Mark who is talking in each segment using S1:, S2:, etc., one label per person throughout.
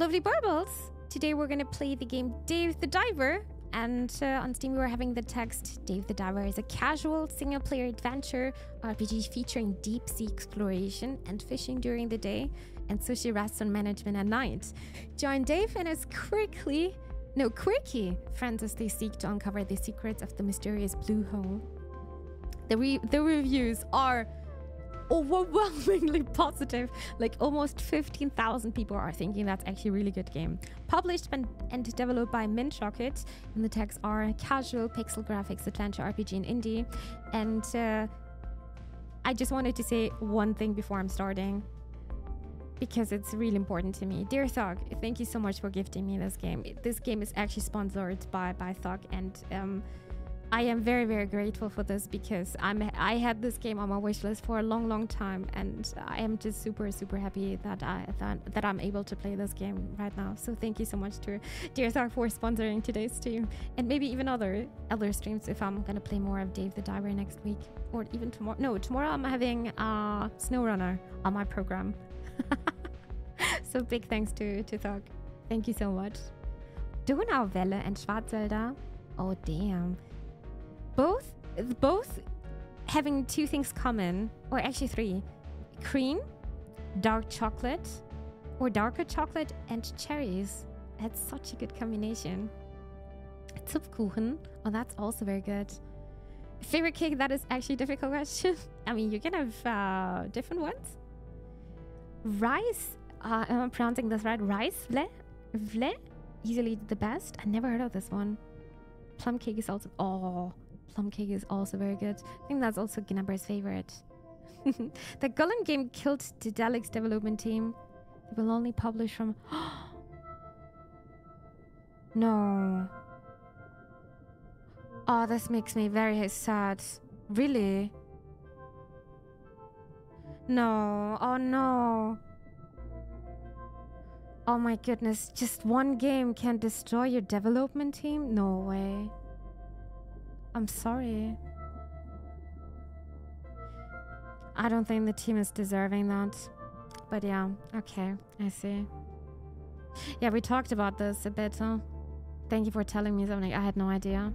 S1: Lovely Burbles! Today we're gonna play the game Dave the Diver, and uh, on Steam we were having the text Dave the Diver is a casual single player adventure RPG featuring deep sea exploration and fishing during the day and sushi restaurant management at night. Join Dave and his quickly, no, quirky friends as they seek to uncover the secrets of the mysterious blue hole. The, re- the reviews are overwhelmingly positive. Like almost 15,000 people are thinking that's actually a really good game. Published and, developed by Mint Rocket. And the tags are casual pixel graphics adventure RPG and indie. And uh, I just wanted to say one thing before I'm starting. Because it's really important to me. Dear Thug, thank you so much for gifting me this game. This game is actually sponsored by, by Thug and um, I am very very grateful for this because I'm I had this game on my wish list for a long long time and I am just super super happy that I that, that I'm able to play this game right now. So thank you so much to Thar for sponsoring today's stream and maybe even other other streams if I'm gonna play more of Dave the Diver next week or even tomorrow. No, tomorrow I'm having uh, SnowRunner on my program. so big thanks to to Thug. Thank you so much. Donauwelle and Schwarzwälder. Oh damn both both having two things common, or actually three: cream, dark chocolate, or darker chocolate and cherries. That's such a good combination. Zupfkuchen. Oh, that's also very good. Favorite cake? That is actually a difficult question. I mean, you can have uh, different ones. Rice. Uh, am I pronouncing this right? Rice vle, vle. Easily the best. I never heard of this one. Plum cake is also. Oh, Plum cake is also very good. I think that's also Ginnaber's favorite. the Gollum game killed Daedalic's development team. They will only publish from. no. Oh, this makes me very sad. Really? No. Oh no. Oh my goodness. Just one game can destroy your development team? No way. I'm sorry. I don't think the team is deserving that. But yeah, okay, I see. Yeah, we talked about this a bit, huh? Thank you for telling me something. I had no idea.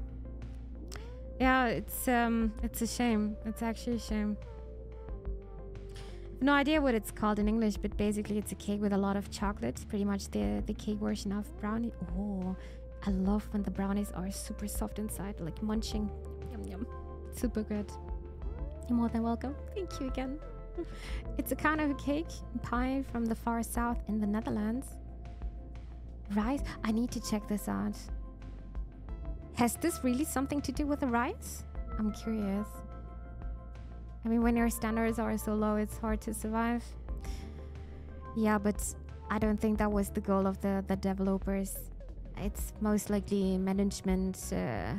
S1: Yeah, it's um it's a shame. It's actually a shame. No idea what it's called in English, but basically it's a cake with a lot of chocolate. It's pretty much the the cake version of brownie. Oh, I love when the brownies are super soft inside, like munching. Yum yum. Super good. You're more than welcome. Thank you again. It's a kind of a cake pie from the far south in the Netherlands. Rice? I need to check this out. Has this really something to do with the rice? I'm curious. I mean, when your standards are so low, it's hard to survive. Yeah, but I don't think that was the goal of the, the developers it's most likely management, uh,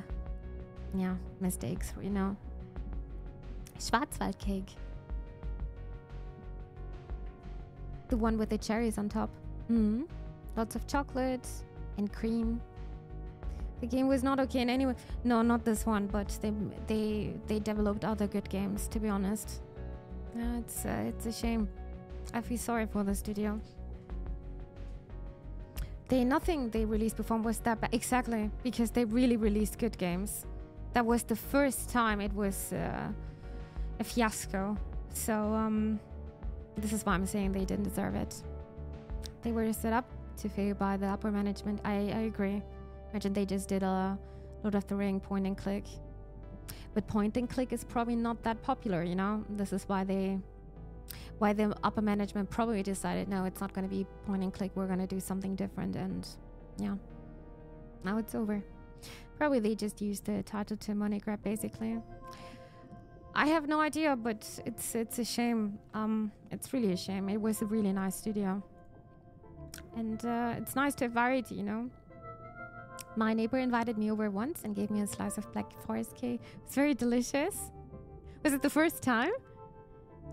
S1: yeah, mistakes, you know. Schwarzwaldcake. The one with the cherries on top. Mm-hmm. Lots of chocolate and cream. The game was not okay in any way. No, not this one, but they they they developed other good games. To be honest, yeah, it's uh, it's a shame. I feel sorry for the studio they nothing they released before was that bad. Exactly, because they really released good games. That was the first time it was uh, a fiasco. So um, this is why I'm saying they didn't deserve it. They were set up to fail by the upper management. I, I agree. Imagine they just did a Lord of the Ring point and click. But point and click is probably not that popular, you know? This is why they why the upper management probably decided no it's not going to be point and click we're going to do something different and yeah. Now it's over. Probably they just used the title to money grab basically. I have no idea but it's it's a shame. Um it's really a shame. It was a really nice studio. And uh, it's nice to have variety you know? My neighbor invited me over once and gave me a slice of black forest cake. It's very delicious. Was it the first time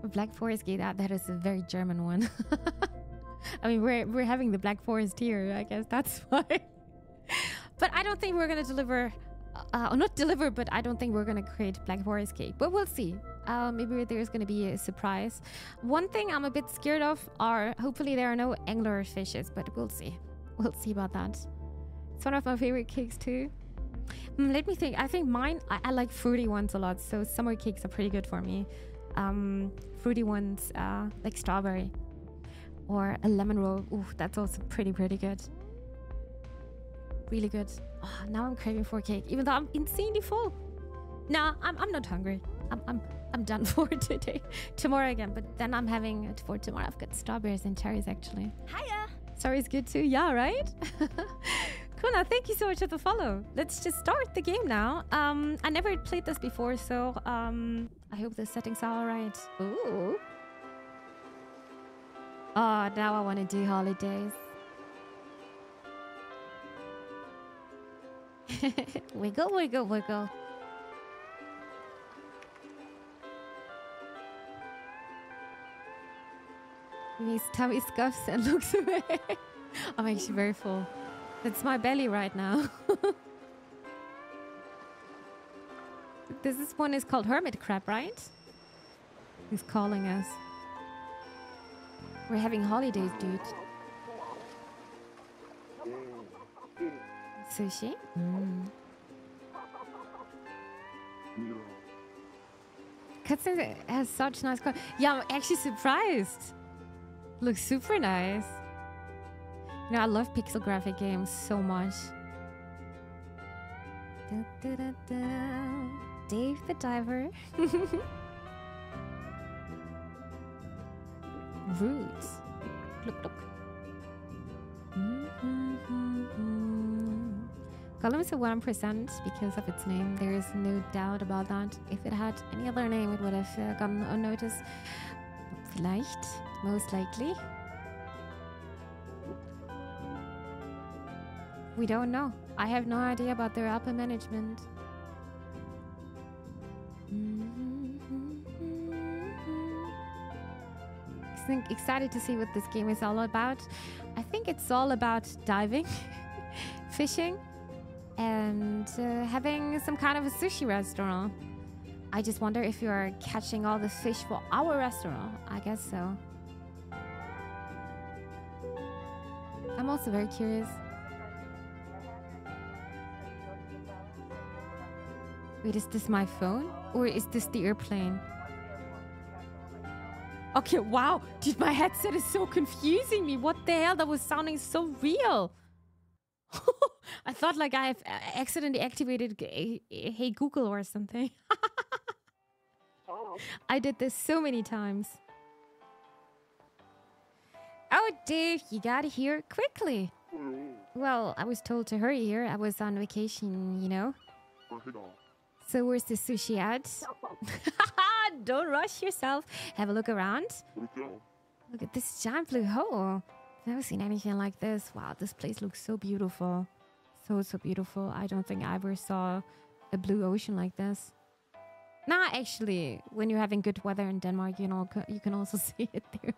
S1: Black Forest gate. That that is a very German one. I mean, we're we're having the Black Forest here. I guess that's why. but I don't think we're gonna deliver. Uh, uh, not deliver, but I don't think we're gonna create Black Forest cake. But we'll see. Uh, maybe there's to be a surprise. One thing I'm a bit scared of are hopefully there are no angler fishes, but we'll see. We'll see about that. It's one of my favorite cakes too. Mm, let me think. I think mine, I, I, like fruity ones a lot, so summer cakes are pretty good for me. Um, fruity ones, uh, like strawberry or a lemon roll. Ooh, that's also pretty, pretty good. Really good. Oh, now I'm craving for cake, even though I'm insanely full. Nah, I'm, I'm not hungry. I'm, I'm, I'm done for today. Tomorrow again, but then I'm having it for tomorrow. I've got strawberries and cherries actually.
S2: Hiya!
S1: Sorry, it's good too. Yeah, right? Kuna, thank you so much for the follow. Let's just start the game now. Um, I never played this before, so um, I hope the settings are alright. Ooh. Oh, now I want to do holidays. wiggle, wiggle, wiggle. His tummy scuffs and looks away. I'm actually very full. That's my belly right now. this is one is called hermit crab, right? He's calling us. We're having holidays, dude. Sushi? Mm. Has such nice color. Yeah, I'm actually surprised. Looks super nice. Know, I love pixel graphic games so much. Da, da, da, Dave the Diver. Roots. Look, look. Gollum is a 1% because of its name. There is no doubt about that. If it had any other name, it would have uh, gone unnoticed. Vielleicht, most likely. We don't know. I have no idea about their upper management. excited to see what this game is all about. I think it's all about diving, fishing, and uh, having some kind of a sushi restaurant. I just wonder if you are catching all the fish for our restaurant. I guess so. I'm also very curious. Wait, is this my phone? Or is this the airplane? Okay, wow. Dude, my headset is so confusing me. What the hell? That was sounding so real. I thought like I've accidentally activated eh, Hey Google or something. I did this so many times. Oh, Dave, you got here quickly. Mm-hmm. Well, I was told to hurry here. I was on vacation, you know. So where's the sushi at? Don't rush yourself. Have a look around. Look at this giant blue hole. I've Never seen anything like this. Wow, this place looks so beautiful. So, so beautiful. I don't think I ever saw a blue ocean like this. Nah, actually, when you're having good weather in Denmark, you know, you can also see it there.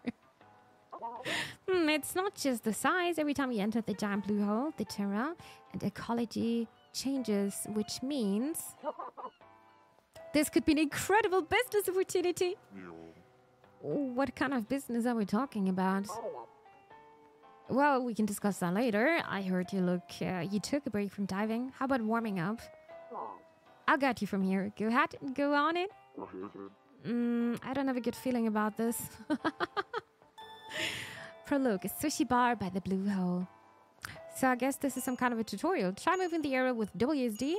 S1: hmm, it's not just the size. Every time you enter the giant blue hole, the terrain and ecology changes, which means this could be an incredible business opportunity. What kind of business are we talking about? Well, we can discuss that later. I heard you look, uh, you took a break from diving. How about warming up? I'll get you from here. Go ahead and go on it. Mm, I don't have a good feeling about this. Prologue, a sushi bar by the blue hole. So I guess this is some kind of a tutorial. Try moving the arrow with WSD.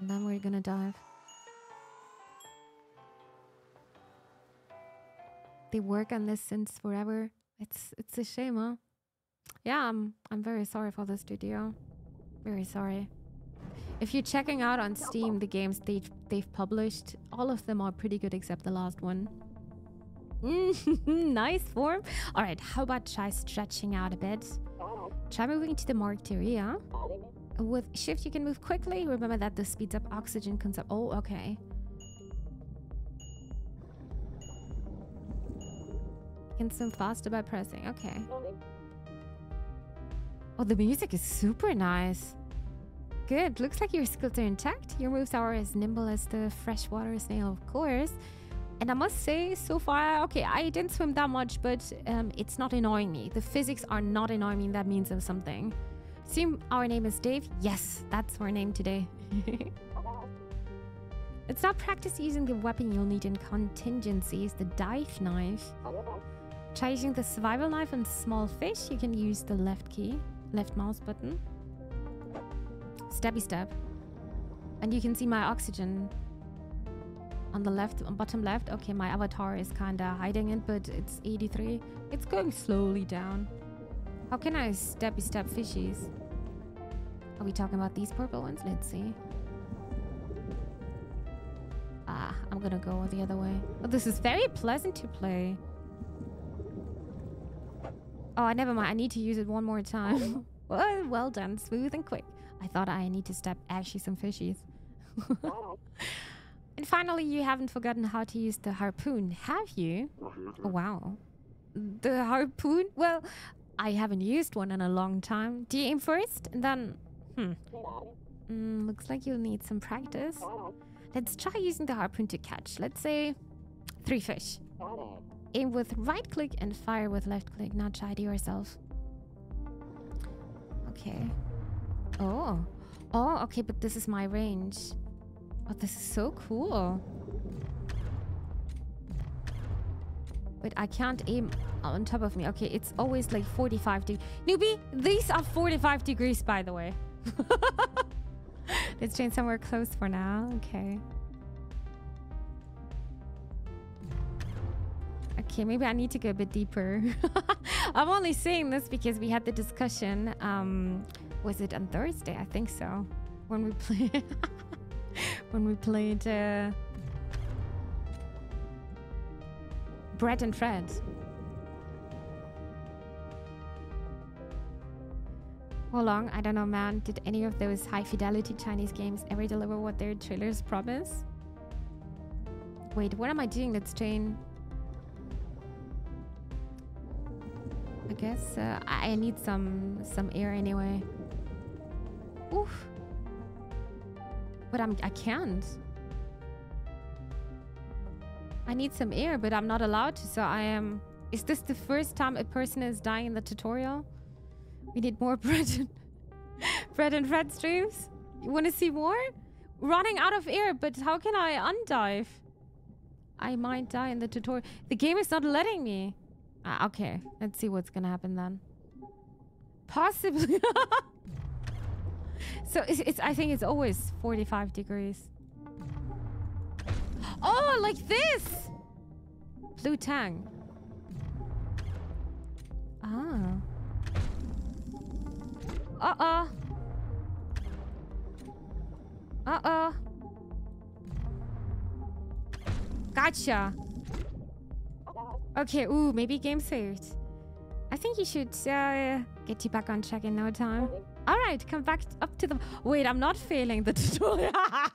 S1: And then we're gonna dive. They work on this since forever. It's it's a shame, huh? Yeah, I'm I'm very sorry for the studio. Very sorry. If you're checking out on Steam the games they they've published, all of them are pretty good except the last one. nice form. All right, how about try stretching out a bit? Try moving to the marked area. With shift, you can move quickly. Remember that this speeds up oxygen consumption. Oh, okay. You can swim faster by pressing. Okay. Oh, the music is super nice. Good. Looks like your skills are intact. Your moves are as nimble as the freshwater snail, of course. And I must say, so far, okay, I didn't swim that much, but um, it's not annoying me. The physics are not annoying me. That means something. Assume our name is Dave? Yes, that's our name today. Let's not practice using the weapon you'll need in contingencies, the dive knife. Try using the survival knife on small fish. You can use the left key, left mouse button. Stabby stab. And you can see my oxygen on the left, bottom left. Okay, my avatar is kind of hiding it, but it's 83. It's going slowly down. How can I stabby step fishies? Are we talking about these purple ones? Let's see. Ah, I'm gonna go the other way. Oh, this is very pleasant to play. Oh, I never mind. I need to use it one more time. well, well done. Smooth and quick. I thought I need to step actually some fishies. finally, you haven't forgotten how to use the harpoon, have you? Oh, wow. The harpoon? Well, I haven't used one in a long time. Do you aim first? And then... Hmm. Mm, looks like you'll need some practice. Let's try using the harpoon to catch, let's say, three fish. Aim with right click and fire with left click. Not shy to yourself. Okay. Oh. Oh, okay, but this is my range. Oh, this is so cool. But I can't aim on top of me. Okay, it's always like 45 degrees. Newbie, these are 45 degrees, by the way. Let's train somewhere close for now. Okay. Okay, maybe I need to go a bit deeper. I'm only saying this because we had the discussion. Um, was it on Thursday? I think so. When we played, when we played uh, Bread and Fred. How long? I don't know, man. Did any of those high fidelity Chinese games ever deliver what their trailers promise? Wait, what am I doing? Let's train. I guess uh, I need some some air anyway. Oof. But I'm I can't. I need some air, but I'm not allowed to. So I am. Is this the first time a person is dying in the tutorial? We need more bread and bread and Fred streams. You want to see more? Running out of air, but how can I undive? I might die in the tutorial. The game is not letting me. Ah, okay, let's see what's gonna happen then. Possibly. so it's, it's, I think it's always 45 degrees. Oh, like this! Blue tang. Ah. Uh-oh. Uh-oh. Gotcha. Okay, ooh, maybe game saved. I think you should uh, get you back on track in no time. All right, come back up to the... Wait, I'm not failing the tutorial.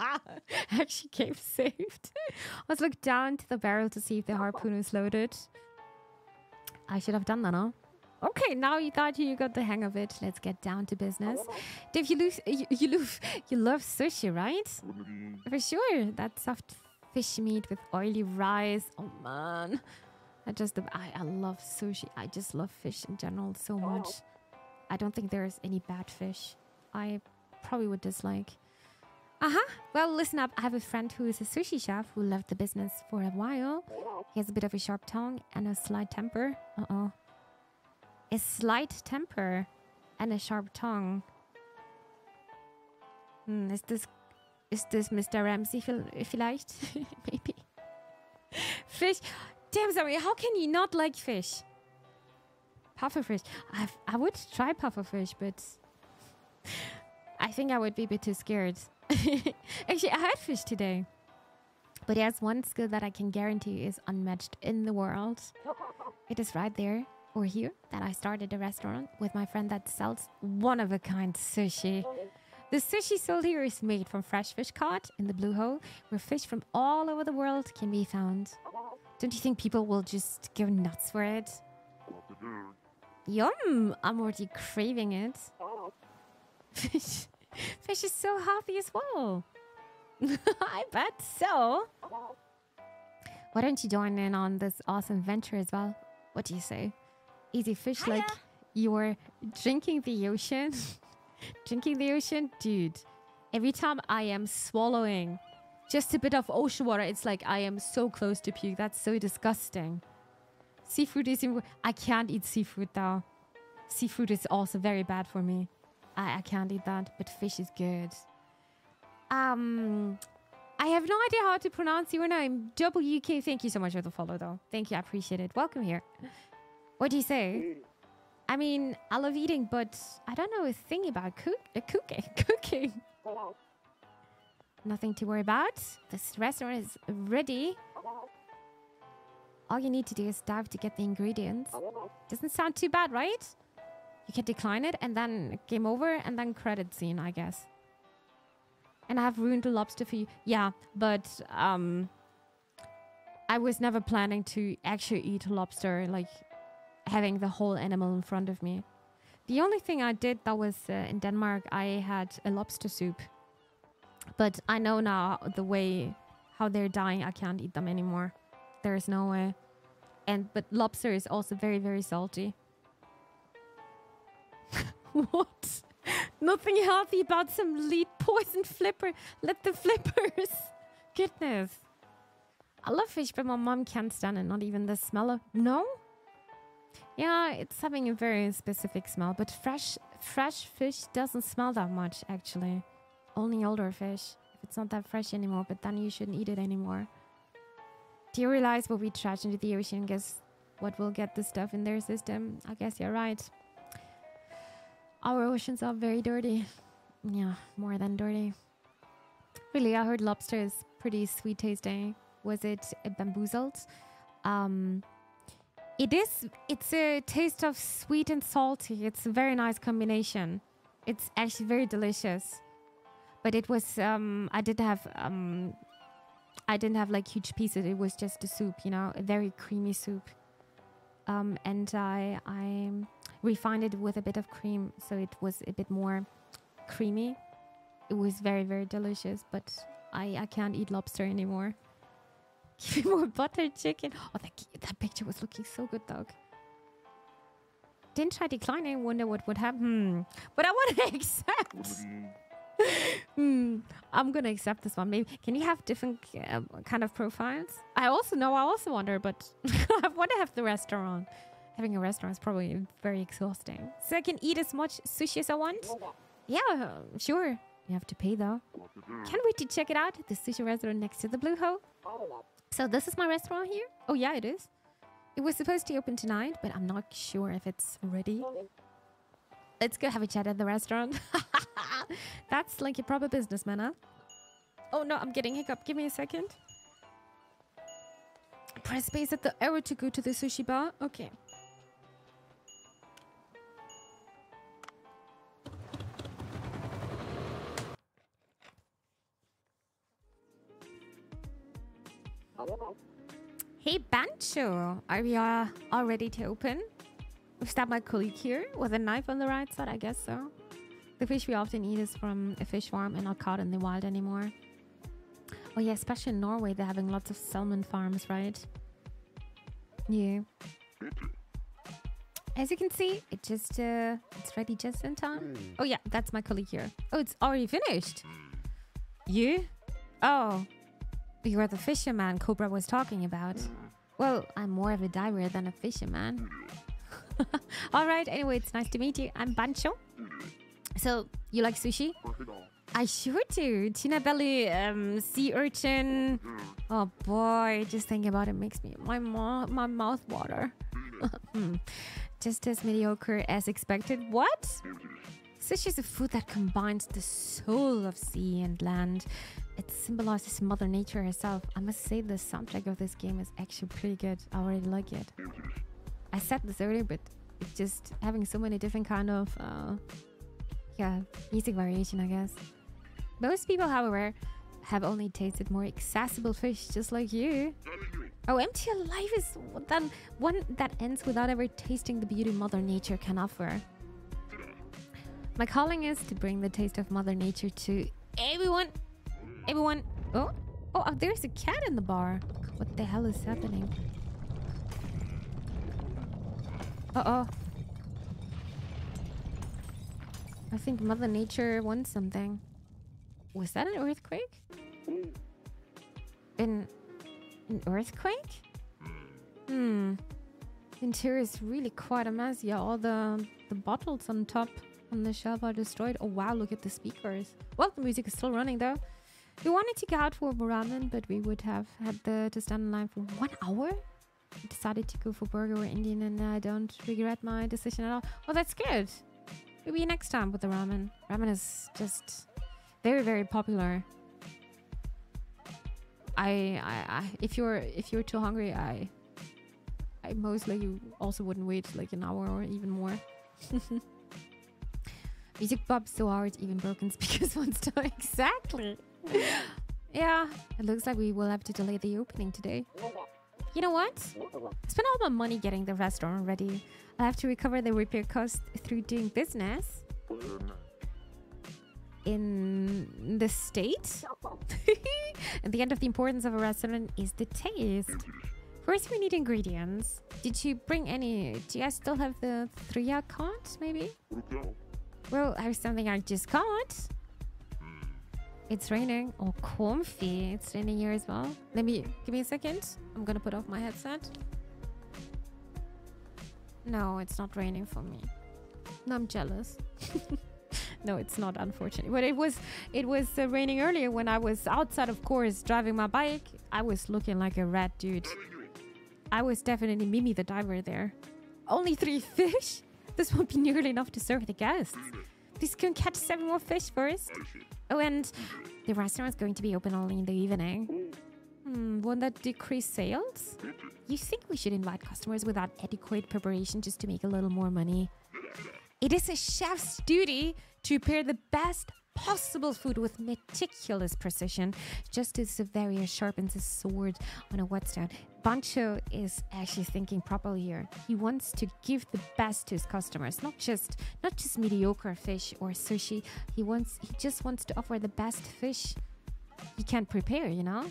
S1: Actually, game saved. Let's look down to the barrel to see if the harpoon is loaded. I should have done that, huh? Okay, now you thought you got the hang of it. Let's get down to business. Dave, you lose, you, you love, you love sushi, right? For sure. That soft fish meat with oily rice. Oh man, I just, I, I love sushi. I just love fish in general so much. I don't think there's any bad fish. I probably would dislike. Uh huh. Well, listen up. I have a friend who is a sushi chef who left the business for a while. He has a bit of a sharp tongue and a slight temper. Uh oh a slight temper and a sharp tongue. Hmm, is this is this Mr. Ramsay vielleicht? Maybe. Fish. Damn, sorry. How can you not like fish? Pufferfish. I I would try pufferfish, but I think I would be a bit too scared. Actually, I had fish today. But there's one skill that I can guarantee is unmatched in the world. It is right there or here that I started a restaurant with my friend that sells one of a kind sushi. The sushi sold here is made from fresh fish caught in the blue hole, where fish from all over the world can be found. Don't you think people will just go nuts for it? Yum! I'm already craving it. Oh. Fish, fish is so healthy as well. I bet so. Why don't you join in on this awesome venture as well? What do you say? Easy fish,
S2: Hiya.
S1: like you're drinking the ocean. drinking the ocean, dude. Every time I am swallowing just a bit of ocean water, it's like I am so close to puke. That's so disgusting. Seafood is. I can't eat seafood though. Seafood is also very bad for me. I, I can't eat that, but fish is good. Um, I have no idea how to pronounce your name. WK. Thank you so much for the follow, though. Thank you. I appreciate it. Welcome here. What do you say? I mean, I love eating, but I don't know a thing about cook uh, cooking. Cooking. Nothing to worry about. This restaurant is ready. All you need to do is dive to get the ingredients. Doesn't sound too bad, right? You can decline it and then game over and then credit scene, I guess. And I have ruined the lobster for you. Yeah, but um I was never planning to actually eat lobster, like having the whole animal in front of me. The only thing I did that was uh, in Denmark, I had a lobster soup. But I know now the way how they're dying, I can't eat them anymore. There is no way. And but lobster is also very very salty. what? Nothing healthy about some lead poison flipper. Let the flippers. Goodness. I love fish, but my mom can't stand it. Not even the smell of. No? Yeah, it's having a very specific smell. But fresh, fresh fish doesn't smell that much, actually. Only older fish. If it's not that fresh anymore, but then you shouldn't eat it anymore. Do you realize what we trash into the ocean? Guess what will get the stuff in their system? I guess you're right. Our oceans are very dirty. Yeah, more than dirty. Really, I heard lobster is pretty sweet tasting. Was it bamboozled? Um, it is. It's a taste of sweet and salty. It's a very nice combination. It's actually very delicious. But it was. Um, I did have. Um, I didn't have like huge pieces. It was just a soup, you know, a very creamy soup. Um, and I I refined it with a bit of cream, so it was a bit more creamy. It was very very delicious, but I I can't eat lobster anymore. Give me more buttered chicken. Oh, that that picture was looking so good, dog. Didn't I decline? I wonder what would happen. Hmm. But I want to accept. Hmm. I'm gonna accept this one. Maybe can you have different uh, kind of profiles? I also know. I also wonder, but I want to have the restaurant. Having a restaurant is probably very exhausting. So I can eat as much sushi as I want. Yeah, sure. You have to pay though. Can't wait to check it out. The sushi restaurant next to the Blue Hole. So this is my restaurant here. Oh yeah, it is. It was supposed to open tonight, but I'm not sure if it's ready. Let's go have a chat at the restaurant. That's like a proper businessman, huh? Oh no, I'm getting hiccup. Give me a second. Press space at the arrow to go to the sushi bar. Okay. Hey, Bancho. Are we uh, all ready to open? We've stabbed my colleague here with a knife on the right side, I guess so. The fish we often eat is from a fish farm and not caught in the wild anymore. Oh yeah, especially in Norway, they're having lots of salmon farms, right? Yeah. As you can see, it just uh, it's ready just in time. Oh yeah, that's my colleague here. Oh, it's already finished. You? Oh, you are the fisherman Cobra was talking about. Well, I'm more of a diver than a fisherman. All right. Anyway, it's nice to meet you. I'm Bancho. So you like sushi? I sure do. Tuna belly, um, sea urchin. Oh boy, just thinking about it makes me my mo- my mouth water. Hmm. just as mediocre as expected. What? Sushi is a food that combines the soul of sea and land. It symbolizes Mother Nature herself. I must say, the soundtrack of this game is actually pretty good. I already like it. I said this earlier, but it's just having so many different kind of uh, yeah music variation, I guess. Most people, however, have only tasted more accessible fish, just like you. Oh, empty life is that one that ends without ever tasting the beauty Mother Nature can offer. My calling is to bring the taste of Mother Nature to everyone. Everyone. Oh, oh, oh, there's a cat in the bar. What the hell is happening? Uh-oh. I think Mother Nature wants something. Was that an earthquake? An, an earthquake? Hmm. Interior is really quite a mess. Yeah, all the the bottles on top on the shelf are destroyed. Oh wow, look at the speakers. Well, the music is still running though. We wanted to go out for ramen, but we would have had the, to stand in line for one hour. Decided to go for burger or Indian, and I don't regret my decision at all. Well, that's good. Maybe next time with the ramen. Ramen is just very, very popular. I, I, I if you're if you're too hungry, I, I most likely also wouldn't wait like an hour or even more. Music bobs so hard, even broken speakers won't stop. exactly. yeah, it looks like we will have to delay the opening today. You know what? I spent all my money getting the restaurant ready. I have to recover the repair cost through doing business in the state. At the end of the importance of a restaurant is the taste. First, we need ingredients. Did you bring any? Do you guys still have the three card, maybe? Well, I have something I just got. It's raining. Oh, comfy. It's raining here as well. Let me, give me a second. I'm gonna put off my headset. No, it's not raining for me. No, I'm jealous. no, it's not, unfortunately. But it was, it was uh, raining earlier when I was outside, of course, driving my bike. I was looking like a rat dude. I was definitely Mimi the diver there. Only three fish? This won't be nearly enough to serve the guests. Please can catch seven more fish first. Oh, and the restaurant's going to be open only in the evening. Hmm, won't that decrease sales? You think we should invite customers without adequate preparation just to make a little more money? It is a chef's duty to prepare the best possible food with meticulous precision, just as Severia sharpens his sword on a whetstone. Bancho is actually thinking properly here. He wants to give the best to his customers, not just not just mediocre fish or sushi. He wants he just wants to offer the best fish he can prepare, you know?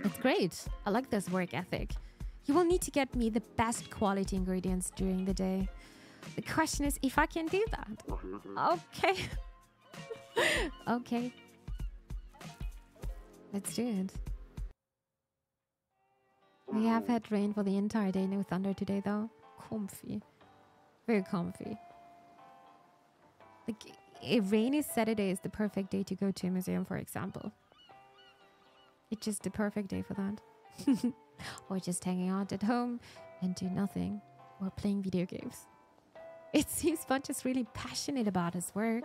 S1: It's great. I like this work ethic. You will need to get me the best quality ingredients during the day. The question is if I can do that. Mm-hmm. Okay. okay. Let's do it. We have had rain for the entire day, no thunder today though. Comfy. Very comfy. Like, a rainy Saturday is the perfect day to go to a museum, for example. It's just the perfect day for that. or just hanging out at home and do nothing. Or playing video games. It seems Bunch is really passionate about his work.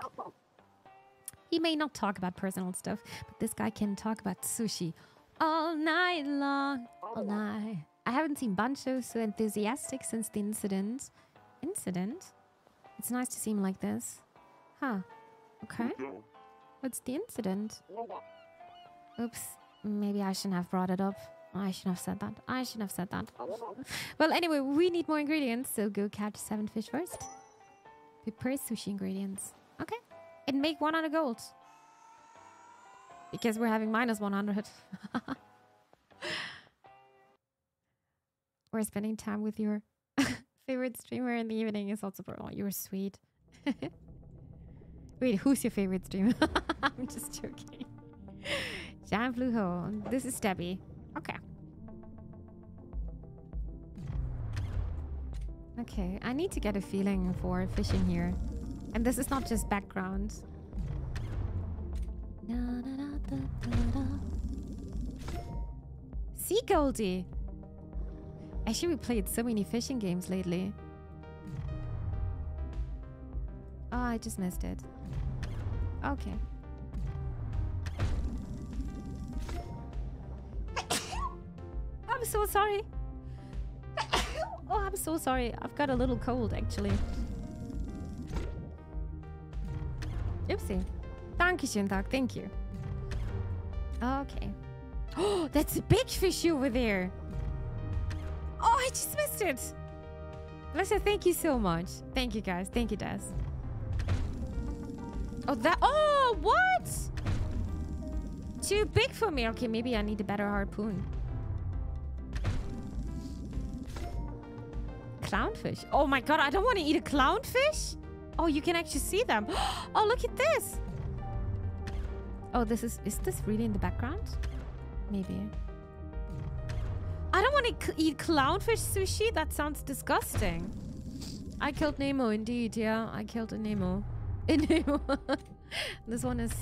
S1: He may not talk about personal stuff, but this guy can talk about sushi all night long. All night. I haven't seen Bancho so enthusiastic since the incident. Incident? It's nice to see him like this. Huh. Okay. What's the incident? Oops. Maybe I shouldn't have brought it up. I shouldn't have said that. I shouldn't have said that. well, anyway, we need more ingredients, so go catch seven fish first. Prepare sushi ingredients. Okay and make 100 gold. Because we're having minus 100. we're spending time with your favorite streamer in the evening is also... Oh, you're sweet. Wait, who's your favorite streamer? I'm just joking. Jan Fluho. This is Debbie. Okay. Okay, I need to get a feeling for fishing here. And this is not just background. Sea Goldie! Actually, we played so many fishing games lately. Oh, I just missed it. Okay. I'm so sorry. oh, I'm so sorry. I've got a little cold, actually. Oopsie. Thank you, Shintak. Thank you. Okay. Oh, that's a big fish over there. Oh, I just missed it. Listen, thank you so much. Thank you, guys. Thank you, Des. Oh, that... Oh, what? Too big for me. Okay, maybe I need a better harpoon. Clownfish. Oh my god, I don't want to eat a clownfish. Oh, you can actually see them. Oh, look at this. Oh, this is... Is this really in the background? Maybe. I don't want to eat clownfish sushi. That sounds disgusting. I killed Nemo, indeed. Yeah, I killed a Nemo. A Nemo. this one is...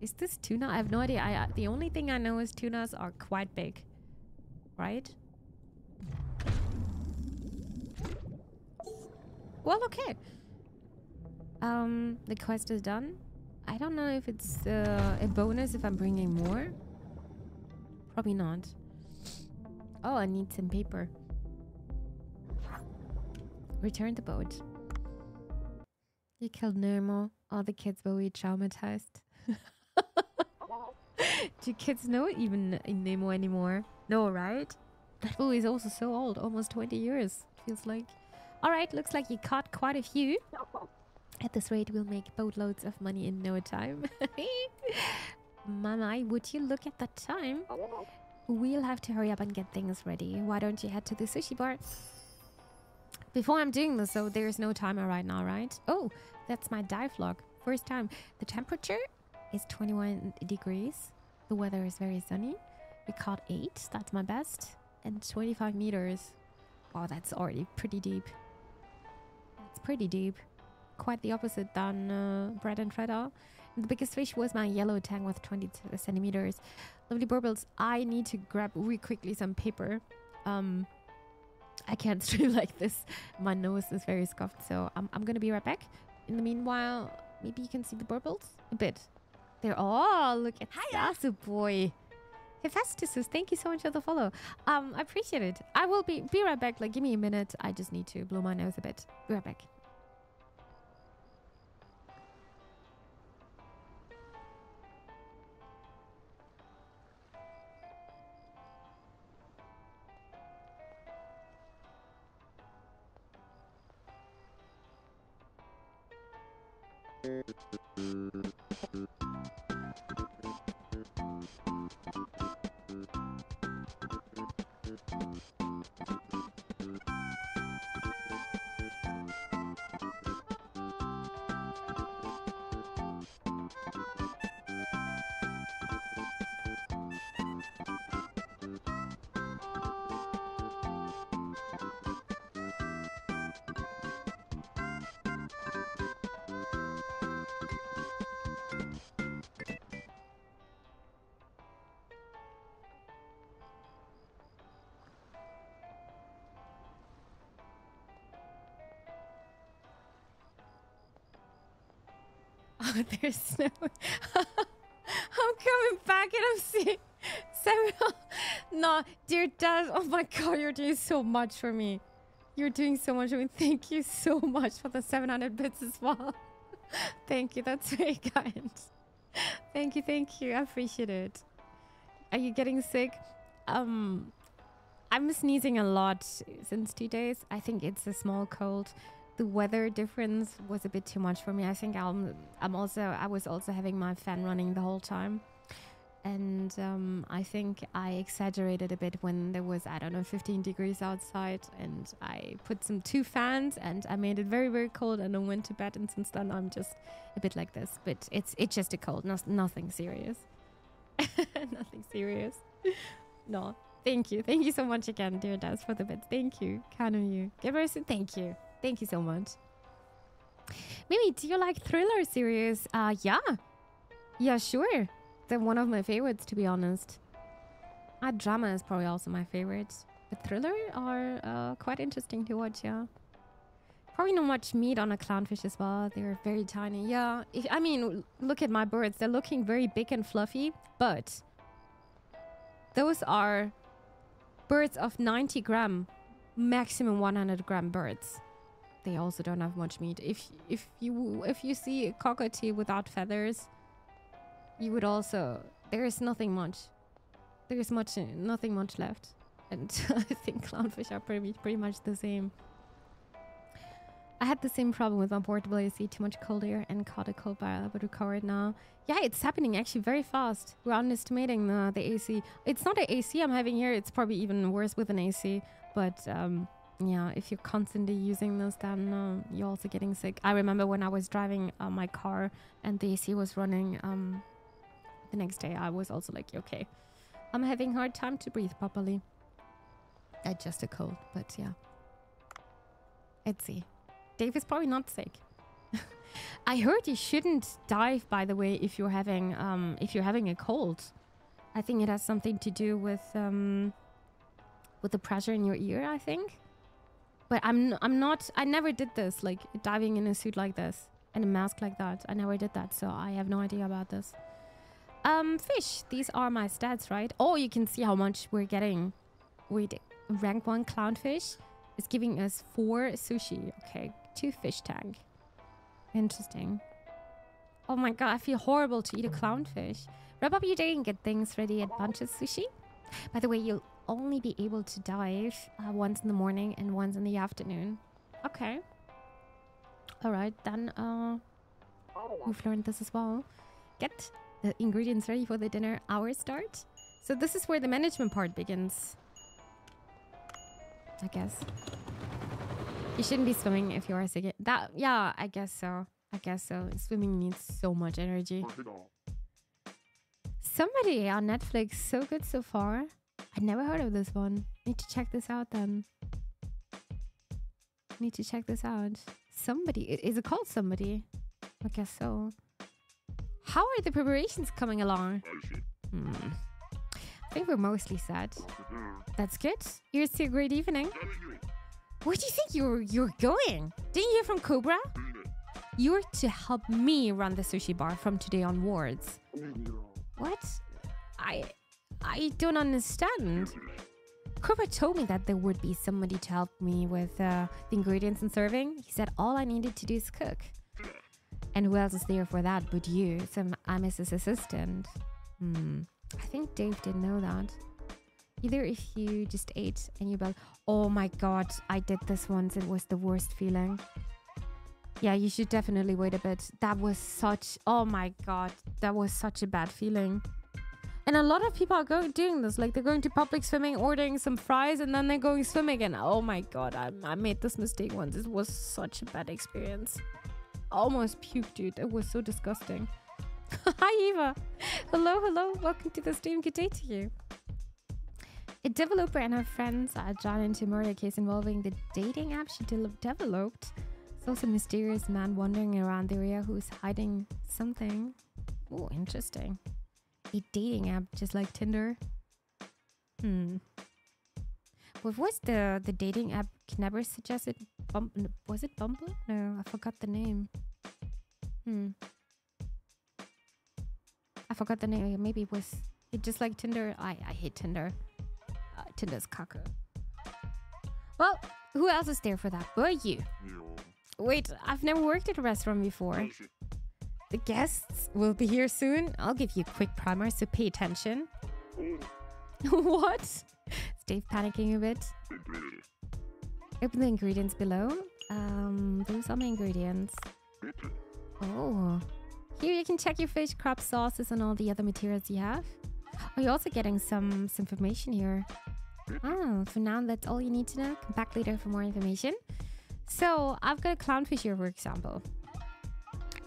S1: Is this tuna? I have no idea. I, the only thing I know is tunas are quite big. Right? Well, okay. Um, the quest is done. I don't know if it's uh, a bonus if I'm bringing more. Probably not. Oh, I need some paper. Return the boat. You killed Nemo. All the kids will be traumatized. Do kids know even Nemo anymore? No, right? That movie is also so old, almost 20 years, feels like. Alright, looks like you caught quite a few. At this rate, we'll make boatloads of money in no time. Mama, would you look at the time? We'll have to hurry up and get things ready. Why don't you head to the sushi bar? Before I'm doing this, though, there's no timer right now, right? Oh, that's my dive log. First time. The temperature is 21 degrees. The weather is very sunny. We caught 8. That's my best. And 25 meters. Wow, that's already pretty deep. That's pretty deep quite the opposite than uh, bread and feta. The biggest fish was my yellow tang with 20 centimeters. Lovely burbles. I need to grab really quickly some paper. Um, I can't stream like this. My nose is very scuffed, so I'm, I'm gonna be right back. In the meanwhile, maybe you can see the burbles a bit. There. Oh, look at Sasu boy. Hephaestus, thank you so much for the follow. Um, I appreciate it. I will be be right back. Like, give me a minute. I just need to blow my nose a bit. Be right back. I'm coming back and I'm seeing Samuel. No, dear dad. Oh my god, you're doing so much for me. You're doing so much for me. Thank you so much for the 700 bits as well. thank you. That's very kind. thank you. Thank you. I appreciate it. Are you getting sick? Um, I'm sneezing a lot since two days. I think it's a small cold the weather difference was a bit too much for me. I think I'm I'm also I was also having my fan running the whole time. And um, I think I exaggerated a bit when there was, I don't know, 15 degrees outside. And I put some two fans and I made it very, very cold and I went to bed. And since then, I'm just a bit like this. But it's it's just a cold, no, nothing serious. nothing serious. no, thank you. Thank you so much again, dear Daz, for the bits. Thank you. Count on you. Giverson, thank you. Thank you so much. Mimi, do you like thriller series? Uh, yeah. Yeah, sure. They're one of my favorites, to be honest. Uh, drama is probably also my favorite. But thriller are uh, quite interesting to watch, yeah. Probably not much meat on a clownfish as well. They're very tiny. Yeah, if, I mean, look at my birds. They're looking very big and fluffy, but those are birds of 90 gram, maximum 100 gram birds they also don't have much meat. If if you if you see a cockatoo without feathers, you would also there is nothing much. There is much nothing much left, and I think clownfish are pretty pretty much the same. I had the same problem with my portable AC, too much cold air and caught a cold bar, but recovered now. Yeah, it's happening actually very fast. We're underestimating the, the AC. It's not an AC I'm having here, it's probably even worse with an AC, but um, yeah, if you're constantly using this, then uh, you're also getting sick. I remember when I was driving uh, my car and the AC was running. Um, the next day, I was also like, okay, I'm having hard time to breathe properly. I just a cold, but yeah. Let's see. Dave is probably not sick. I heard you shouldn't dive, by the way, if you're having um, if you're having a cold. I think it has something to do with um, with the pressure in your ear. I think, but I'm I'm not. I never did this, like diving in a suit like this and a mask like that. I never did that, so I have no idea about this. Um, fish. These are my stats, right? Oh, you can see how much we're getting. Wait, rank one clownfish is giving us four sushi. Okay, two fish tank. Interesting. Oh my god, I feel horrible to eat a clownfish. Wrap up your day and get things ready at Bancho Sushi. By the way, you'll only be able to dive uh, once in the morning and once in the afternoon. Okay. Alright, then uh, we've learned this as well. Get the ingredients ready for the dinner hour start. So this is where the management part begins. I guess. You shouldn't be swimming if you are sick. That yeah, I guess so. I guess so. Swimming needs so much energy. Somebody on Netflix, so good so far. I never heard of this one. Need to check this out then. Need to check this out. Somebody, is it called Somebody? I guess so. How are the preparations coming along? Hmm. I think we're mostly set. That's good. Here's to a great evening. Where do you think you're you're going? Didn't you hear from Cobra? You're to help me run the sushi bar from today onwards. What? I I don't understand. Cobra told me that there would be somebody to help me with uh, the ingredients and serving. He said all I needed to do is cook. And who else is there for that but you? So I'm his assistant. Hmm. I think Dave didn't know that. Either if you just ate and you like, oh my god, I did this once, it was the worst feeling. Yeah, you should definitely wait a bit. That was such, oh my god, that was such a bad feeling. And a lot of people are going doing this, like they're going to public swimming, ordering some fries, and then they're going swimming. And oh my god, I, I made this mistake once. It was such a bad experience. almost puked, dude. It was so disgusting. Hi, Eva. Hello, hello. Welcome to the stream. Good day to you. A developer and her friends are drawn into a murder case involving the dating app she de developed. It's also a mysterious man wandering around the area who's hiding something. Oh, interesting. A dating app just like Tinder. Hmm. What was the the dating app Knabber suggested? Bum was it Bumble? No, I forgot the name. Hmm. I forgot the name. Maybe it was it just like Tinder. I I hate Tinder. Uh, Tinder's caca. Well, who else is there for that? Were you? Wait, I've never worked at a restaurant before. The guests will be here soon. I'll give you a quick primer, so pay attention. what? Steve panicking a bit. Open the ingredients below. Um, those are my ingredients. Oh. Here you can check your fish, crab sauces, and all the other materials you have. Oh, you're also getting some, some information here. Oh, for now, that's all you need to know. Come back later for more information. So, I've got a clownfish here, for example.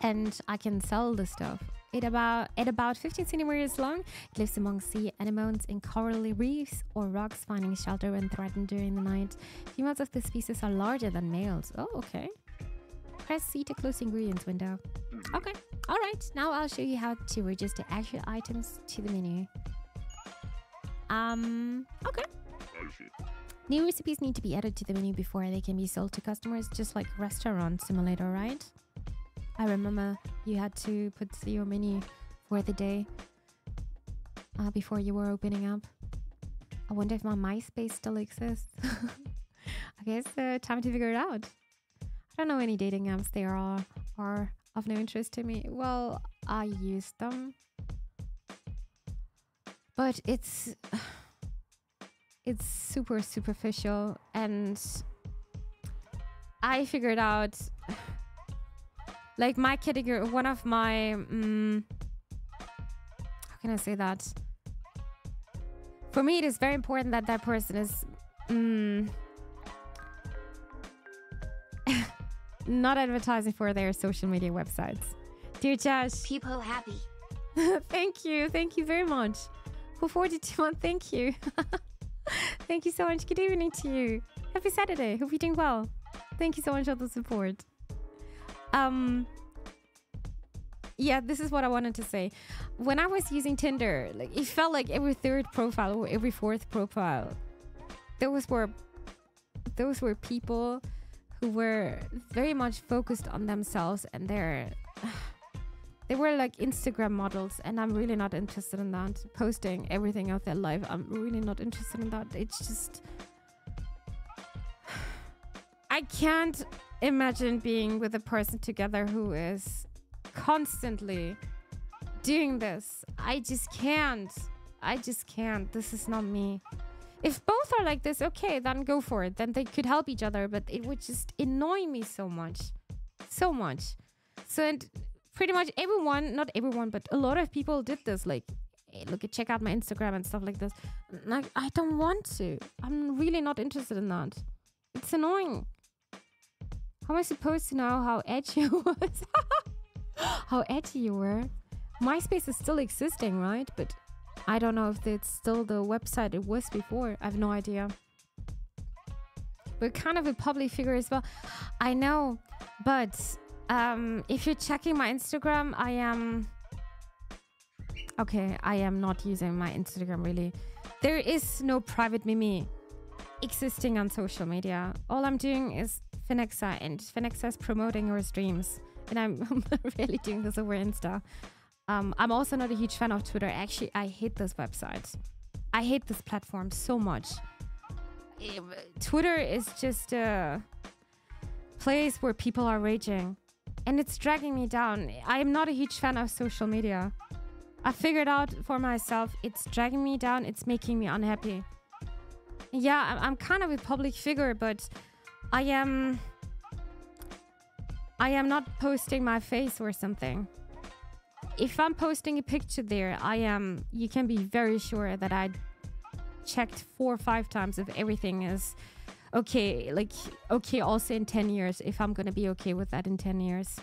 S1: And I can sell the stuff. It about at about 15 centimeters long, it lives among sea anemones in coral reefs or rocks, finding shelter when threatened during the night. Females of this species are larger than males. Oh, okay. Press C to close the ingredients window. Okay. All right. Now I'll show you how to register actual items to the menu. Um. Okay. New recipes need to be added to the menu before they can be sold to customers, just like restaurant simulator, right? I remember you had to put your menu for the day uh, before you were opening up. I wonder if my MySpace still exists. I guess uh, time to figure it out. I don't know any dating apps there are are of no interest to me. Well, I use them, but it's it's super superficial, and I figured out like my category, one of my, um, how can I say that? For me, it is very important that that person is um, not advertising for their social media websites. Dear Josh.
S2: People happy.
S1: thank you. Thank you very much. For 42 months, thank you. thank you so much. Good evening to you. Happy Saturday. Hope you're doing well. Thank you so much for the support. Um, yeah, this is what I wanted to say. When I was using Tinder, like it felt like every third profile or every fourth profile, those were those were people who were very much focused on themselves and their they were like Instagram models, and I'm really not interested in that. Posting everything of their life, I'm really not interested in that. It's just I can't imagine being with a person together who is constantly doing this. I just can't. I just can't. This is not me. If both are like this, okay, then go for it. Then they could help each other, but it would just annoy me so much. So much. So, and pretty much everyone, not everyone, but a lot of people did this. Like, hey, look at check out my Instagram and stuff like this. Like, I don't want to. I'm really not interested in that. It's annoying. How am I supposed to know how edgy I was? how edgy you were? MySpace is still existing, right? But I don't know if it's still the website it was before. I have no idea. We're kind of a public figure as well. I know, but um, if you're checking my Instagram, I am. Okay, I am not using my Instagram really. There is no private Mimi existing on social media. All I'm doing is Phenexa, and Phenexa is promoting your streams. And I'm really doing this over Insta. Um, I'm also not a huge fan of Twitter. Actually, I hate this website. I hate this platform so much. Twitter is just a place where people are raging and it's dragging me down. I am not a huge fan of social media. I figured out for myself it's dragging me down, it's making me unhappy. Yeah, I'm kind of a public figure, but I am. I am not posting my face or something. If I'm posting a picture there, I am. You can be very sure that I checked four or five times if everything is okay. Like, okay, also in 10 years, if I'm to be okay with that in 10 years.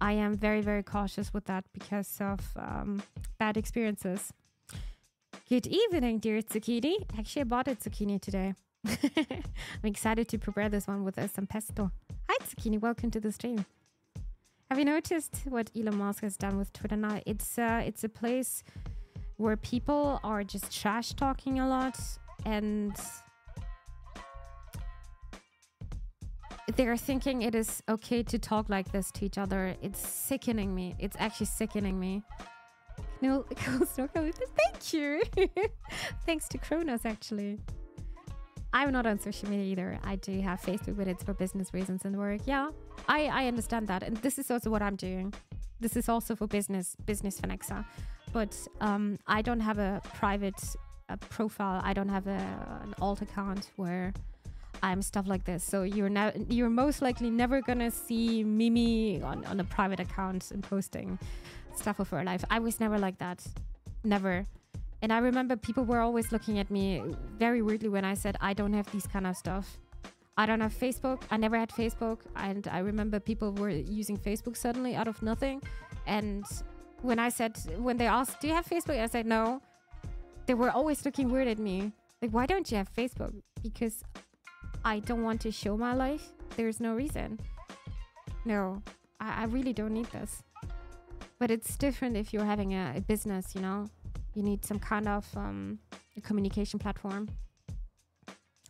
S1: I am very, very cautious with that because of um, bad experiences. Good evening, dear zucchini. Actually, I bought a zucchini today. I'm excited to prepare this one with uh, some pesto. Hi, Zucchini. Welcome to the stream. Have you noticed what Elon Musk has done with Twitter now? It's uh, it's a place where people are just trash talking a lot and they're thinking it is okay to talk like this to each other. It's sickening me. It's actually sickening me. No, thank you. Thanks to Kronos, actually. I'm not on social media either. I do have Facebook, but it's for business reasons and work. Yeah, I, I understand that. And this is also what I'm doing. This is also for business, business Phenexa. But um, I don't have a private a profile. I don't have a, an alt account where I'm stuff like this. So you're now you're most likely never gonna see Mimi on, on a private account and posting stuff of her life. I was never like that. Never. And I remember people were always looking at me very weirdly when I said I don't have these kind of stuff. I don't have Facebook. I never had Facebook. And I remember people were using Facebook suddenly out of nothing. And when I said, when they asked, Do you have Facebook? I said, No. They were always looking weird at me. Like, why don't you have Facebook? Because I don't want to show my life. There's no reason. No, I, I really don't need this. But it's different if you're having a, a business, you know? You need some kind of um, communication platform.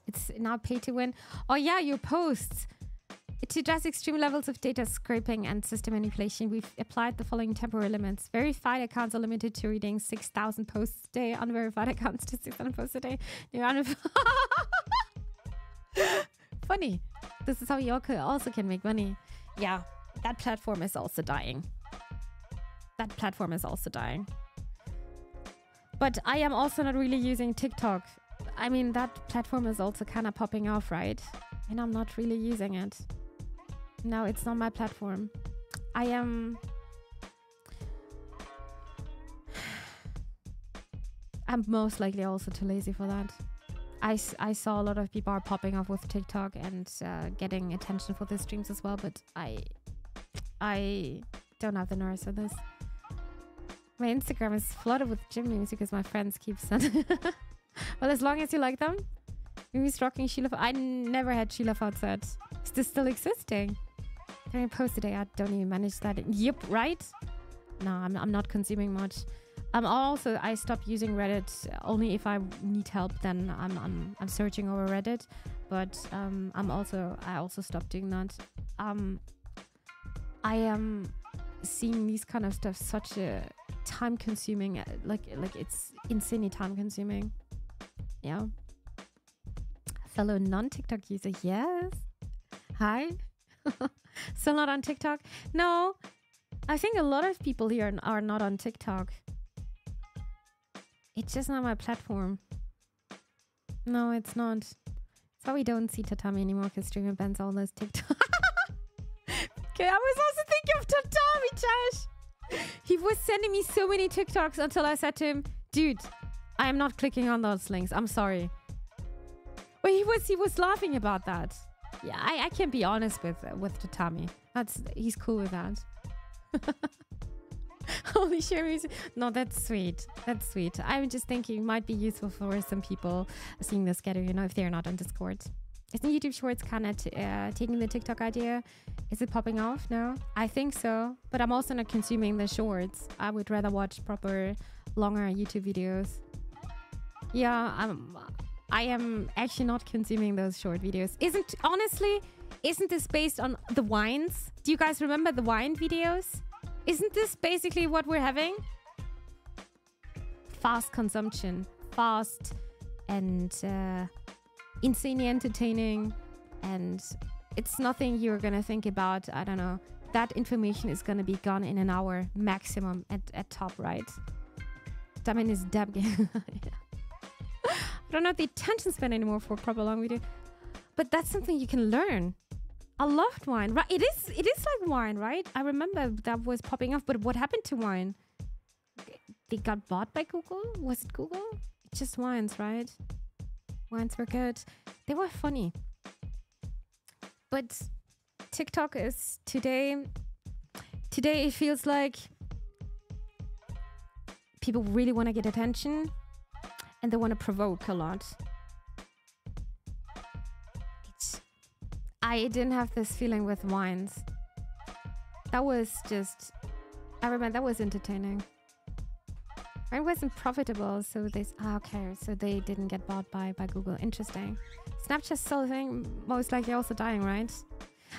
S1: It's now pay to win. Oh, yeah, your posts. To address extreme levels of data scraping and system manipulation, we've applied the following temporary limits. Verified accounts are limited to reading 6,000 posts a day, unverified accounts to 6,000 posts a day. Funny. This is how you also can make money. Yeah, that platform is also dying. That platform is also dying. But I am also not really using TikTok. I mean, that platform is also kind of popping off, right? And I'm not really using it. No, it's not my platform. I am. I'm most likely also too lazy for that. I, I saw a lot of people are popping off with TikTok and uh, getting attention for the streams as well, but I I don't have the nerves for this. My Instagram is flooded with gym memes because my friends keep sending. well, as long as you like them. Maybe rocking Sheila. I never had Sheila outside. Is this still existing? Can I post today? I don't even manage that. Yep, right? No, I'm, I'm not consuming much. Um, also, I stopped using Reddit only if I need help. Then I'm I'm, I'm searching over Reddit, but um, I'm also I also stopped doing that. Um, I am seeing these kind of stuff such a time consuming, uh, like like it's insanely time consuming. Yeah. Fellow non TikTok user, yes. Hi. Still not on TikTok? No. I think a lot of people here are not on TikTok. It's just not my platform. No, it's not. so we don't see Tatami anymore because streamer bans all those TikTok. okay, I was also thinking of Tatami, Josh. He was sending me so many TikToks until I said to him, dude, I am not clicking on those links. I'm sorry. But he was he was laughing about that. Yeah, I, I can be honest with with Tatami. That's he's cool with that. Holy shit! No, that's sweet. That's sweet. I'm just thinking it might be useful for some people seeing this together, you know, if they're not on Discord. Isn't YouTube Shorts kind of uh, taking the TikTok idea? Is it popping off now? I think so, but I'm also not consuming the shorts. I would rather watch proper, longer YouTube videos. Yeah, I'm. I am actually not consuming those short videos. Isn't honestly, isn't this based on the Vines? Do you guys remember the Vine videos? Isn't this basically what we're having? Fast consumption, fast and uh, insanely entertaining, and it's nothing you're gonna think about. I don't know. That information is gonna be gone in an hour maximum at, at top, right? That mean is dab game. I don't have the attention span anymore for a proper long video. But that's something you can learn. I loved Vine. Right? It is. It is like Vine, right? I remember that was popping off. But what happened to Vine? They got bought by Google. Was it Google? It's just Vines, right? Vines were good. They were funny. But TikTok is today. Today it feels like people really want to get attention and they want to provoke a lot. I didn't have this feeling with Vines. That was just, I remember that was entertaining. It wasn't profitable, so they ah, okay, so they didn't get bought by by Google. Interesting. Snapchat's still thing, most likely also dying, right?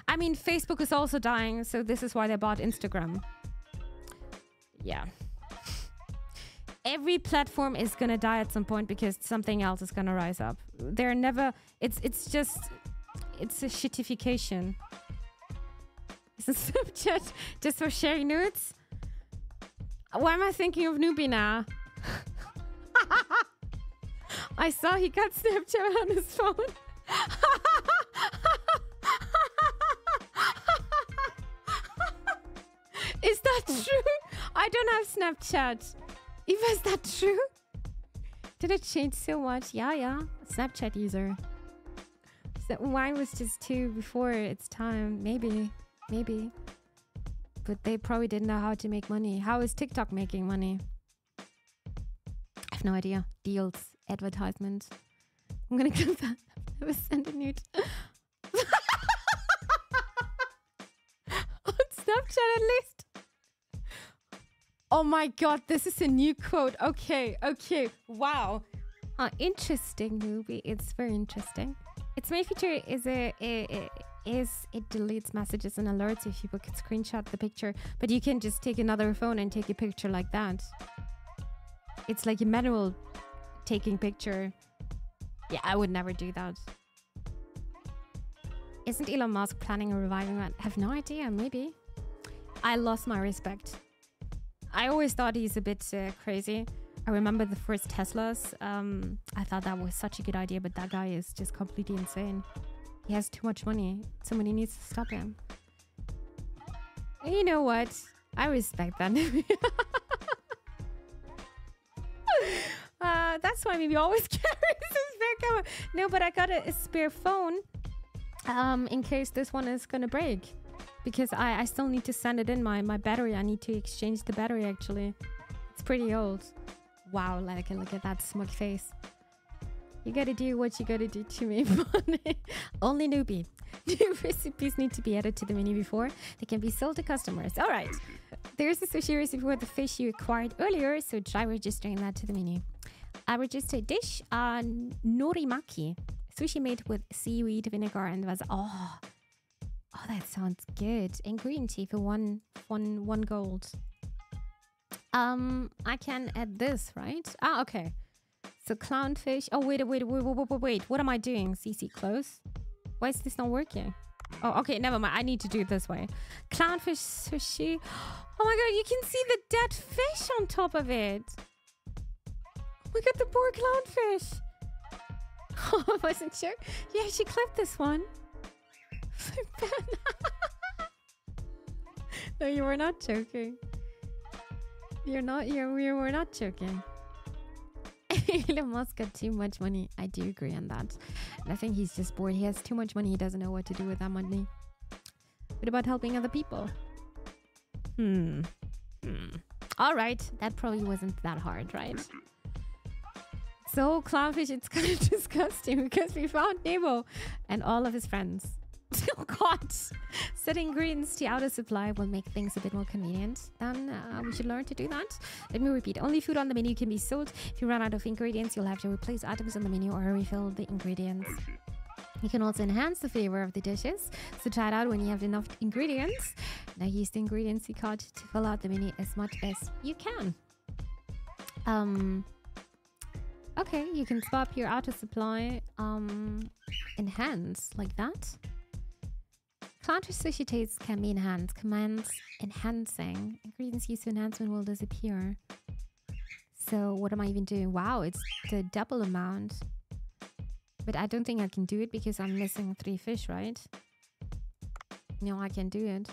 S1: I mean, Facebook is also dying, so this is why they bought Instagram. Yeah every platform is gonna die at some point because something else is gonna rise up. They're never. It's it's just it's a shitification. Is Snapchat just for sharing nudes? Why am I thinking of Newbie now? I saw he got Snapchat on his phone. Is that true? I don't have Snapchat. Eva, is that true? Did it change so much? Yeah, yeah. Snapchat user. So was just two before its time. Maybe. Maybe. But they probably didn't know how to make money. How is TikTok making money? I have no idea. Deals, advertisements. I'm gonna that. I was sent a nude. On Snapchat at least. Oh my god, this is a new quote. Okay, okay, wow. Uh, interesting movie. It's very interesting. Its main feature is a, a is it deletes messages and alerts if people can screenshot the picture, but you can just take another phone and take a picture like that. It's like a manual taking picture. Yeah, I would never do that. Isn't Elon Musk planning a reviving? I have no idea, maybe. I lost my respect. I always thought he's a bit uh, crazy. I remember the first Teslas. Um, I thought that was such a good idea, but that guy is just completely insane. He has too much money. Somebody needs to stop him. You know what? I respect that. uh, that's why maybe always carries his camera. No, but I got a, a spare phone um, in case this one is gonna break. Because I, I still need to send it in my, my battery. I need to exchange the battery actually. It's pretty old. Wow, like look at that smug face. You gotta do what you gotta do to me, Only newbie. New recipes need to be added to the menu before they can be sold to customers. All right. There's a sushi recipe for the fish you acquired earlier, so try registering that to the menu. I registered dish, uh, norimaki. Sushi made with seaweed, vinegar, and was oh, oh, that sounds good. And green tea for one, one, one gold. Um, I can add this, right? Ah, okay. So clownfish. Oh, wait, wait, wait, wait, wait, wait. What am I doing? CC close. Why is this not working? Oh, okay, never mind. I need to do it this way. Clownfish sushi. Oh my god, you can see the dead fish on top of it. Oh my god, the poor clownfish. Oh, I wasn't sure. Yeah, she clipped this one. no, you were not joking. You're not. You're. You were not joking. Elon Musk got too much money. I do agree on that. And I think he's just bored. He has too much money. He doesn't know what to do with that money. What about helping other people? Hmm. Hmm. All right. That probably wasn't that hard, right? So, Clownfish, it's kind of disgusting because we found Nemo and all of his friends. Oh god! Setting greens to auto supply will make things a bit more convenient. Then uh, we should learn to do that. Let me repeat. Only food on the menu can be sold. If you run out of ingredients, you'll have to replace items on the menu or refill the ingredients. You can also enhance the flavor of the dishes. So try it out when you have enough ingredients. Now use the ingredients you caught to fill out the menu as much as you can. Um, okay, you can swap your auto supply um, enhance like that. Tastes can be enhanced. Commands enhancing. Ingredients used for enhancement will disappear. So what am I even doing? Wow, it's the double amount. But I don't think I can do it because I'm missing three fish, right? No, I can do it.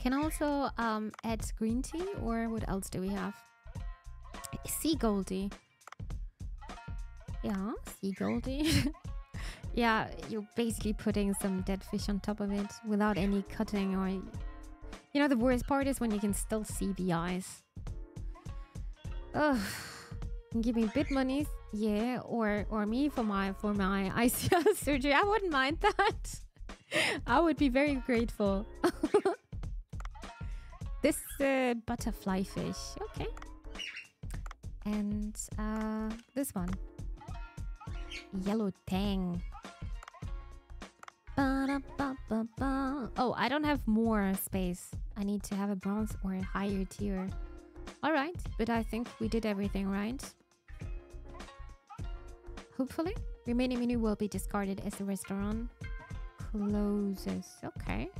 S1: Can also um, add green tea or what else do we have? Sea Goldie. Yeah, Sea Goldie. Yeah, you're basically putting some dead fish on top of it without any cutting or... You know, the worst part is when you can still see the eyes. Ugh. Give me bit money, yeah, or or me for my for my ICL surgery. I wouldn't mind that. I would be very grateful. this uh, butterfly fish, okay. And uh, this one, yellow tang. Oh, I don't have more space. I need to have a bronze or a higher tier. Alright, but I think we did everything right. Hopefully. Remaining menu will be discarded as the restaurant closes. Okay.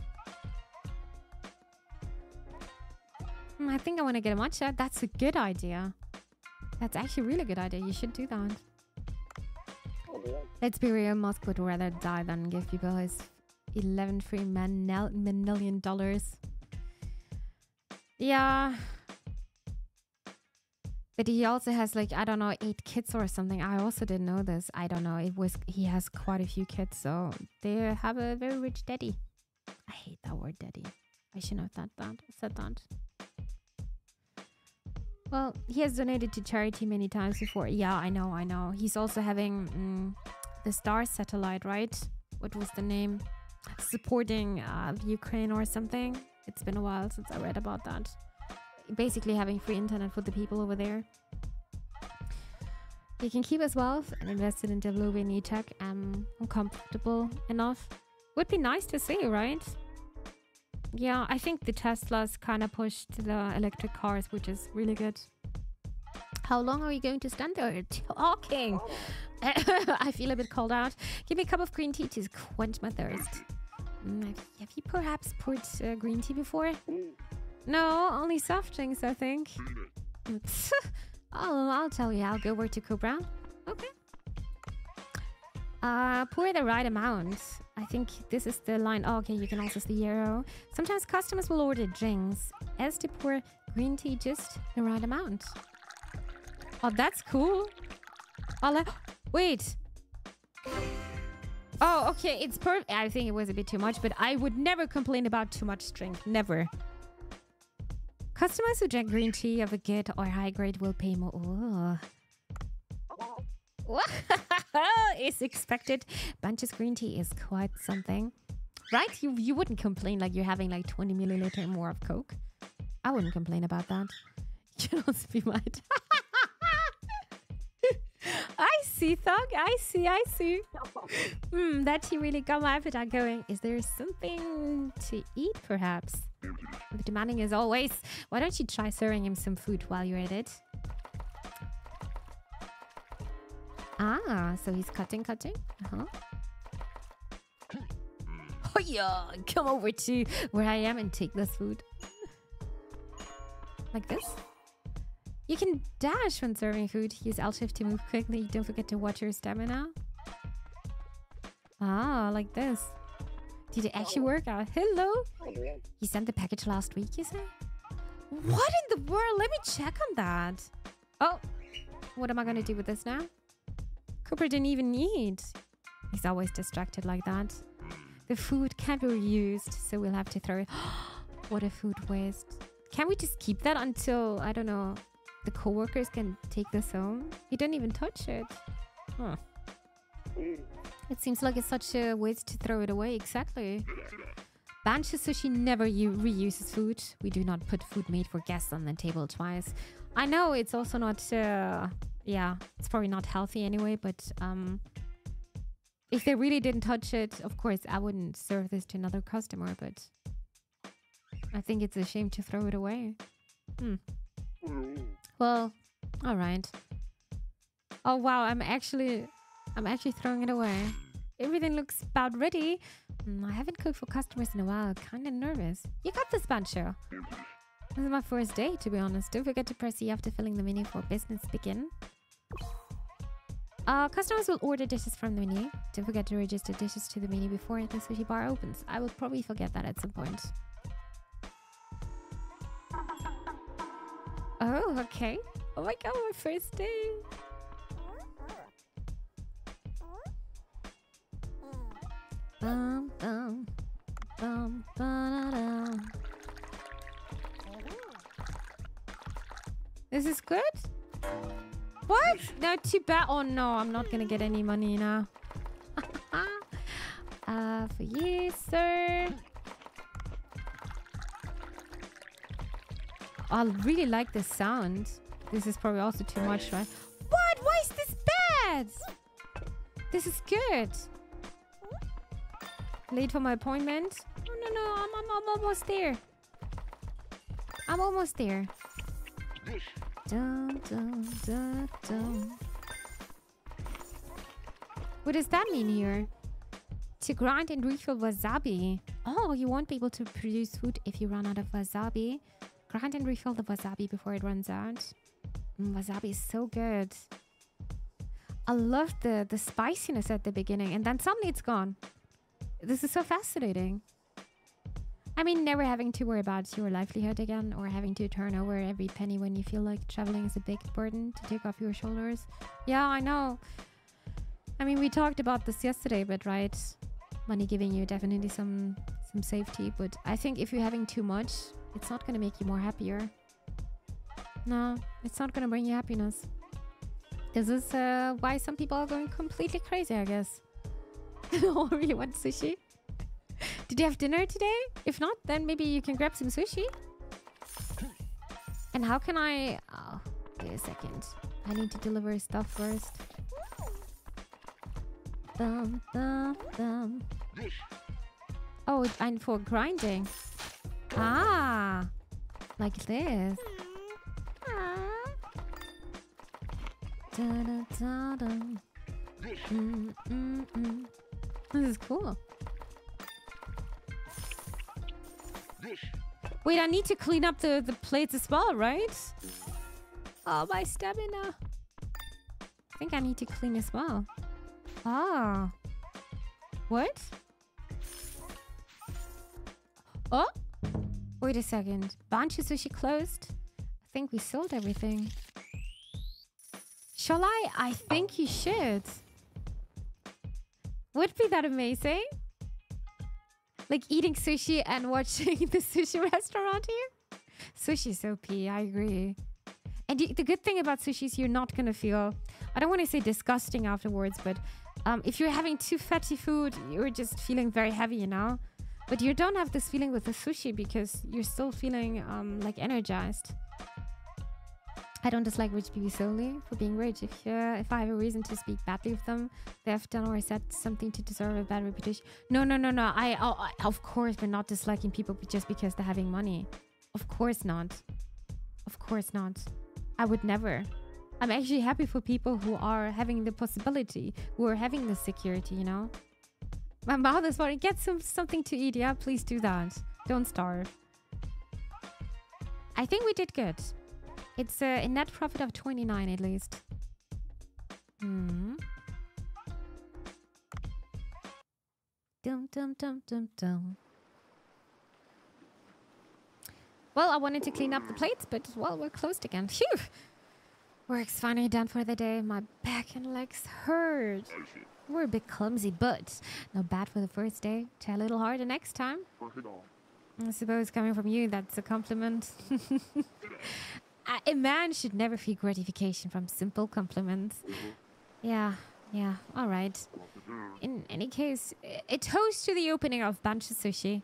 S1: Hmm, I think I want to get a matcha. That's a good idea. That's actually a really good idea. You should do that. Let's be real, Musk would rather die than give people his 11 free million dollars. Yeah. But he also has like, I don't know, eight kids or something. I also didn't know this. I don't know. It was, he has quite a few kids. So they have a very rich daddy. I hate that word daddy. I should have thought that, said that. Well, he has donated to charity many times before. Yeah, I know, I know. He's also having mm, the Star satellite, right? What was the name? Supporting uh, Ukraine or something. It's been a while since I read about that. Basically having free internet for the people over there. He can keep his wealth and invest it in developing new tech. I'm comfortable enough. Would be nice to see, right? Yeah, I think the Teslas kind of pushed the electric cars, which is really good. How long are you going to stand there talking? I feel a bit cold out. Give me a cup of green tea to quench my thirst. Mm, have you perhaps poured uh, green tea before? No, only soft drinks, I think. oh, I'll tell you. I'll go over to Cobra. Okay. Uh, pour the right amount. I think this is the line. Oh, okay, you can also see euro. Sometimes customers will order drinks as to pour green tea just the right amount. Oh, that's cool. Oh, Wait. Oh, okay. It's perfect. I think it was a bit too much, but I would never complain about too much strength. Never. Customers who drink green tea of a good or high grade will pay more. Oh. is expected. Bancho's green tea is quite something. Right? You you wouldn't complain like you're having like 20 milliliter more of Coke. I wouldn't complain about that. You don't be mad. I see, Thug. I see, I see. Hmm, that tea really got my appetite going. Is there something to eat, perhaps? Demanding as always. Why don't you try serving him some food while you're at it? Ah, so he's cutting, cutting? Uh-huh. Oh yeah, come over to where I am and take this food. Like this? You can dash when serving food. Use L shift to move quickly. Don't forget to watch your stamina. Ah, like this. Did it actually work out? Hello? You sent the package last week, you say? What in the world? Let me check on that. Oh, what am I going to do with this now? Cobra didn't even eat. He's always distracted like that. The food can't be reused, so we'll have to throw it. what a food waste. Can we just keep that until, I don't know, the co-workers can take this home? He didn't even touch it. Huh. It seems like it's such a waste to throw it away. Exactly. Bancho Sushi never reuses food. We do not put food made for guests on the table twice. I know it's also not... Uh, yeah, it's probably not healthy anyway, but... um if they really didn't touch it, of course, I wouldn't serve this to another customer, but I think it's a shame to throw it away. Hmm. Well, all right. Oh wow, I'm actually, I'm actually throwing it away. Everything looks about ready. Mm, I haven't cooked for customers in a while. Kind of nervous. You got this, Bancho. This is my first day, to be honest. Don't forget to press E after filling the menu for business begin. Uh, customers will order dishes from the menu. Don't forget to register dishes to the menu before the sushi bar opens. I will probably forget that at some point. Oh, okay. Oh my god, my first day. Bum, bum, bum, ba, This is good? What? No, too bad. Oh no, I'm not gonna get any money now. uh, for you, sir. I really like the sound. This is probably also too much, right? What? Why is this bad? This is good. Late for my appointment? No, no, no. I'm, I'm, I'm almost there. I'm almost there. Dun, dun, dun, dun. What does that mean here? To grind and refill wasabi. Oh, you won't be able to produce food if you run out of wasabi. Grind and refill the wasabi before it runs out. Mm, wasabi is so good. I love the, the spiciness at the beginning and then suddenly it's gone. This is so fascinating. I mean, never having to worry about your livelihood again or having to turn over every penny when you feel like traveling is a big burden to take off your shoulders. Yeah, I know. I mean, we talked about this yesterday, but right, money giving you definitely some some safety. But I think if you're having too much, it's not going to make you more happier. No, it's not going to bring you happiness. This is uh, why some people are going completely crazy, I guess. oh, really want sushi? Did you have dinner today? If not, then maybe you can grab some sushi. And how can I... Oh, wait a second. I need to deliver stuff first. Thumb, thumb, thumb. Oh, and for grinding. Ah, like this. Da, da, da. Mm, mm, mm. This is cool. Wait, I need to clean up the, the plates as well, right? Oh, my stamina. I think I need to clean as well. Ah. What? Oh? Wait a second. Bancho Sushi closed? I think we sold everything. Shall I? I think you should. Would be that amazing? Like eating sushi and watching the sushi restaurant here? Sushi is OP, I agree. And the good thing about sushi is you're not gonna feel, I don't want to say disgusting afterwards, but um, if you're having too fatty food, you're just feeling very heavy, you know? But you don't have this feeling with the sushi because you're still feeling um, like energized. I don't dislike rich people solely for being rich. If uh, if I have a reason to speak badly of them, they have done or said something to deserve a bad reputation. No, no, no, no. I, oh, I of course we're not disliking people just because they're having money. Of course not. Of course not. I would never. I'm actually happy for people who are having the possibility, who are having the security. You know. My mouth is watering. Get some something to eat. Yeah, please do that. Don't starve. I think we did good. It's a, net profit of 29 at least. Hmm. Dum dum dum dum dum. Well, I wanted to clean up the plates, but well, we're closed again. Phew! Work's finally done for the day. My back and legs hurt. We're a bit clumsy, but not bad for the first day. Try a little harder next time. I suppose coming from you, that's a compliment. a man should never feel gratification from simple compliments. Yeah, yeah, all right. In any case, a toast to the opening of Bancho Sushi.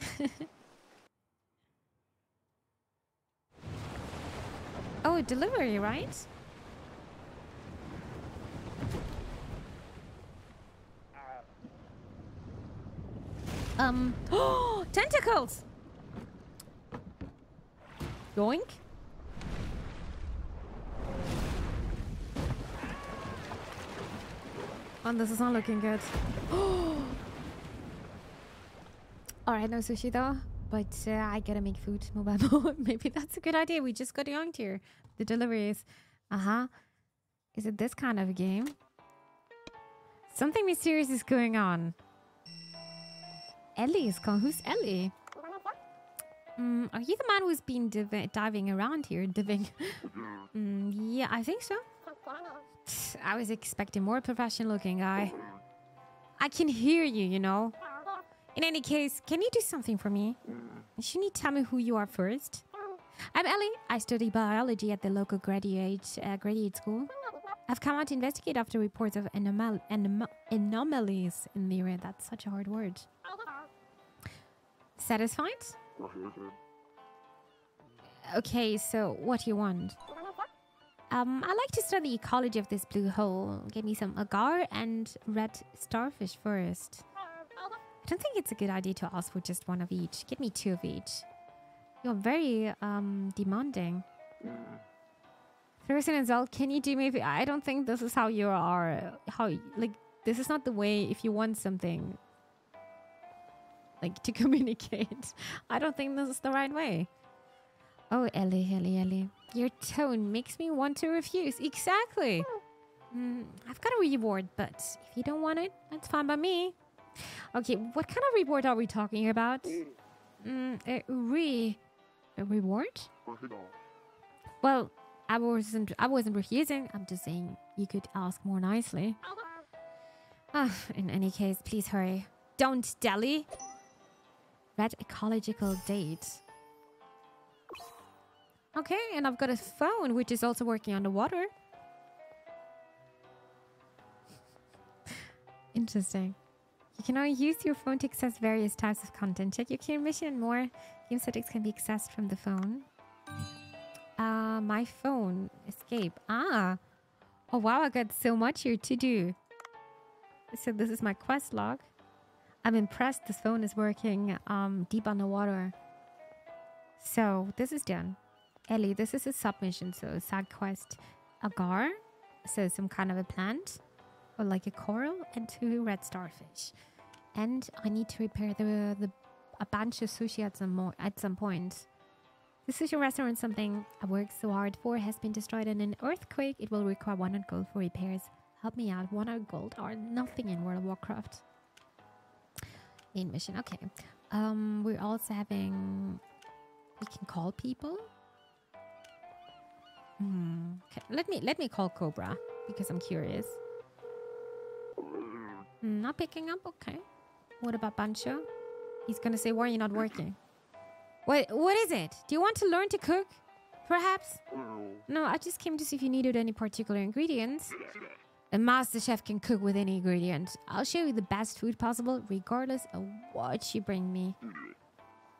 S1: oh, delivery, right? Um, oh, tentacles! Yoink. And this is not looking good. Alright, no sushi though. But uh, I gotta make food mobile Maybe that's a good idea. We just got yoinked here. The deliveries. Uh-huh. Is it this kind of a game? Something mysterious is going on. Ellie is calling. Who's Ellie? Mm, are you the man who's been div- diving around here? Diving? mm, yeah, I think so. I was expecting more professional looking guy. I can hear you, you know. In any case, can you do something for me? Shouldn't you tell me who you are first? I'm Ellie. I study biology at the local graduate uh, graduate school. I've come out to investigate after reports of anomal anom anomalies in the area. That's such a hard word. Satisfied? Okay, so what do you want? Um, I like to study the ecology of this blue hole. Give me some agar and red starfish first. I don't think it's a good idea to ask for just one of each. Give me two of each. You're very um demanding. First and all, can you do me? I don't think this is how you are. How like this is not the way. If you want something, like to communicate. I don't think this is the right way. Oh, Ellie, Ellie, Ellie. Your tone makes me want to refuse. Exactly. Mm, I've got a reward, but if you don't want it, that's fine by me. Okay, what kind of reward are we talking about? Mm, a re... A reward? Well, I wasn't I wasn't refusing. I'm just saying you could ask more nicely. Ah, in any case, please hurry. Don't dally. Red ecological date. Okay, and I've got a phone which is also working underwater. Interesting. You can now use your phone to access various types of content. Check your key mission and more. Game settings can be accessed from the phone. Uh, my phone. Escape. Ah. Oh wow, I got so much here to do. So this is my quest log. I'm impressed this phone is working um, deep underwater. So this is done. Ellie, this is a submission, so side quest agar, so some kind of a plant, or like a coral, and two red starfish. And I need to repair the the a bunch of sushi at some more at some point. The sushi restaurant, something I worked so hard for, has been destroyed in an earthquake. It will require 100 gold for repairs. Help me out. 100 gold are nothing in World of Warcraft. Main mission. Okay. Um, we're also having. We can call people. Hmm. Okay. Let me let me call Cobra because I'm curious. Mm, not picking up? Okay. What about Bancho? He's gonna say, why are you not working? What, what is it? Do you want to learn to cook? Perhaps? No, I just came to see if you needed any particular ingredients. A master chef can cook with any ingredient. I'll show you the best food possible, regardless of what you bring me.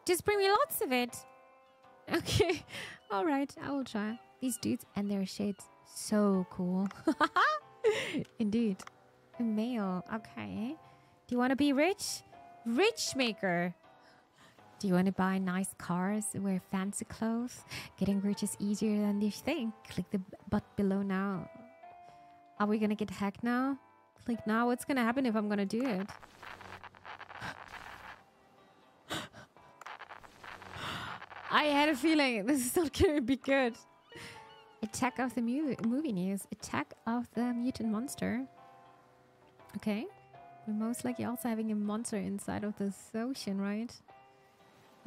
S1: Just bring me lots of it. Okay. All right, I will try. These dudes and their shades, so cool. Indeed. A male. Okay. Do you want to be rich? Rich maker. Do you want to buy nice cars, wear fancy clothes? Getting rich is easier than you think. Click the button below now. Are we gonna get hacked now? Click now. What's gonna happen if I'm gonna do it? I had a feeling this is not gonna be good. Attack of the movie news. Attack of the mutant monster. Okay. We're most likely also having a monster inside of this ocean, right?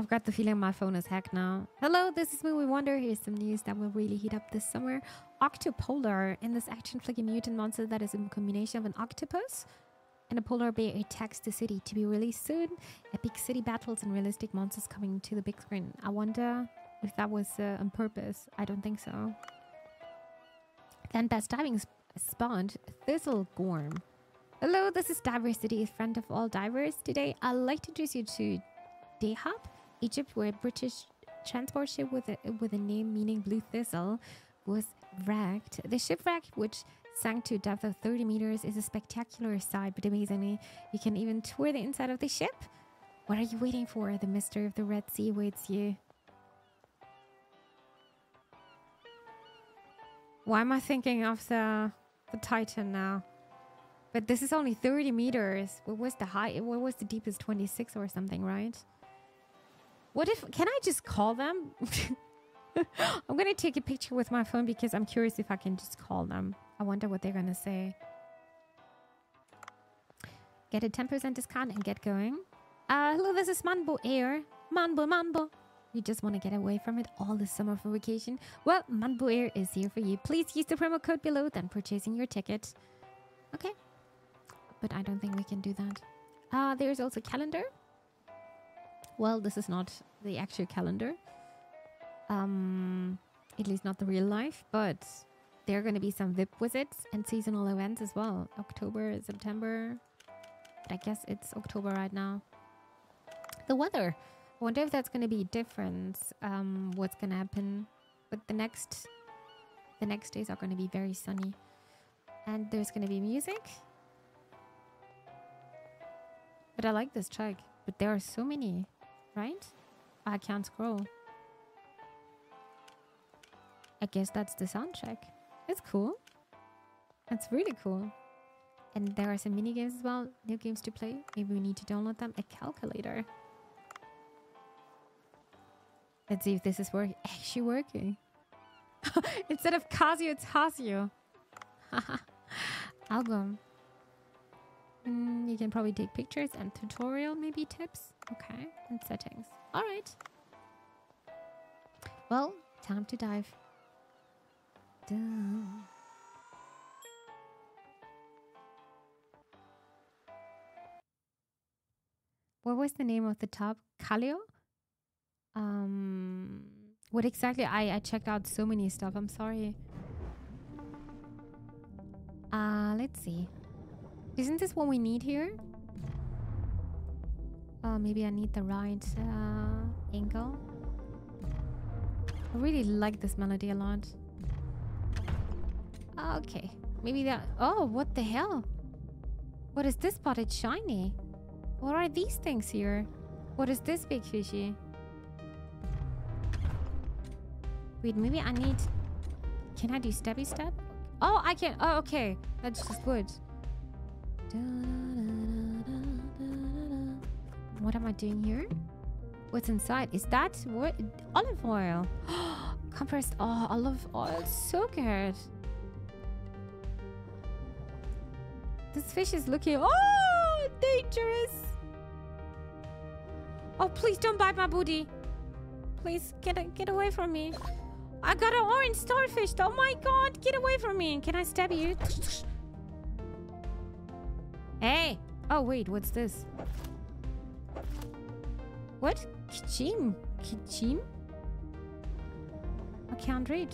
S1: I've got the feeling my phone is hacked now. Hello, this is Movie Wonder. Here's some news that will really heat up this summer. Octopolar, in this action flicky mutant monster that is a combination of an octopus and a polar bear attacks the city to be released soon. Epic city battles and realistic monsters coming to the big screen. I wonder if that was uh, on purpose. I don't think so. Then best diving sp spawned Thistlegorm. Hello, this is Diversity, friend of all divers. Today, I'd like to introduce you to Dahab, Egypt, where a British transport ship with a, with a name meaning blue thistle was wrecked. The shipwreck, which sank to a depth of 30 meters, is a spectacular sight, but amazingly, you can even tour the inside of the ship. What are you waiting for? The mystery of the Red Sea awaits you. Why am I thinking of the the Titan now? But this is only 30 meters. What was the high? What was the deepest? 26 or something, right? What if, can I just call them? I'm going to take a picture with my phone because I'm curious if I can just call them. I wonder what they're going to say. Get a 10% discount and get going. Uh, hello, this is Manbo Air. Manbo, Manbo. You just want to get away from it all this summer for vacation? Well, Manbo Air is here for you. Please use the promo code below then purchasing your ticket. Okay. But I don't think we can do that. Uh, there's also calendar. Well, this is not the actual calendar. Um, at least not the real life, but there are going to be some VIP visits and seasonal events as well. October, September. I guess it's October right now. The weather. I wonder if that's going to be different. Um, what's going to happen? But the next, the next days are going to be very sunny, and there's going to be music. But I like this track. But there are so many right? I can't scroll. I guess that's the soundtrack. It's cool. That's really cool. And there are some mini games as well, new games to play. Maybe we need to download them. A calculator. Let's see if this is work actually working. Instead of Casio, it's Casio. Album. Mm, you can probably take pictures and tutorial, maybe tips. Okay, and settings. All right. Well, time to dive. Duh. What was the name of the top? Kaleo? Um, what exactly? I, I checked out so many stuff. I'm sorry. Uh, let's see. Isn't this what we need here? Uh, maybe I need the right uh, angle. I really like this melody a lot. Okay. Maybe that... Oh, what the hell? What is this spot? It's shiny. What are these things here? What is this big fishy? Wait, maybe I need... Can I do stabby step? Oh, I can. Oh, okay. That's just good. What am I doing here? What's inside? Is that what? Olive oil. Compressed oh, olive oil. So good. This fish is looking... Oh, dangerous. Oh, please don't bite my booty. Please, get, get away from me. I got an orange starfish. Oh my god, get away from me. Can I stab you? Hey! Oh, wait, what's this? What? Kichim? Kichim? I can't read.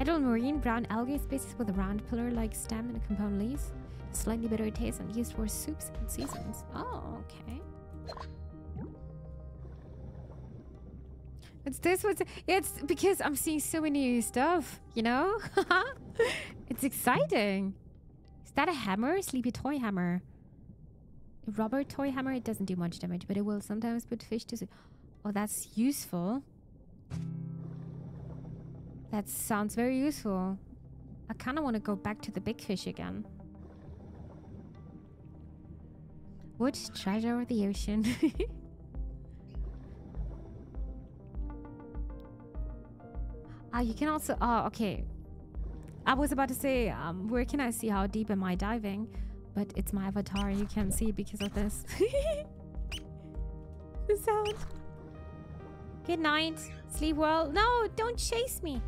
S1: Edible marine brown algae species with a round pillar-like stem and a compound leaves. Slightly bitter taste and used for soups and seasons. Oh, okay. It's this what's it's because I'm seeing so many new stuff, you know? it's exciting. Is that a hammer? Sleepy toy hammer. A rubber toy hammer, it doesn't do much damage, but it will sometimes put fish to sleep. Oh, that's useful. That sounds very useful. I kind of want to go back to the big fish again. What treasure of the ocean? Ah, you can also. Oh, okay. I was about to say, um, where can I see how deep am I diving? But it's my avatar. You can't see because of this. the sound. Good night. Sleep well. No, don't chase me.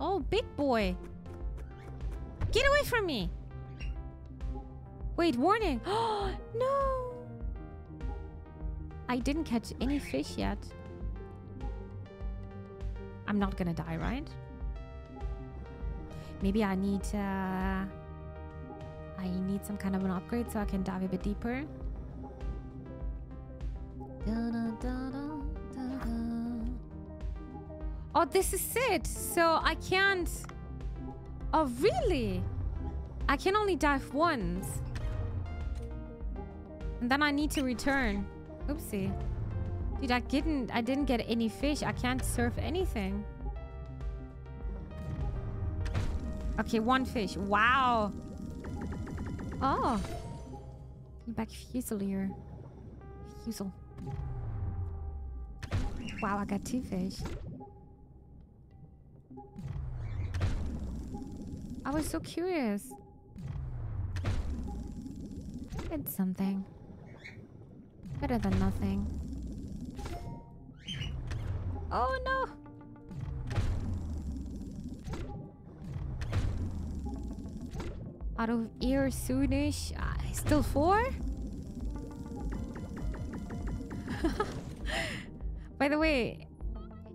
S1: Oh, big boy. Get away from me. Wait, warning. Oh, no. I didn't catch any fish yet. I'm not gonna die, right? Maybe I need uh, I need some kind of an upgrade so I can dive a bit deeper. Da, da, da, oh, this is it. So I can't. Oh, really? I can only dive once. And then I need to return. Oopsie. Dude, I didn't I didn't get any fish. I can't surf anything. Okay, one fish. Wow. Oh. Back Fusilier. Fusel. Wow, I got two fish. I was so curious. It's something. Better than nothing. Oh no! Out of ear soonish. Uh, still four? By the way,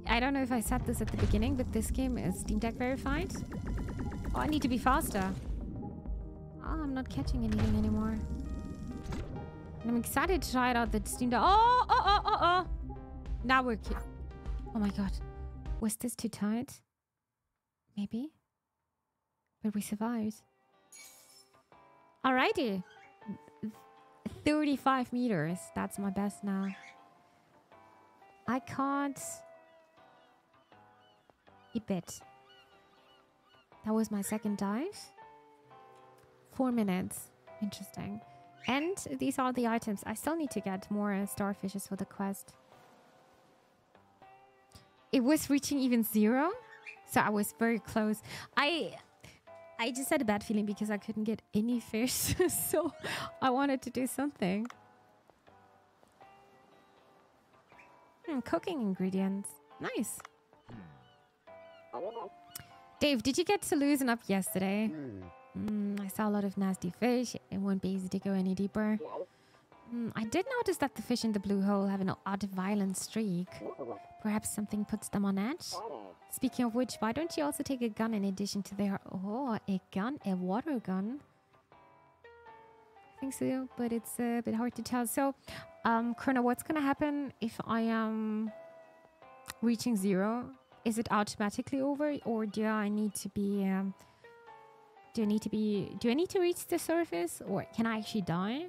S1: I don't know if I said this at the beginning, but this game is Steam Deck verified. Oh, I need to be faster. Oh, I'm not catching anything anymore. I'm excited to try it out the Steam Deck. Oh, oh, oh, oh, oh. Now we're... Oh my god. Was this too tight? Maybe? But we survived. Alrighty. 35 meters. That's my best now. I can't... Keep bit. That was my second dive. Four minutes. Interesting. And these are the items. I still need to get more starfishes for the quest. It was reaching even zero. So I was very close. I I just had a bad feeling because I couldn't get any fish. so I wanted to do something. Hmm, cooking ingredients. Nice. Dave, did you get to loosen up yesterday? Mm, I saw a lot of nasty fish. It won't be easy to go any deeper. Mm, I did notice that the fish in the blue hole have an odd violent streak. Perhaps something puts them on edge? Speaking of which, why don't you also take a gun in addition to their... Oh, a gun? A water gun? I think so, but it's a bit hard to tell. So, um, Kerna, what's going to happen if I am reaching zero? Is it automatically over or do I need to be... Um, do I need to be... Do I need to reach the surface? Or can I actually die?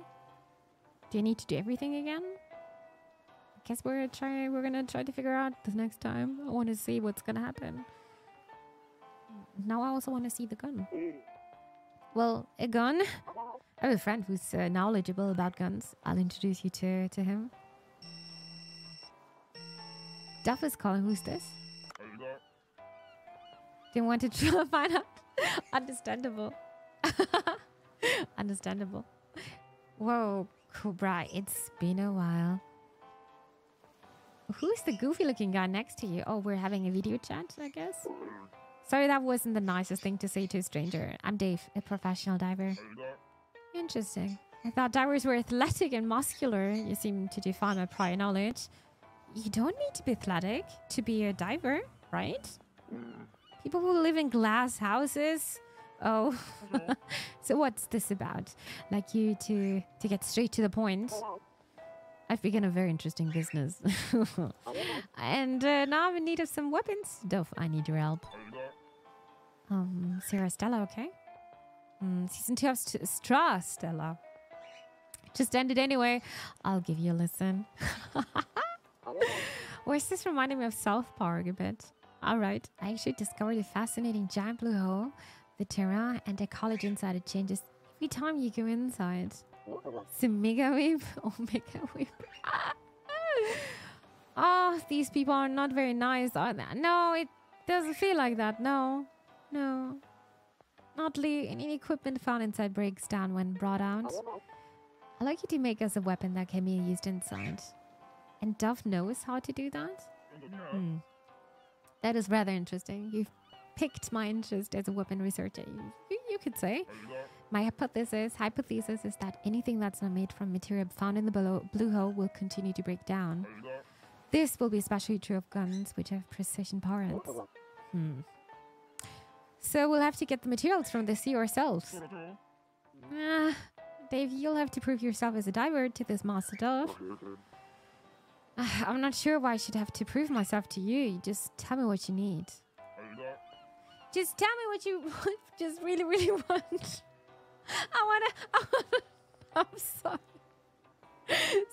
S1: Do I need to do everything again? I guess we're trying. We're gonna try to figure out the next time. I want to see what's gonna happen. Now I also want to see the gun. Well, a gun. I have a friend who's uh, knowledgeable about guns. I'll introduce you to to him. Duff is calling. Who's this? Didn't want to try to find out. Understandable. Understandable. Whoa, Cobra, it's been a while. Who's the goofy looking guy next to you? Oh, we're having a video chat, I guess. Sorry, that wasn't the nicest thing to say to a stranger. I'm Dave, a professional diver. Interesting. I thought divers were athletic and muscular. You seem to defy my prior knowledge. You don't need to be athletic to be a diver, right? People who live in glass houses. Oh, so what's this about? Like you to to get straight to the point. I've begun a very interesting business, and uh, now I'm in need of some weapons. Duff, I need your help. Um, Sarah Stella, okay? Mm, season two of St- Straw Stella. Just ended anyway. I'll give you a listen. Where's this reminding me of South Park a bit? All right. I actually discovered a fascinating giant blue hole. The terrain and ecology inside it changes every time you go inside. It's a mega wave. Oh, mega whip. oh, these people are not very nice, are they? No, it doesn't feel like that. No, no. Oddly, any equipment found inside breaks down when brought out. I'd like you to make us a weapon that can be used inside. And Duff knows how to do that? Hmm. That is rather interesting. You've piqued my interest as a weapon researcher, you, you, could say. My hypothesis, hypothesis is that anything that's not made from material found in the below, blue hole will continue to break down. This will be especially true of guns, which have precision parts. Hmm. So we'll have to get the materials from the sea ourselves. Ah, Dave, you'll have to prove yourself as a diver to this master Duff. Ah, I'm not sure why I should have to prove myself to you. You just tell me what you need. Just tell me what you just really, really want. I wanna. I I'm sorry.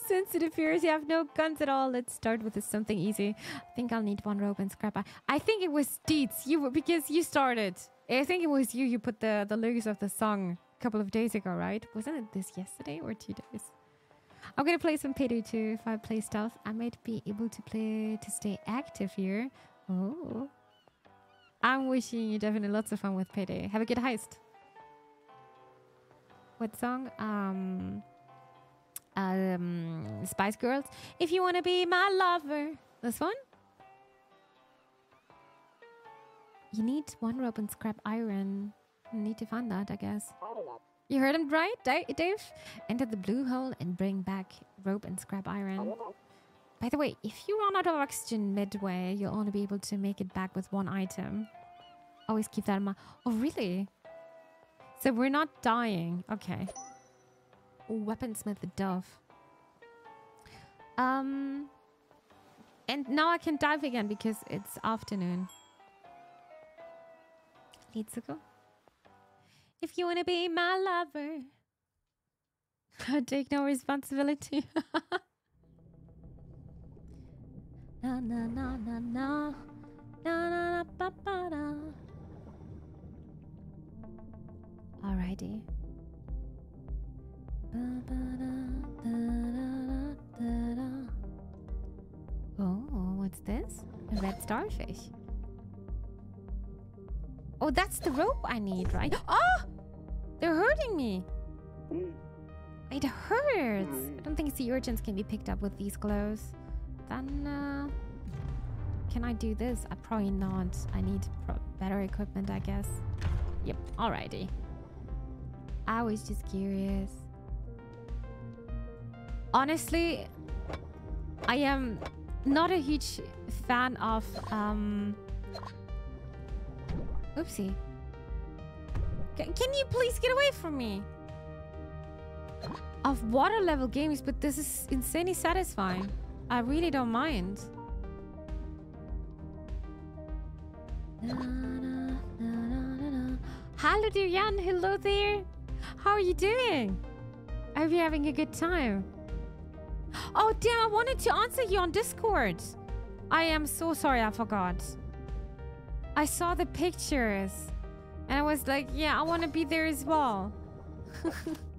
S1: Since it appears you have no guns at all, let's start with something easy. I think I'll need one rope and scrap. I, think it was Deets, you because you started. I think it was you. You put the the lyrics of the song a couple of days ago, right? Wasn't it this yesterday or two days? I'm gonna play some Payday 2. If I play stealth, I might be able to play to stay active here. Oh. I'm wishing you definitely lots of fun with Payday. Have a good heist. What song? Um, um, Spice Girls. If you wanna be my lover, this one. You need one rope and scrap iron. You need to find that, I guess. You heard him right, Dave? Enter the blue hole and bring back rope and scrap iron. By the way, if you run out of oxygen midway, you'll only be able to make it back with one item. Always keep that in mind. Oh, really? So we're not dying. Okay. Oh, weaponsmith the Duff. Um, and now I can dive again because it's afternoon. Let's go. If you want to be my lover, I take no responsibility. Na na na na na. Na na na ba ba da. Alrighty. Ba ba da da da da da da. Oh, oh, what's this? A red starfish. Oh, that's the rope I need, right? Oh! They're hurting me! Hmm. It hurts! I don't think sea urchins can be picked up with these gloves. Then, uh, can I do this? I probably not. I need better equipment, I guess. Yep, alrighty. I was just curious. Honestly, I am not a huge fan of, um, Oopsie. C- can you please get away from me? Of water level games, but this is insanely satisfying. I really don't mind. Hello, dear Jan. Hello there. How are you doing? I hope you're having a good time. Oh, damn, I wanted to answer you on Discord. I am so sorry, I forgot. I saw the pictures and I was like, yeah, I want to be there as well.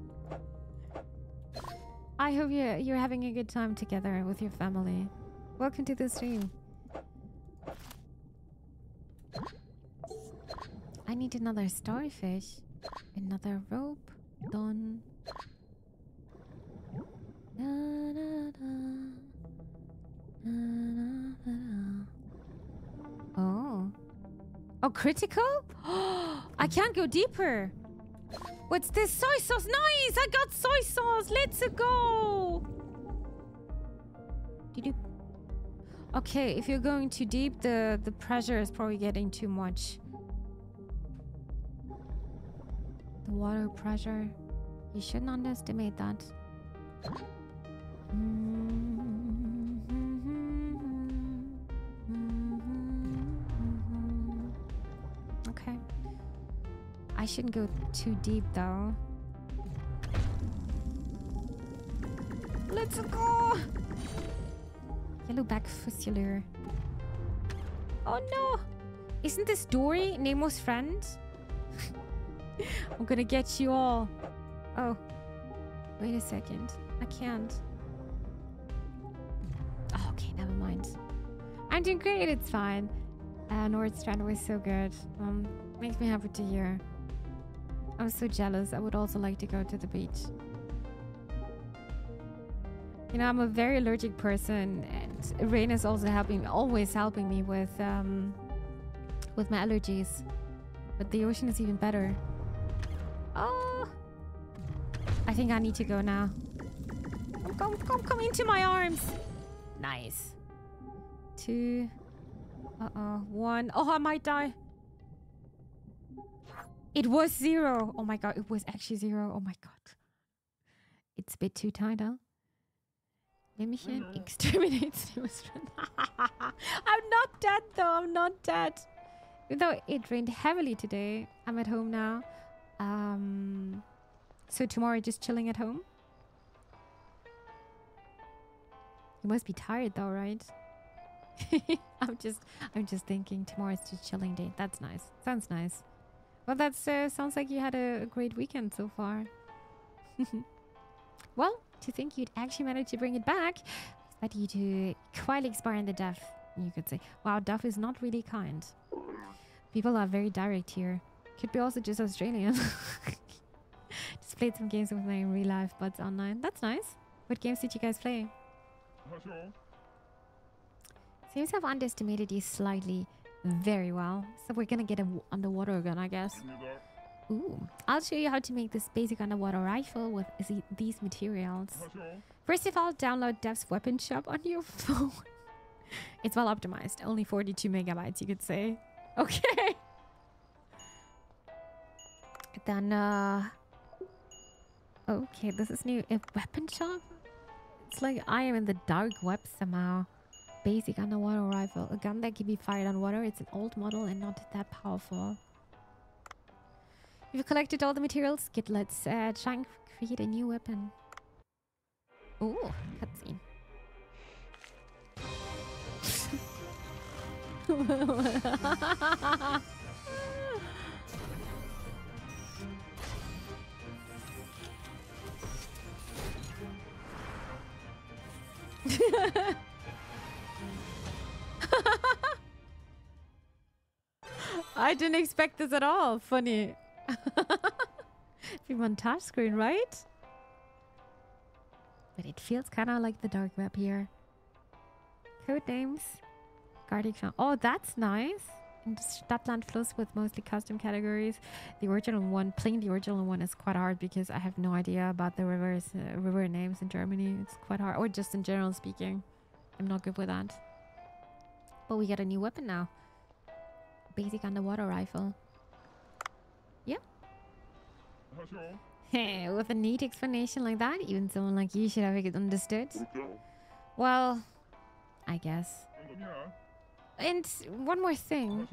S1: I hope you're, you're having a good time together with your family. Welcome to the stream. I need another starfish. Another rope. Done. Oh. Oh, critical? I can't go deeper. What's this? Soy sauce. Nice! I got soy sauce. Let's go. Okay, if you're going too deep, the, the pressure is probably getting too much. The water pressure. You shouldn't underestimate that. Okay. I shouldn't go too deep though. Let's go! Yellowback Fusilier. Oh no! Isn't this Dory, Nemo's friend? I'm gonna get you all. Oh. Wait a second. I can't. Oh, okay, never mind. I'm doing great, it's fine. Uh, Nordstrand was so good. Um, makes me happy to hear. I'm so jealous. I would also like to go to the beach. You know, I'm a very allergic person, and rain is also helping, always helping me with um, with my allergies. But the ocean is even better. Oh, I think I need to go now. Come, come, come into my arms. Nice. Two. Uh oh. One. Oh, I might die. It was zero. Oh my god, it was actually zero. Oh my god. It's a bit too tight, huh? Mimichin exterminates I'm not dead though, I'm not dead. Even though it rained heavily today, I'm at home now. Um, so tomorrow just chilling at home. You must be tired though, right? I'm just I'm just thinking tomorrow's just chilling day. That's nice. Sounds nice. Well, that uh, sounds like you had a, a great weekend so far. well, to think you'd actually managed to bring it back, that you to quietly expire in the death, you could say. Wow, Duff is not really kind. People are very direct here. Could be also just Australian. just played some games with my real life, buds online. That's nice. What games did you guys play? Seems to have underestimated you slightly. Very well. So we're gonna get an underwater gun, I guess. Ooh. I'll show you how to make this basic underwater rifle with these materials. First of all, download Duff's weapon shop on your phone. it's well optimized. Only 42 megabytes, you could say. Okay. Then, uh... Okay, this is new. A weapon shop? It's like I am in the dark web somehow. Basic underwater rifle. A gun that can be fired on water. It's an old model and not that powerful. You've collected all the materials. Get let's uh, try and create a new weapon. Ooh, cutscene. I didn't expect this at all. Funny. Be on touch screen, right? But it feels kind of like the dark web here. Code names. Guardian. Oh, that's nice. And Stadt Land Fluss with mostly custom categories. The original one, playing the original one is quite hard because I have no idea about the rivers, uh, river names in Germany. It's quite hard, or just in general speaking. I'm not good with that. But we get a new weapon now. Basic underwater rifle. Yep. Hey, with a neat explanation like that, even someone like you should have understood. Well, I guess. And one more thing.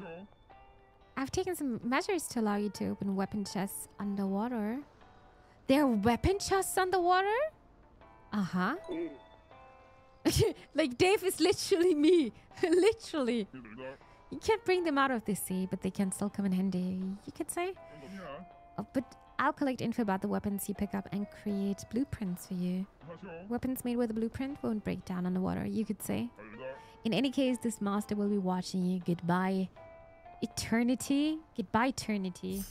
S1: I've taken some measures to allow you to open weapon chests underwater. There are weapon chests underwater? Uh-huh. like Dave is literally me. literally. You can't bring them out of the sea, but they can still come in handy, you could say. Oh, but I'll collect info about the weapons you pick up and create blueprints for you. Weapons made with a blueprint won't break down underwater, you could say. In any case, this master will be watching you. Goodbye. Eternity? Goodbye, eternity.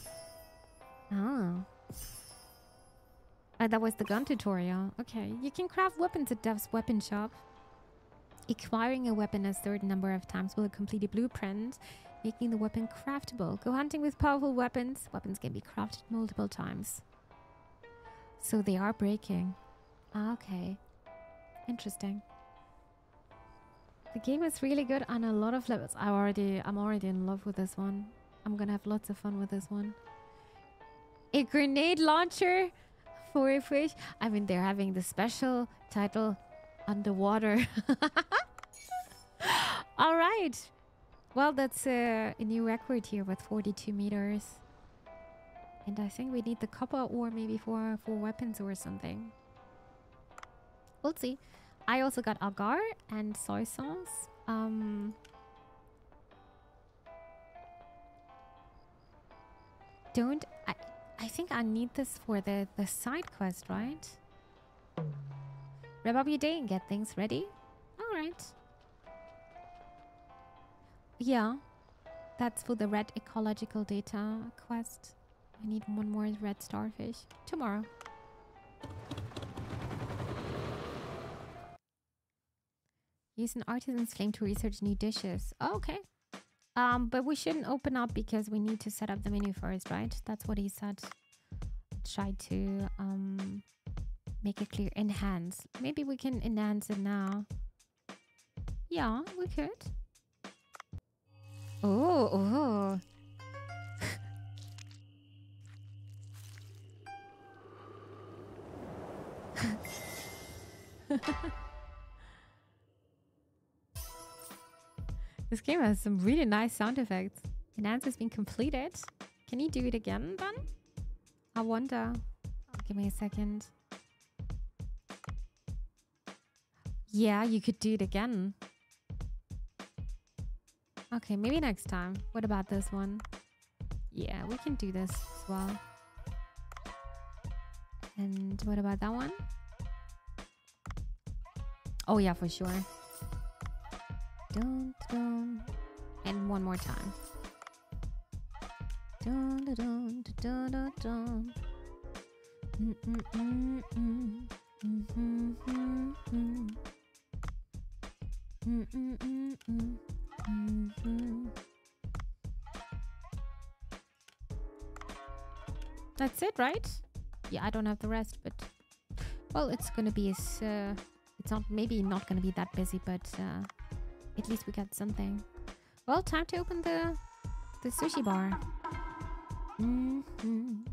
S1: Oh. Uh, that was the gun tutorial. Okay. You can craft weapons at Duff's weapon shop. Acquiring a weapon a certain number of times will complete a blueprint. making the weapon craftable. Go hunting with powerful weapons. Weapons can be crafted multiple times. So they are breaking. Ah, okay. Interesting. The game is really good on a lot of levels. I already I'm already in love with this one. I'm gonna have lots of fun with this one. A grenade launcher for a fish. I mean they're having the special title underwater. All right. Well, that's uh, a new record here with 42 meters. And I think we need the copper ore maybe for, for weapons or something. We'll see. I also got agar and soy sauce. Um, don't I? I think I need this for the the side quest, right? Wrap up your day and get things ready. All right. Yeah, that's for the red ecological data quest. I need one more red starfish tomorrow. Use an artisan's flame to research new dishes. Oh, okay. Um, but we shouldn't open up because we need to set up the menu first, right? That's what he said. Try to um make it clear. Enhance. Maybe we can enhance it now. Yeah, we could. Oh, oh. This game has some really nice sound effects. Enhance has been completed. Can you do it again then? I wonder. Give me a second. Yeah, you could do it again. Okay, maybe next time. What about this one? Yeah, we can do this as well. And what about that one? Oh yeah, for sure. Dun, dun. And one more time. Dun, dun, dun, dun, dun, dun. Mm, mm, mm, mm. Mm-hmm, mm-hmm, That's it, right? Yeah, I don't have the rest, but well, it's gonna be uh, it's not maybe not gonna be that busy, but uh, at least we got something. Well, time to open the the sushi bar. Mm -hmm.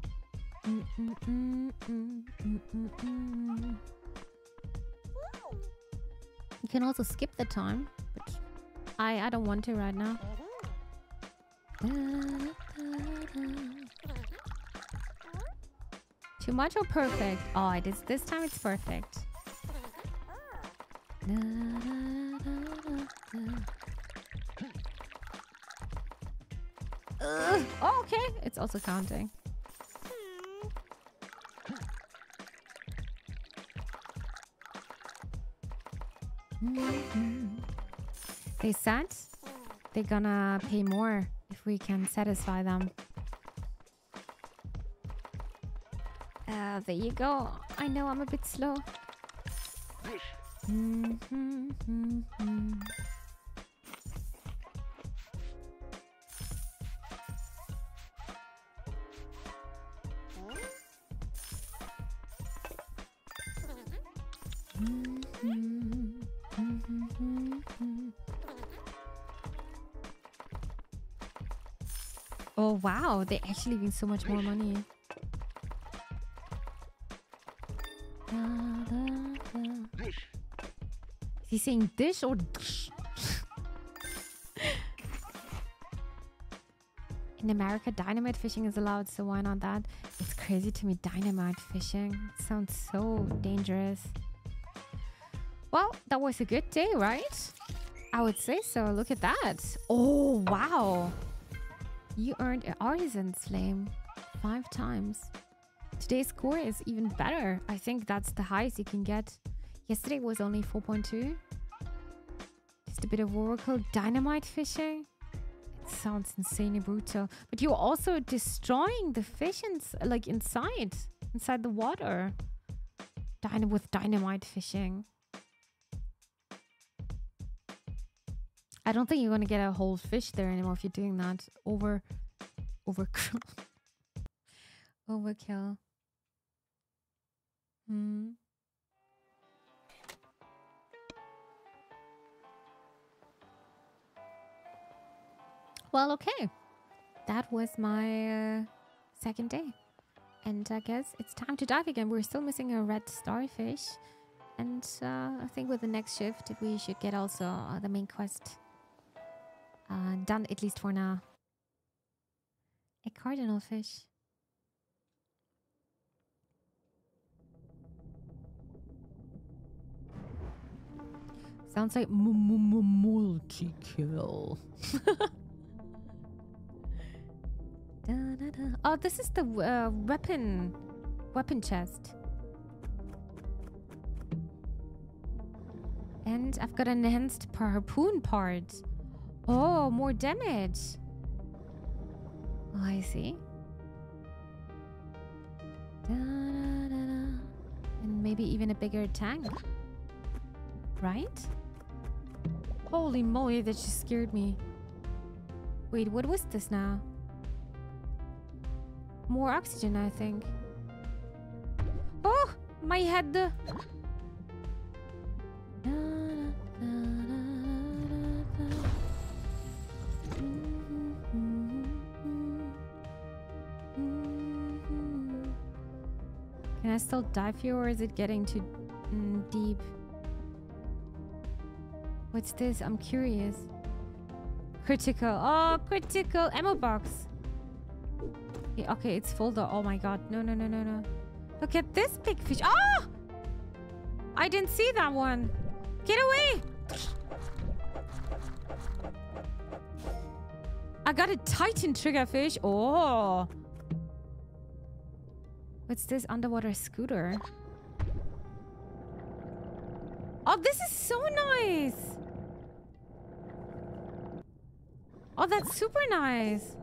S1: Mm -mm you can also skip the time, but I I don't want to right now. Too much or perfect? Oh, it is. This time it's perfect. Uh, oh, okay. It's also counting. They said they're gonna pay more if we can satisfy them. Uh, there you go. I know I'm a bit slow. Mm -hmm, mm -hmm. Wow, they're actually giving so much more money. Is he saying dish or dish? In America, dynamite fishing is allowed, so why not that? It's crazy to me, dynamite fishing. It sounds so dangerous. Well, that was a good day, right? I would say so. Look at that. Oh, wow. You earned an Artisan's Flame five times. Today's score is even better. I think that's the highest you can get. Yesterday was only 4.2. Just a bit of Oracle Dynamite fishing. It sounds insanely brutal. But you're also destroying the fish ins like inside, inside the water. Dyna with dynamite fishing. I don't think you're gonna get a whole fish there anymore if you're doing that. Over, over, overkill. Hmm. Well, okay. That was my uh, second day. And I guess it's time to dive again. We're still missing a red starfish. And uh, I think with the next shift, we should get also uh, the main quest uh, done, at least for now. A cardinal fish. Sounds like multi kill. oh, this is the uh, weapon weapon chest. And I've got an enhanced harpoon part. Oh, more damage. Oh, I see. Da, da, da, and maybe even a bigger tank. Right? Holy moly, that just scared me. Wait, what was this now? More oxygen, I think. Oh, my head. I still dive here or is it getting too mm, deep? What's this? I'm curious. Critical. Oh, critical ammo box. Yeah, okay, it's full though. Oh my god. No, no, no, no, no. Look at this big fish. Oh! I didn't see that one. Get away! I got a titan triggerfish. Oh. What's this underwater scooter? Oh, this is so nice. Oh, that's super nice.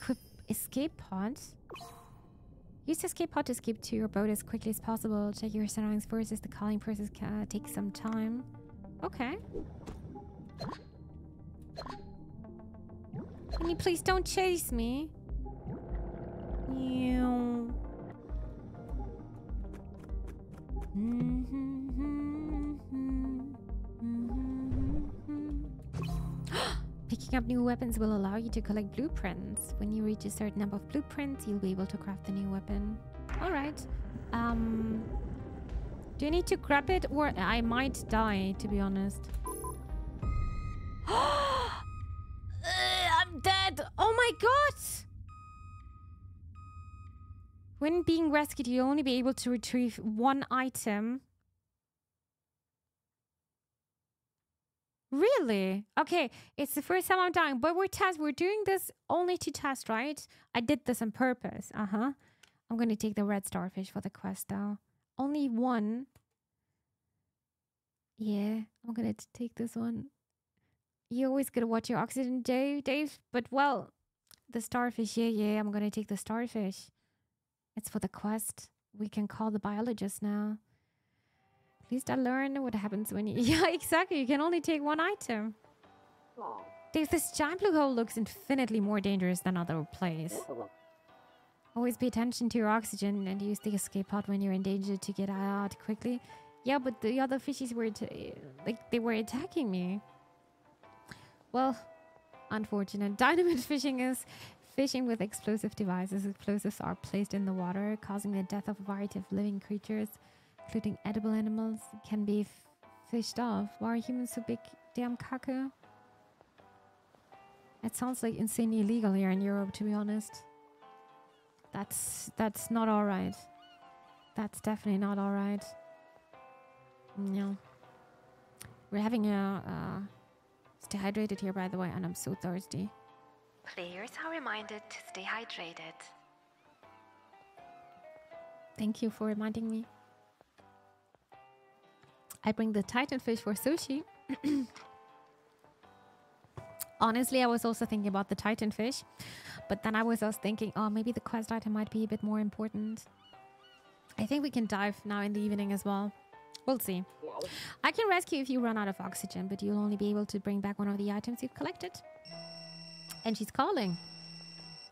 S1: Equip escape pods. Use escape pod to escape to your boat as quickly as possible. Check your surroundings first as the calling process can take some time. Okay. Can you please don't chase me? Mm-hmm. Mm-hmm. Mm-hmm. Picking up new weapons will allow you to collect blueprints. When you reach a certain number of blueprints, you'll be able to craft the new weapon. Alright. Um, do you need to grab it or I might die, to be honest. When being rescued, you'll only be able to retrieve one item. Really? Okay, it's the first time I'm dying, but we're test. We're doing this only to test, right? I did this on purpose. Uh huh. I'm gonna take the red starfish for the quest, though. Only one. Yeah, I'm gonna take this one. You always gotta watch your oxygen, Dave. Dave, but well, the starfish. Yeah, yeah. I'm gonna take the starfish. It's for the quest. We can call the biologist now. At least I learned what happens when you... Yeah, exactly. You can only take one item. Dave, this giant blue hole looks infinitely more dangerous than other places. Always pay attention to your oxygen and use the escape pod when you're in danger to get out quickly. Yeah, but the other fishies were... like, they were attacking me. Well, unfortunate. Dynamite fishing is Fishing with explosive devices. Explosives are placed in the water, causing the death of a variety of living creatures, including edible animals, can be fished off. Why are humans so big? Damn kacke. It sounds like insanely illegal here in Europe, to be honest. That's that's not all right. That's definitely not all right. No. We're having a uh, stay hydrated here, by the way, and I'm so thirsty.
S2: Players are reminded to stay hydrated.
S1: Thank you for reminding me. I bring the titan fish for sushi. Honestly, I was also thinking about the titan fish, but then I was also thinking, oh, maybe the quest item might be a bit more important. I think we can dive now in the evening as well. We'll see. I can rescue if you run out of oxygen, but you'll only be able to bring back one of the items you've collected. And she's calling.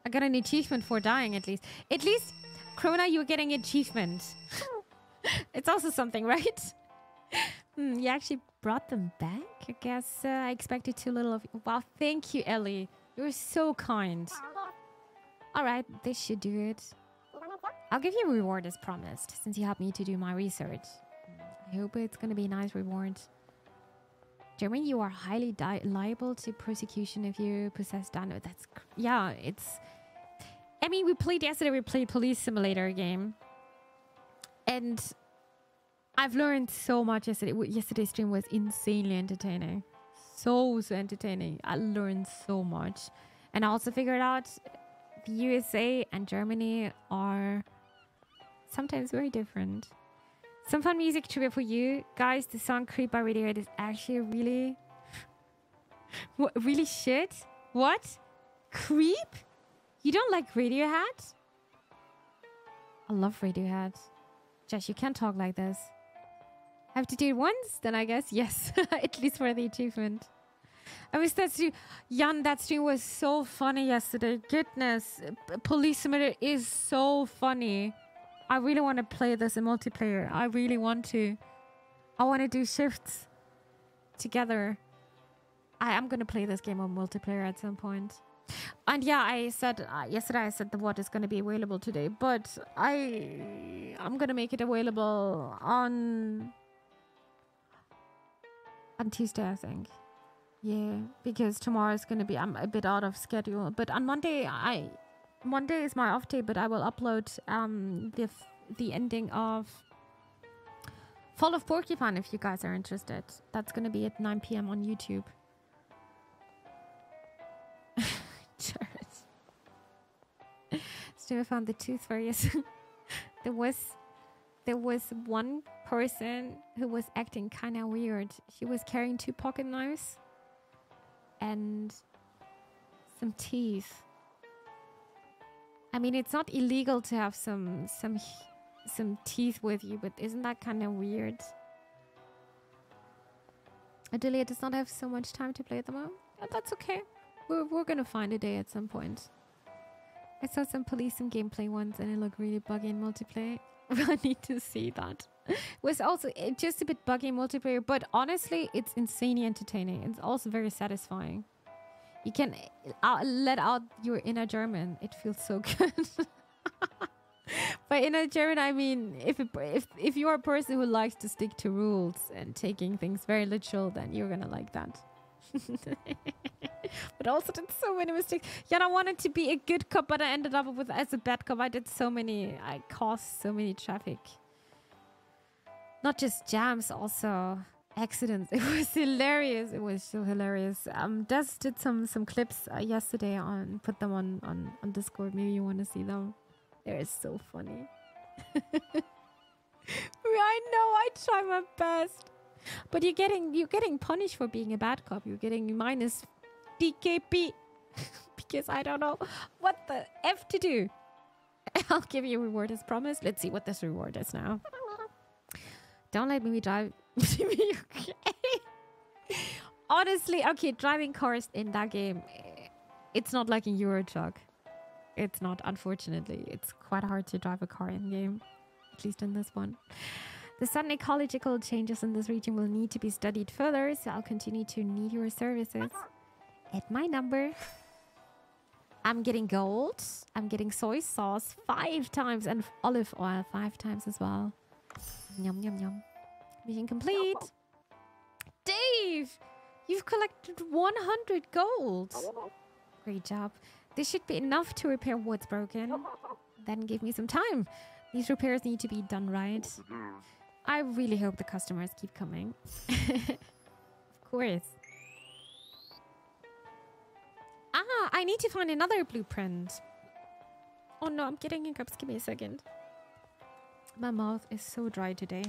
S1: I got an achievement for dying at least. At least, Krona, you're getting achievement. it's also something, right? Hmm, you actually brought them back? I guess uh, I expected too little of you. Wow, thank you, Ellie. You're so kind. All right, this should do it. I'll give you a reward as promised, since you helped me to do my research. I hope it's to be a nice reward. Jeremy, you are highly liable to prosecution if you possess dino. That's yeah, it's. I mean, we played yesterday. We played Police Simulator game, and I've learned so much yesterday. Yesterday's stream was insanely entertaining, so so entertaining. I learned so much, and I also figured out the USA and Germany are sometimes very different. Some fun music trivia for you guys. The song "Creep" by Radiohead is actually really, what really shit. What? Creep? You don't like Radiohead? I love Radiohead. Josh, you can't talk like this. Have to do it once? Then I guess yes. At least for the achievement. I wish that stream, Jan, that stream was so funny yesterday. Goodness, Police Simulator is so funny. I really want to play this in multiplayer. I really want to. I want to do shifts together. I am gonna play this game on multiplayer at some point. And yeah, I said uh, yesterday. I said the what is gonna be available today, but I I'm gonna make it available on on Tuesday, I think. Yeah, because tomorrow is gonna be I'm a bit out of schedule. But on Monday, I Monday is my off day, but I will upload um, the the ending of Fall of Porcupine if you guys are interested. That's gonna be at 9 p.m. on YouTube. Still found the tooth fairies. there was there was one person who was acting kind of weird. She was carrying two pocket knives and some teeth I mean, it's not illegal to have some some some teeth with you, but isn't that kind of weird? Adelia does not have so much time to play at the moment. But that's okay. We're, we're gonna find a day at some point. I saw some police and gameplay once and it looked really buggy in multiplayer. I need to see that. it was also eh, just a bit buggy in multiplayer, but honestly, it's insanely entertaining. It's also very satisfying. You can uh, let out your inner German. It feels so good. By inner German, I mean if, it, if if you're a person who likes to stick to rules and taking things very literal, then you're gonna like that. but also did so many mistakes. Yeah, I wanted to be a good cop, but I ended up with as a bad cop. I did so many. I caused so many traffic. Not just jams, also accidents. It was hilarious. It was so hilarious. Um, Des did some some clips uh, yesterday on put them on on on Discord. Maybe you want to see them. They're so funny. I know. I try my best, but you're getting you're getting punished for being a bad cop. You're getting minus DKP because I don't know what the f to do. I'll give you a reward as promised. Let's see what this reward is now. Don't let me drive. Honestly, okay, driving cars in that game, eh, it's not like in Euro Truck. It's not, unfortunately. It's quite hard to drive a car in game, at least in this one. The sudden ecological changes in this region will need to be studied further, so I'll continue to need your services. At my number, I'm getting gold, I'm getting soy sauce five times, and olive oil five times as well. Yum, yum, yum. Mission complete. Dave, you've collected 100 gold. Great job. This should be enough to repair what's broken. Then give me some time. These repairs need to be done right. I really hope the customers keep coming. of course. Ah, I need to find another blueprint. Oh no, I'm getting hiccups. Give me a second. My mouth is so dry today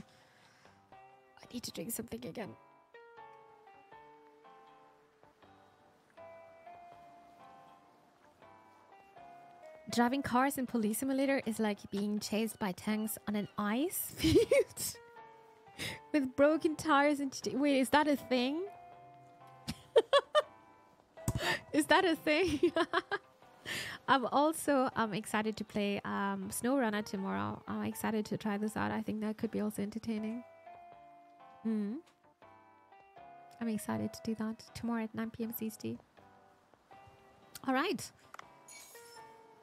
S1: need to drink something again. Driving cars in Police Simulator is like being chased by tanks on an ice field. With broken tires and... Wait, is that a thing? is that a thing? I'm also um, excited to play um, SnowRunner tomorrow. I'm excited to try this out. I think that could be also entertaining. Hmm. I'm excited to do that tomorrow at 9 p.m. CST. All right.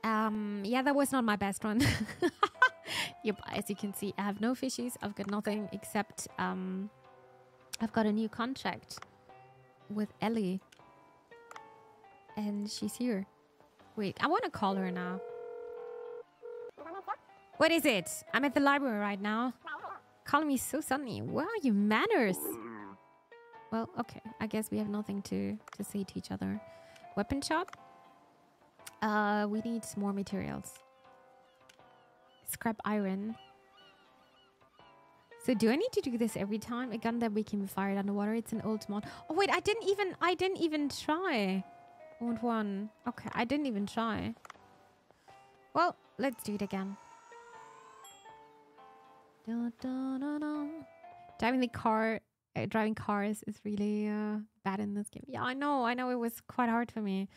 S1: Um, yeah, that was not my best one. yep, as you can see, I have no fishies. I've got nothing except um, I've got a new contract with Ellie, and she's here. Wait, I want to call her now. What is it? I'm at the library right now. Calling me so suddenly. Where are your manners? Well, okay. I guess we have nothing to, to say to each other. Weapon shop? Uh, we need more materials. Scrap iron. So do I need to do this every time? A gun that we can be fired underwater. It's an old mod. Oh wait, I didn't even I didn't even try. Old one. Okay, I didn't even try. Well, let's do it again. Da, da, da, driving the car, uh, driving cars is really uh, bad in this game. Yeah, I know. I know it was quite hard for me.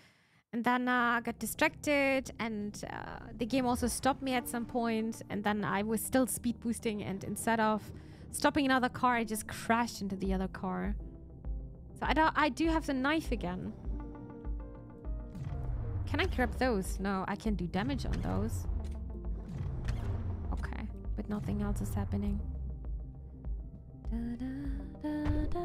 S1: And then uh, I got distracted, and uh, the game also stopped me at some point. And then I was still speed boosting, and instead of stopping another car, I just crashed into the other car. So I, don't, I do have the knife again. Can I grab those? No, I can do damage on those. But nothing else is happening. Da, da, da,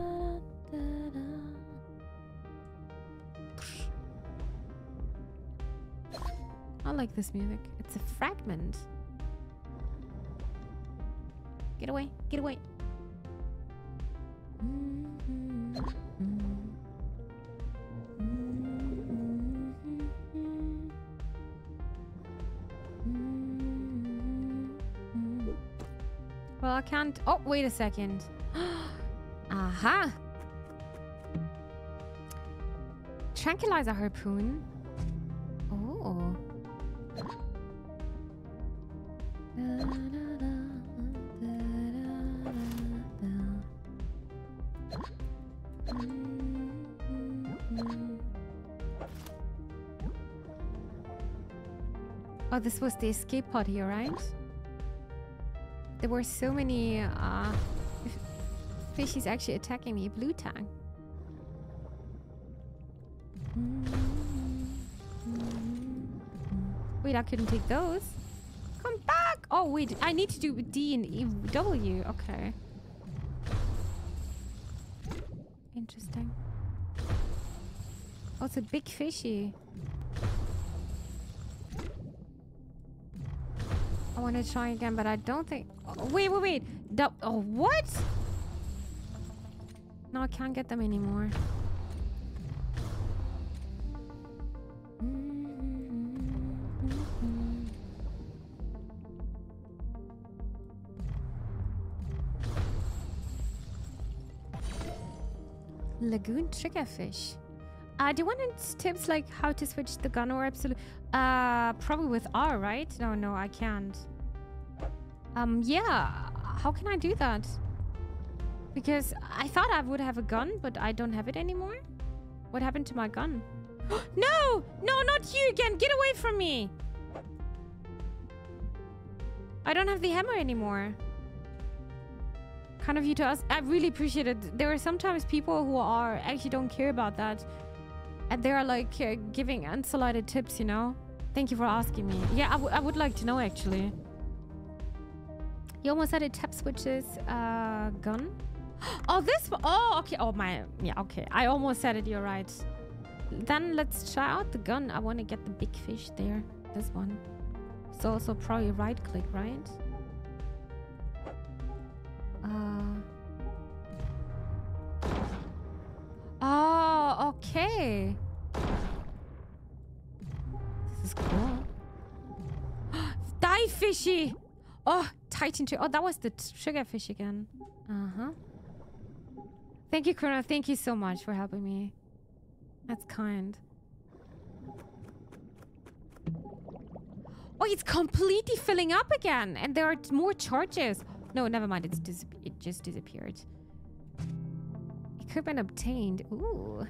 S1: I like this music. It's a fragment. Get away. Get away. Mm-hmm. Well, I can't... Oh, wait a second. Aha! Tranquilizer harpoon. Oh. Oh, this was the escape pod here, right? There were so many uh, fishies actually attacking me. Blue tang. Wait, I couldn't take those. Come back! Oh, wait. I need to do D and E W. Okay. Interesting. Oh, it's a big fishy. I want to try again, but I don't think... Oh, wait, wait, wait. The, oh, what? No, I can't get them anymore. Mm-hmm. Lagoon triggerfish. Uh, do you want tips like how to switch the gun or absolute? Uh, probably with R, right? No, no, I can't. Um, yeah. How can I do that? Because I thought I would have a gun, but I don't have it anymore. What happened to my gun? no! No, not you again! Get away from me! I don't have the hammer anymore kind of you to us. I really appreciate it. There are sometimes people who are actually don't care about that. And they are like uh, giving unsolicited tips, you know? Thank you for asking me. Yeah, I, I would like to know actually. You almost said it tap switches uh, gun. Oh, this. Oh, okay. Oh, my. Yeah, okay. I almost said it. You're right. Then let's try out the gun. I want to get the big fish there. This one. So also probably right click, right? Uh. Oh, okay. This is cool. Die fishy! Oh, Titan tree. Oh, that was the sugar fish again. Uh-huh. Thank you, Chrono. Thank you so much for helping me. That's kind. Oh, it's completely filling up again. And there are more charges. no, never mind. It's it just disappeared. Equipment obtained. Ooh.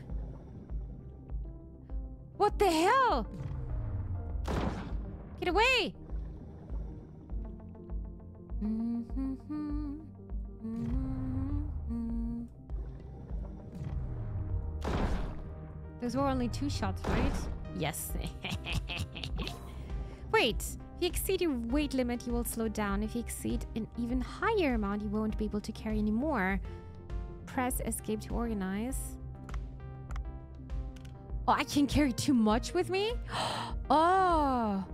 S1: What the hell? Get away! Mm-hmm. Those were only two shots, right? Yes. Wait, if you exceed your weight limit, you will slow down. If you exceed an even higher amount, you won't be able to carry anymore. Press escape to organize. Oh, I can carry too much with me? oh.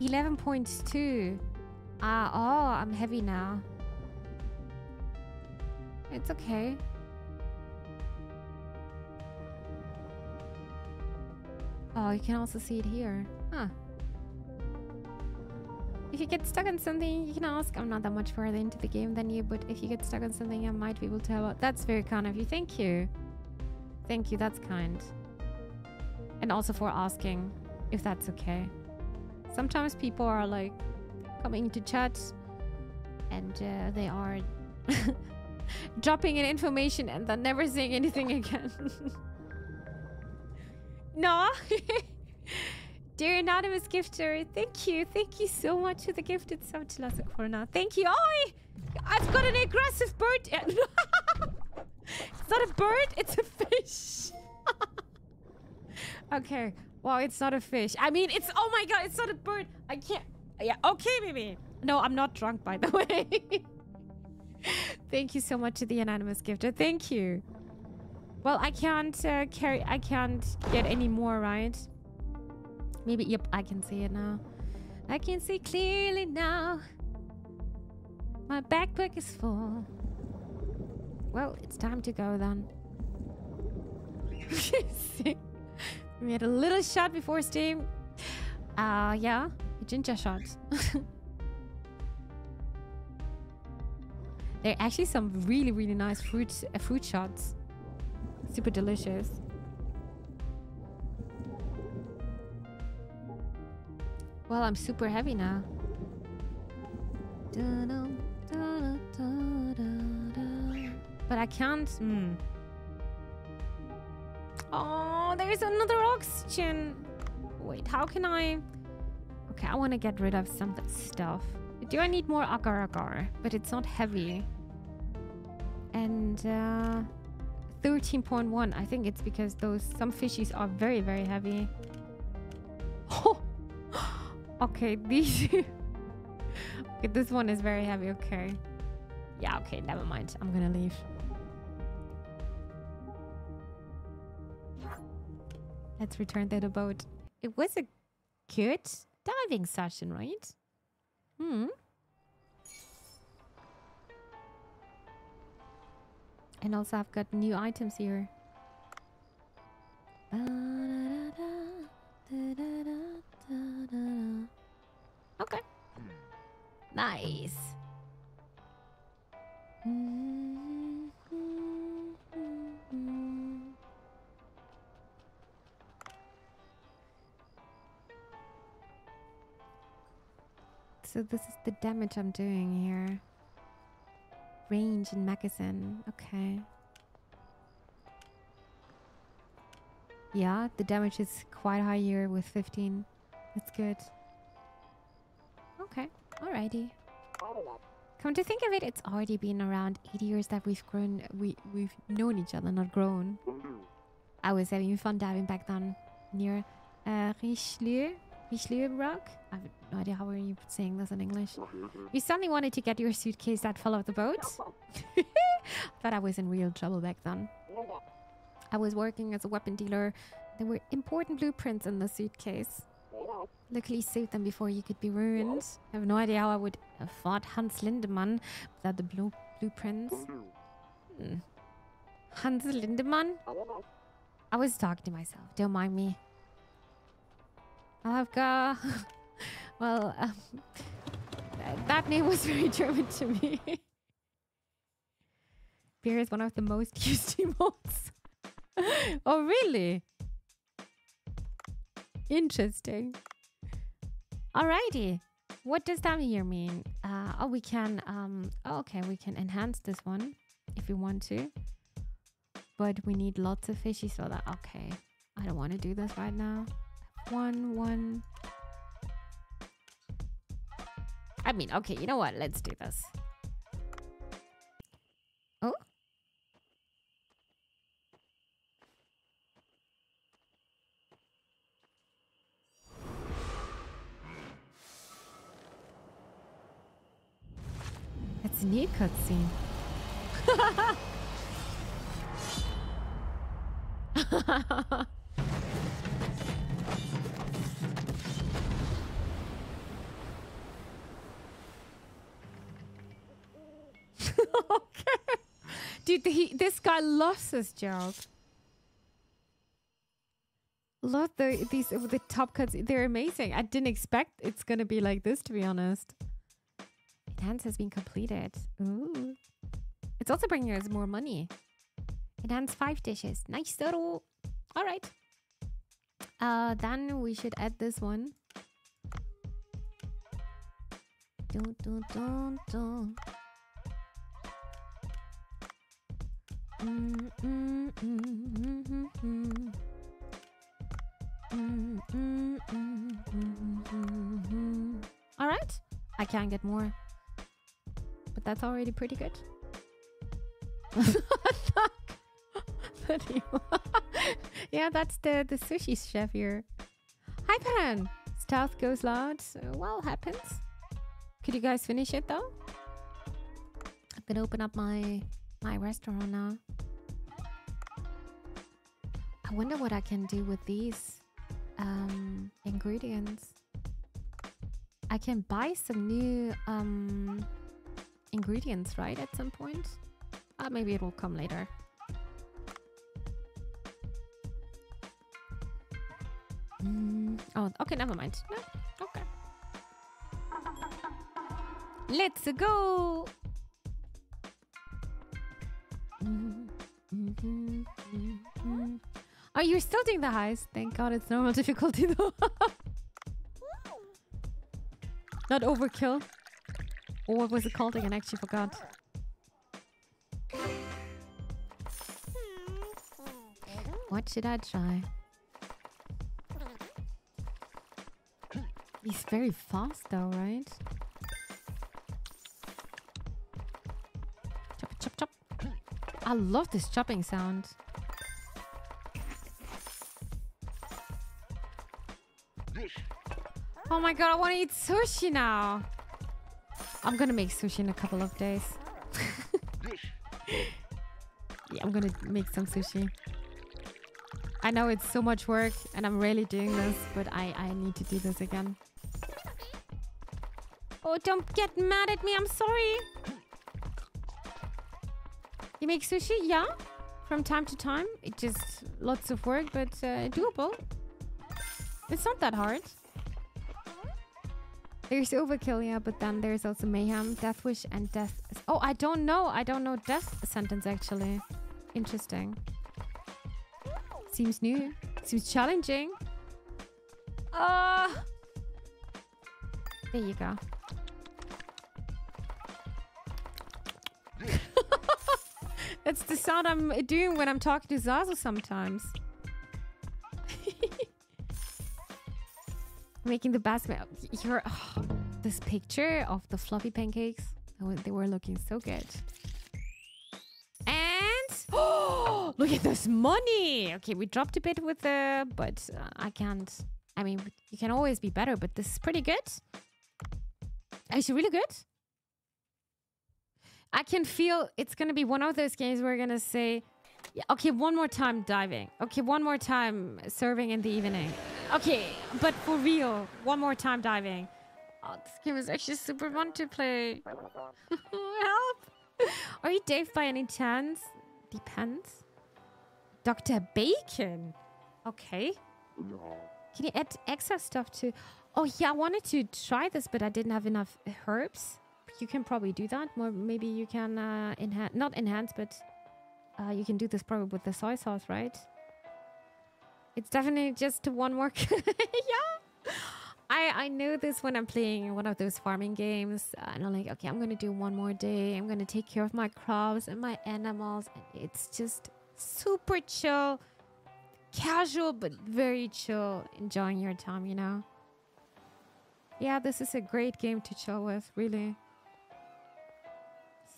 S1: 11.2. Ah, oh, I'm heavy now. It's okay. Oh, you can also see it here. Huh. If you get stuck on something, you can ask. I'm not that much further into the game than you, but if you get stuck on something, I might be able to help out. That's very kind of you. Thank you. Thank you. That's kind. And also for asking if that's okay. Sometimes people are like coming to chat and uh, they are dropping in information and then never saying anything again. no. Dear anonymous gifter, thank you. Thank you so much for the gifted sub to Lasa Corona. Thank you. Oh, I've got an aggressive bird. it's not a bird, it's a fish. Okay. Wow, it's not a fish. I mean, it's... Oh my god, it's not a bird. I can't... Yeah, okay, maybe. No, I'm not drunk, by the way. Thank you so much to the anonymous gifter. Thank you. Well, I can't uh, carry... I can't get any more, right? Maybe... Yep, I can see it now. I can see clearly now. My backpack is full. Well, it's time to go then. we had a little shot before Steam. Uh, yeah, a ginger shot. there are actually some really, really nice fruit uh, fruit shots. Super delicious. Well, I'm super heavy now. But I can't. Mm. Oh, there's another oxygen. Wait, how can I... Okay, I want to get rid of some stuff. Do I need more agar agar? But it's not heavy. And uh, 13.1. I think it's because those some fishies are very, very heavy. Oh! okay, these... okay, this one is very heavy. Okay. Yeah, okay, never mind. I'm gonna leave. Let's return to the boat. It was a good diving session, right? Hmm. And also I've got new items here. Okay. Nice. Mm -hmm. So this is the damage I'm doing here. Range and magazine. Okay. Yeah, the damage is quite high here with 15. That's good. Okay, alrighty. Come to think of it, it's already been around 80 years that we've grown, we, we've known each other, not grown. I was having fun diving back down near uh, Richelieu Rock? I have no idea how are you saying this in English. You suddenly wanted to get your suitcase that fell off the boat? Thought I was in real trouble back then. I was working as a weapon dealer. There were important blueprints in the suitcase. Luckily saved them before you could be ruined. I have no idea how I would have fought Hans Lindemann without the blue blueprints. Hmm. Hans Lindemann? I was talking to myself. Don't mind me. Got... well, um, that name was very German to me. Beer is one of the most used emotes. oh, really? Interesting. Alrighty. What does that here mean? Uh, oh, we can. Um, oh, okay, we can enhance this one if we want to. But we need lots of fishies for that. Okay, I don't want to do this right now. One, one. I mean, okay, you know what? Let's do this. Oh. It's a new cutscene. this guy loves his job. Love the these the top cuts. They're amazing. I didn't expect it's gonna be like this, to be honest. Enhance has been completed. Ooh. It's also bringing us more money. Enhance five dishes. Nice little. All right. Uh, then we should add this one. Dun, dun, dun, right. I can get more. But that's already pretty good. yeah, that's the, the sushi chef here. Hi, Pan. Stealth goes loud. Uh, well, happens. Could you guys finish it though? I'm gonna open up my my restaurant now. I wonder what I can do with these um, ingredients. I can buy some new um, ingredients, right? At some point. Uh, maybe it will come later. Mm, oh, okay, never mind. No, okay. Let's go. Oh, you're still doing the heist. Thank God it's normal difficulty though. Not overkill. Or what was it called again? I actually forgot. What should I try? He's very fast though, right? I love this chopping sound. Oh my god, I want to eat sushi now. I'm gonna make sushi in a couple of days. yeah, I'm gonna make some sushi. I know it's so much work and I'm really doing this, but I, I need to do this again. Oh, don't get mad at me. I'm sorry. You make sushi? Yeah. From time to time. It just lots of work, but uh, doable. It's not that hard. There's overkill, yeah, but then there's also mayhem, death wish, and death. Oh, I don't know. I don't know death sentence actually. Interesting. Seems new. Seems challenging. Ah. Uh, there you go. The sound I'm doing when I'm talking to Zazu sometimes. Making the basket. You're, oh, this picture of the fluffy pancakes. They were looking so good. And oh, look at this money. Okay, we dropped a bit with the, but uh, I can't. I mean, you can always be better, but this is pretty good. Actually, really good. I can feel it's gonna be one of those games where we're gonna say, yeah, okay, one more time diving. Okay, one more time serving in the evening. Okay, but for real, one more time diving. Oh, this game is actually super fun to play. Help! Are you Dave by any chance? Depends. Dr. Bacon. Okay. Can you add extra stuff to... Oh, yeah, I wanted to try this, but I didn't have enough herbs. You can probably do that. More, maybe you can uh, enhance... Not enhance, but uh, you can do this probably with the soy sauce, right? It's definitely just one more... yeah! I I know this when I'm playing one of those farming games, and I'm like, okay, I'm gonna do one more day. I'm gonna take care of my crops and my animals, and it's just super chill, casual but very chill, enjoying your time. You know. Yeah, this is a great game to chill with, really.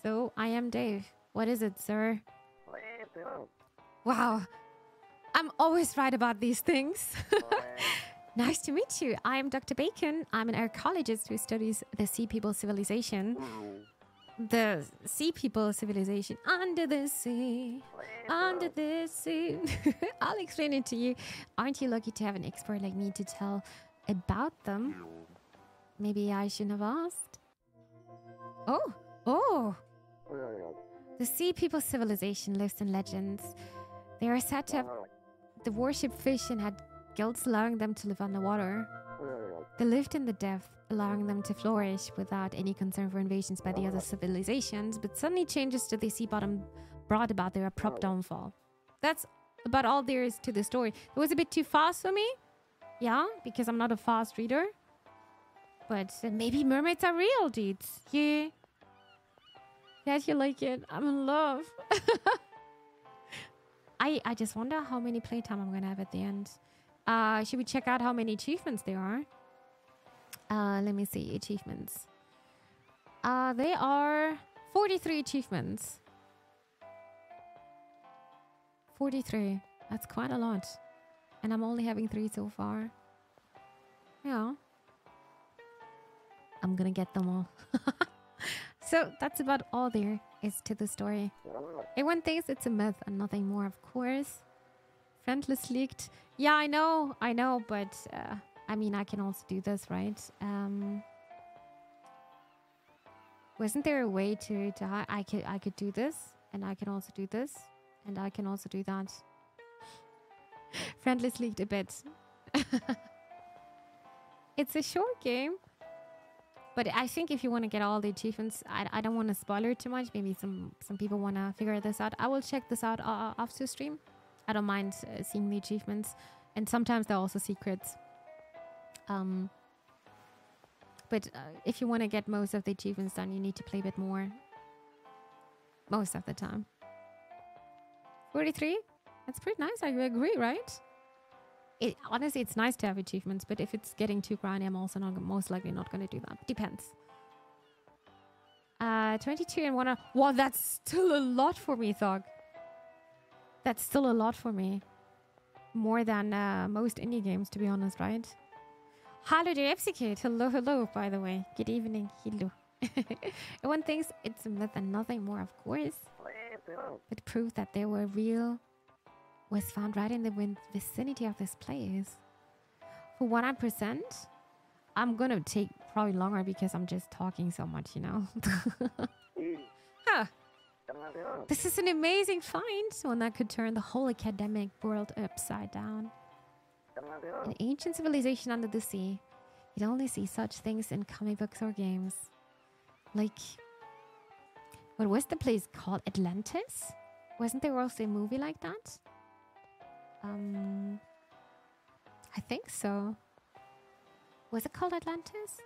S1: So I am Dave. What is it, sir? Wow, I'm always right about these things. Nice to meet you. I'm Dr. Bacon. I'm an archaeologist who studies the sea people civilization. The sea people civilization under the sea. Under the sea. I'll explain it to you. Aren't you lucky to have an expert like me to tell about them? Maybe I shouldn't have asked. Oh, oh. The sea people civilization lives in legends. They are said to have the worship fish and had guilds allowing them to live underwater. They lived in the depth, allowing them to flourish without any concern for invasions by the other civilizations, but suddenly changes to the sea bottom brought about their abrupt downfall. That's about all there is to the story. It was a bit too fast for me. Yeah, because I'm not a fast reader. But uh, maybe mermaids are real, dudes. Yeah. Yeah, you like it. I'm in love. I I just wonder how many playtime I'm gonna have at the end. Uh, should we check out how many achievements there are? Uh, let me see achievements. Uh, they are 43 achievements. 43. That's quite a lot. And I'm only having three so far. Yeah. I'm gonna get them all. so that's about all there is to the story. Everyone thinks it's a myth and nothing more, of course. Friendless leaked. Yeah, I know, I know, but uh, I mean, I can also do this, right? Um, wasn't there a way to to I could I could do this, and I can also do this, and I can also do that. Friendless leaked a bit. it's a short game, but I think if you want to get all the achievements, I, I don't want to spoiler it too much. Maybe some some people want to figure this out. I will check this out uh, after stream. I don't mind uh, seeing the achievements, and sometimes they're also secrets. Um, but uh, if you want to get most of the achievements done, you need to play a bit more. Most of the time. 43? That's pretty nice. I agree, right? It, honestly, it's nice to have achievements, but if it's getting too grindy, I'm also not most likely not going to do that. Depends. Uh, 22 and one. Wow, that's still a lot for me, Thog. That's still a lot for me. More than uh, most indie games, to be honest, right? Hello, dear Epsicate. Hello, hello, by the way. Good evening. Hello. Everyone thinks it's a myth and nothing more, of course. But proof that they were real was found right in the vicinity of this place. For 100%, I'm gonna take probably longer because I'm just talking so much, you know? huh. This is an amazing find, one that could turn the whole academic world upside down. An ancient civilization under the sea. You'd only see such things in comic books or games. Like, what was the place called? Atlantis? Wasn't there also a movie like that? Um, I think so. Was it called Atlantis?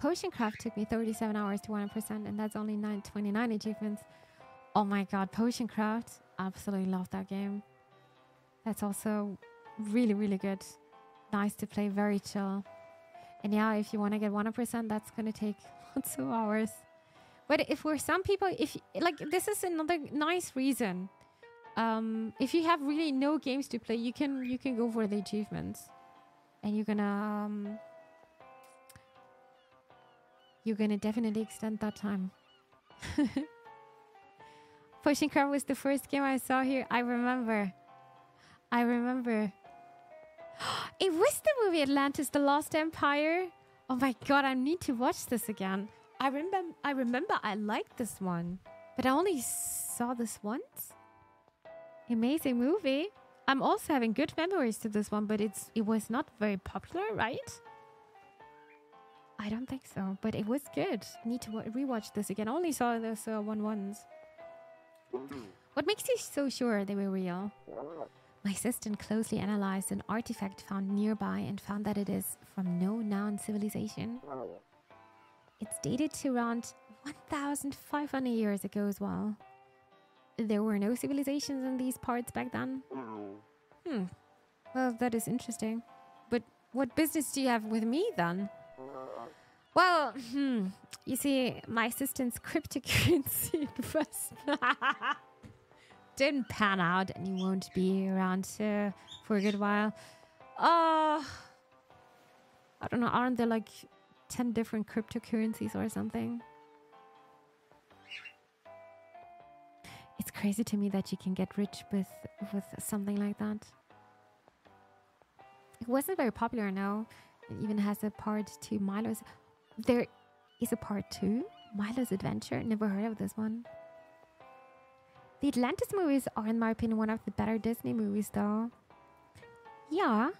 S1: Potion craft took me 37 hours to 100%, and that's only 929 achievements. Oh my god, Potion craft. Absolutely love that game. That's also really, really good. Nice to play, very chill. And yeah, if you want to get 100%, that's going to take lots of hours. But if for some people, if like this is another nice reason. Um, if you have really no games to play, you can you can go for the achievements, and you're gonna um, you're gonna definitely extend that time. Potion Craft was the first game I saw here. I remember. I remember. It was the movie Atlantis: The Lost Empire. Oh my god, I need to watch this again. I remember. I remember. I liked this one, but I only saw this once. Amazing movie. I'm also having good memories to this one, but it's it was not very popular, right? I don't think so, but it was good. Need to wa- rewatch this again. Only saw this uh, one once. What makes you so sure they were real? My assistant closely analyzed an artifact found nearby and found that it is from no known civilization. It's dated to around 1,500 years ago as well. There were no civilizations in these parts back then. Hmm. Well, that is interesting. But what business do you have with me then? Well, hmm. You see, my assistant's cryptocurrency investment didn't pan out, and you won't be around uh, for a good while. Uh, I don't know. Aren't there like 10 different cryptocurrencies or something? Crazy to me that you can get rich with with something like that. It wasn't very popular now. It even has a part two Milo's. There is a part two Milo's Adventure. Never heard of this one. The Atlantis movies are, in my opinion, one of the better Disney movies, though. Yeah.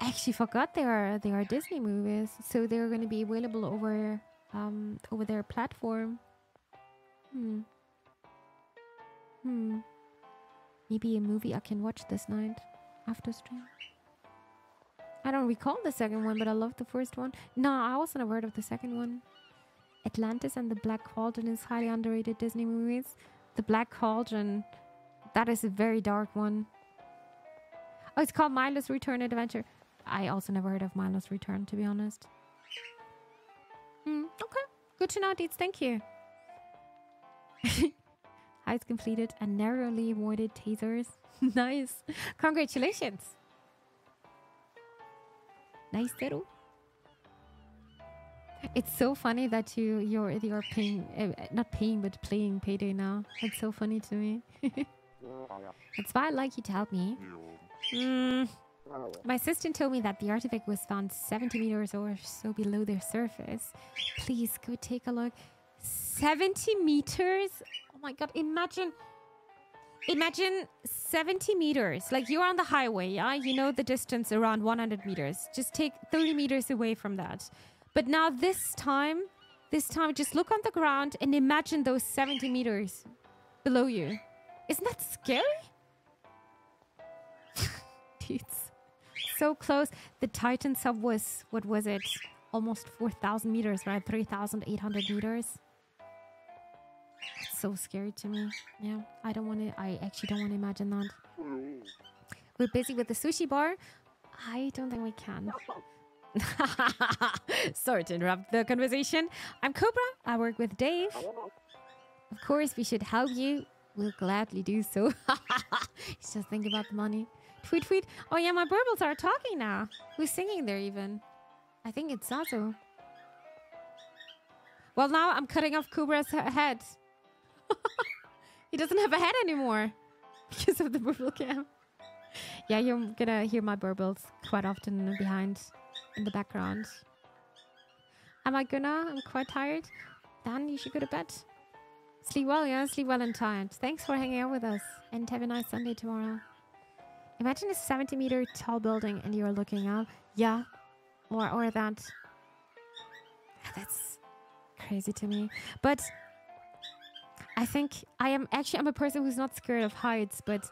S1: I actually forgot they are they are Disney movies, so they're going to be available over um over their platform. Hmm. Hmm. Maybe a movie I can watch this night after stream. I don't recall the second one, but I love the first one. No, I wasn't aware of the second one. Atlantis and the Black Cauldron is highly underrated Disney movies. The Black Cauldron, that is a very dark one. Oh, it's called Milo's Return Adventure. I also never heard of Milo's Return, to be honest. Hmm, okay. Good to know, Deeds. Thank you. Heights completed and narrowly avoided tasers. nice. Congratulations. Nice little. It's so funny that you you're you're paying uh, not paying but playing payday now. It's so funny to me. That's why I'd like you to help me. Mm. My assistant told me that the artifact was found 70 meters or so below the surface. Please go take a look. 70 meters? Oh my god, imagine Imagine 70 meters. Like you're on the highway, yeah? You know the distance around 100 meters. Just take 30 meters away from that. But now this time, this time, just look on the ground and imagine those 70 meters below you. Isn't that scary? it's so close. The Titan sub was, what was it? Almost 4,000 meters, right? 3,800 meters so scary to me. Yeah, I don't want to. I actually don't want to imagine that. We're busy with the sushi bar. I don't think we can. Sorry to interrupt the conversation. I'm Cobra. I work with Dave. Of course, we should help you. We'll gladly do so. just think about the money. Tweet, tweet. Oh, yeah, my burbles are talking now. Who's singing there, even? I think it's Zazu. Well, now I'm cutting off Cobra's head. he doesn't have a head anymore because of the burble cam. Yeah, you're gonna hear my burbles quite often behind in the background. Am I gonna? I'm quite tired. Then you should go to bed. Sleep well, yeah? Sleep well and tired. Thanks for hanging out with us and have a nice Sunday tomorrow. Imagine a 70 meter tall building and you're looking up. Yeah. Or, or that. Ah, that's crazy to me. But I think I am actually I'm a person who's not scared of heights, but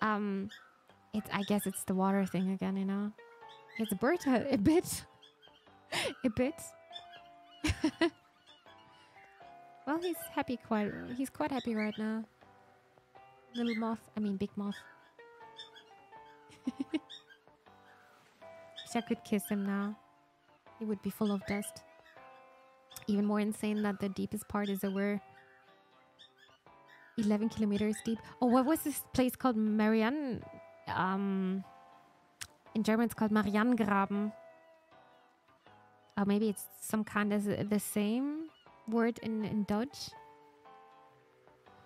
S1: um, it I guess it's the water thing again, you know. It's a bird a, a bit, a bit. well, he's happy quite. He's quite happy right now. Little moth, I mean big moth. Wish I could kiss him now. He would be full of dust. Even more insane that the deepest part is over 11 kilometers deep. Oh, what was this place called? Marianne. Um, in German, it's called Marianengraben. Or maybe it's some kind of the same word in, in Dutch.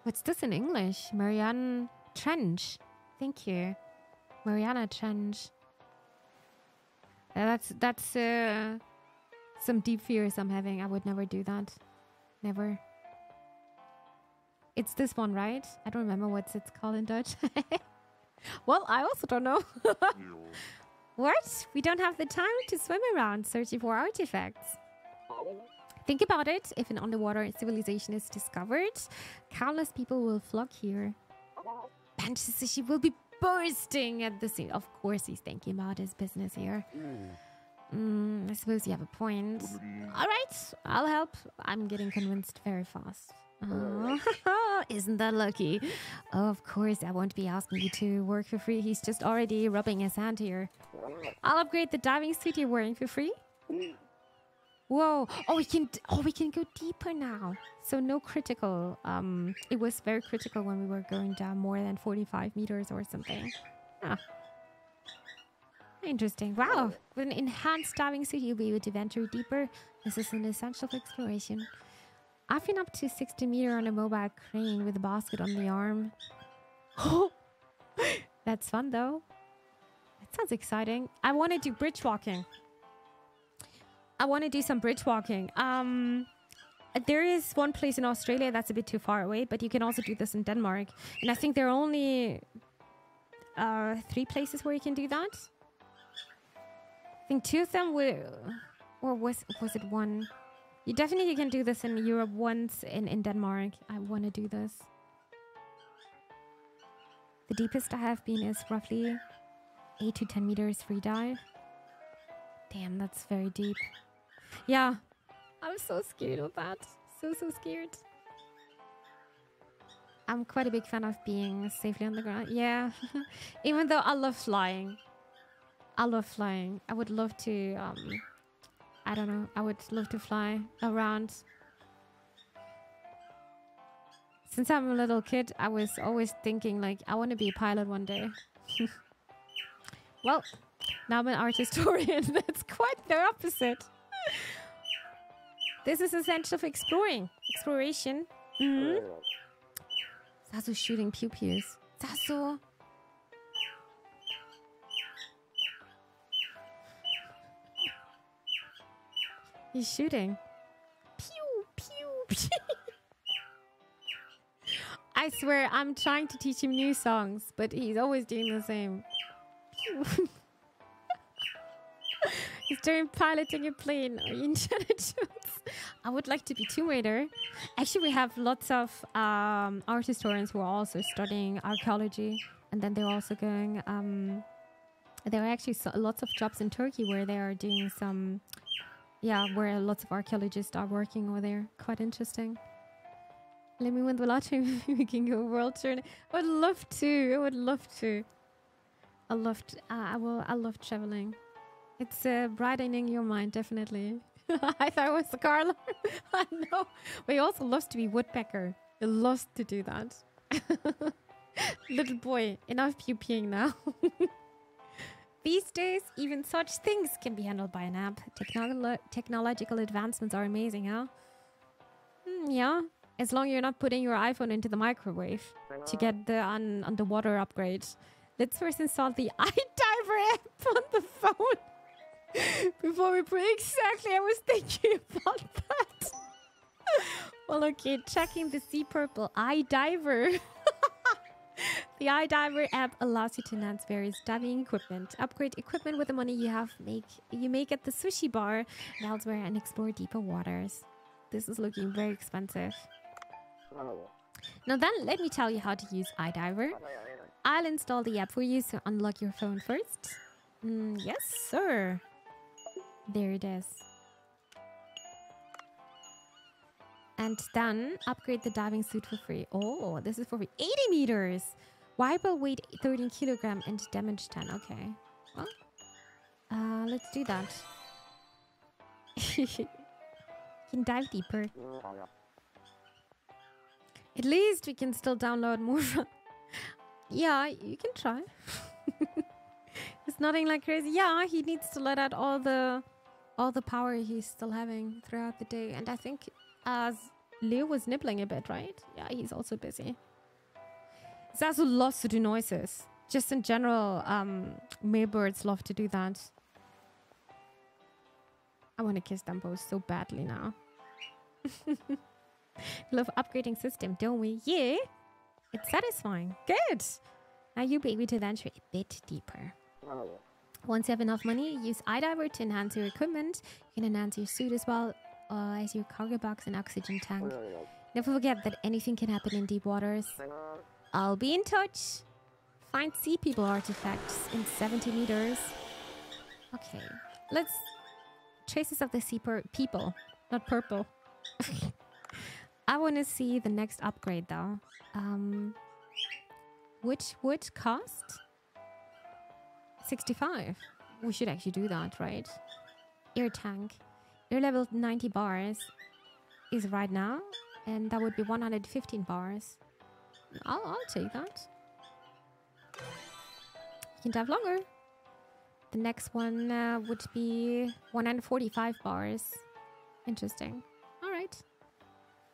S1: What's this in English? Marianne Trench. Thank you. Mariana Trench. That's that's uh, some deep fears I'm having. I would never do that. Never. It's this one, right? I don't remember what it's called in Dutch. well, I also don't know. what? We don't have the time to swim around searching for artifacts. Think about it. If an underwater civilization is discovered, countless people will flock here. Sushi will be bursting at the scene. Of course, he's thinking about his business here. Mm, I suppose you have a point. All right, I'll help. I'm getting convinced very fast. Oh, isn't that lucky? Oh, of course, I won't be asking you to work for free. He's just already rubbing his hand here. I'll upgrade the diving suit you're wearing for free. Whoa! Oh, we can. Oh, we can go deeper now. So no critical. Um, it was very critical when we were going down more than 45 meters or something. Interesting. Wow. With an enhanced diving suit, you'll be able to venture deeper. This is an essential for exploration. I've been up to 60 meter on a mobile crane with a basket on the arm. Oh, that's fun though. That sounds exciting. I want to do bridge walking. I want to do some bridge walking. Um, there is one place in Australia that's a bit too far away, but you can also do this in Denmark. And I think there are only uh, three places where you can do that. I think two of them were, or was was it one? You definitely can do this in Europe once in in Denmark. I want to do this. The deepest I have been is roughly eight to ten meters free dive. Damn, that's very deep. Yeah, I'm so scared of that. So, so scared. I'm quite a big fan of being safely on the ground. Yeah, even though I love flying. I love flying. I would love to, um, I don't know, I would love to fly around. Since I'm a little kid, I was always thinking, like, I want to be a pilot one day. well, now I'm an art historian. That's quite the opposite. This is essential for exploring. Exploration. Mm hmm Zazu shooting pew pews. Zazu. He's shooting. Pew, pew, pew. I swear, I'm trying to teach him new songs, but he's always doing the same. Pew. he's doing piloting a plane or Indiana Jones. I would like to be Tomb Raider. Actually, we have lots of um, art historians who are also studying archaeology, and then they're also going. Um, there are actually so, lots of jobs in Turkey where they are doing some, yeah, where lots of archaeologists are working over there. Quite interesting. Let me win the lottery. we can go world tour. I would love to. I would love to. I love. Uh, I will. I love traveling. It's uh, brightening your mind, definitely. I thought it was the car alarm. I know. But he also loves to be woodpecker. He loves to do that. Little boy, enough pew peeing now. These days, even such things can be handled by an app. Technolo technological advancements are amazing, huh? Mm, yeah, as long as you're not putting your iPhone into the microwave to get the un underwater upgrade. Let's first install the iDiver app on the phone. Before we pray, exactly, I was thinking about that. well, okay, checking the Sea Purple iDiver. The iDiver app allows you to enhance various diving equipment, upgrade equipment with the money you have make you make at the sushi bar and elsewhere, and explore deeper waters. This is looking very expensive. Now then, let me tell you how to use iDiver. I'll install the app for you, so unlock your phone first. Mm, yes, sir. There it is. And then upgrade the diving suit for free. Oh, this is for free. 80 meters! Wiper weight 13 kilogram and damage 10. Okay. Well, uh, let's do that. can dive deeper. At least we can still download more. yeah, you can try. it's nothing like crazy. Yeah, he needs to let out all the all the power he's still having throughout the day. And I think as Leo was nibbling a bit, right? Yeah, he's also busy. Zazu loves to do noises. Just in general, um, birds love to do that. I want to kiss them both so badly now. love upgrading system, don't we? Yeah. It's satisfying. Good. Now you baby to venture a bit deeper. Once you have enough money, use iDiver to enhance your equipment. You can enhance your suit as well uh, as your cargo box and oxygen tank. Never forget that anything can happen in deep waters. I'll be in touch. Find sea people artifacts in 70 meters. Okay, let's... Traces of the sea people, not purple. I want to see the next upgrade though. Um, which would cost 65. We should actually do that, right? Air tank. Air level 90 bars is right now, and that would be 115 bars. I'll, I'll take that. You can dive longer. The next one uh, would be 145 bars. Interesting. All right.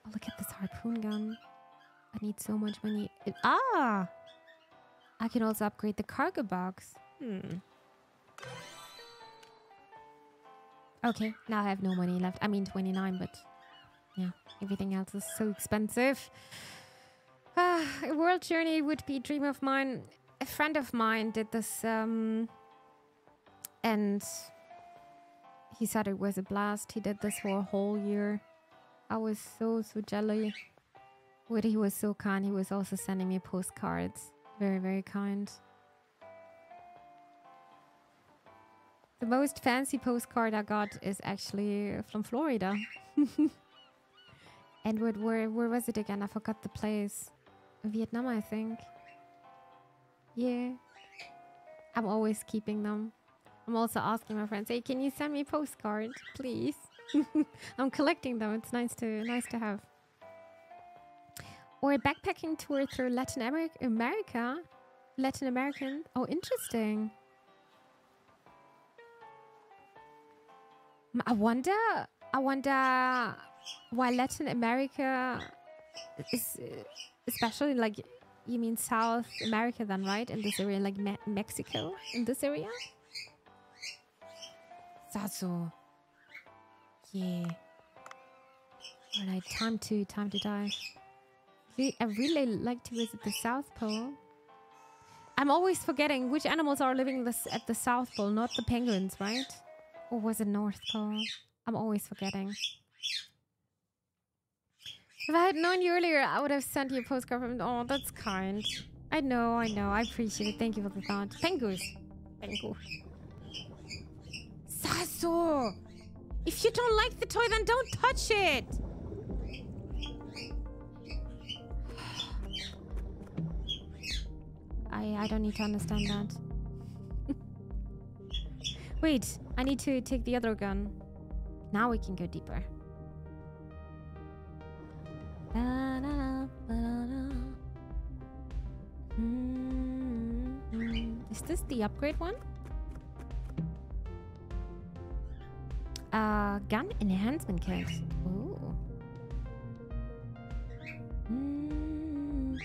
S1: Oh, look at this harpoon gun. I need so much money. It, ah! I can also upgrade the cargo box. Hmm. Okay, now I have no money left. I mean 29, but yeah, everything else is so expensive. Ah, a world journey would be a dream of mine. A friend of mine did this um, and he said it was a blast. He did this for a whole year. I was so, so jelly. But he was so kind. He was also sending me postcards. Very, very kind. The most fancy postcard I got is actually from Florida. and where, where was it again? I forgot the place. Vietnam, I think. Yeah. I'm always keeping them. I'm also asking my friends, hey, can you send me a postcard, please? I'm collecting them. It's nice to nice to have. Or a backpacking tour through Latin America. America? Latin American? Oh, interesting. I wonder. I wonder why Latin America is especially like you mean South America then, right? In this area, like Me Mexico, in this area. Sasso. Yeah. Alright, time to time to die. I really like to visit the South Pole. I'm always forgetting which animals are living this at the South Pole, not the penguins, right? Or was it North Pole? I'm always forgetting. If I had known you earlier, I would have sent you a postcard from... Oh, that's kind. I know, I know. I appreciate it. Thank you for the thought. Pengus. Pengu. Sasso! If you don't like the toy, then don't touch it! I, I don't need to understand that. Wait, I need to take the other gun. Now we can go deeper. Is this the upgrade one? Uh, gun enhancement kit. Ooh. Mm.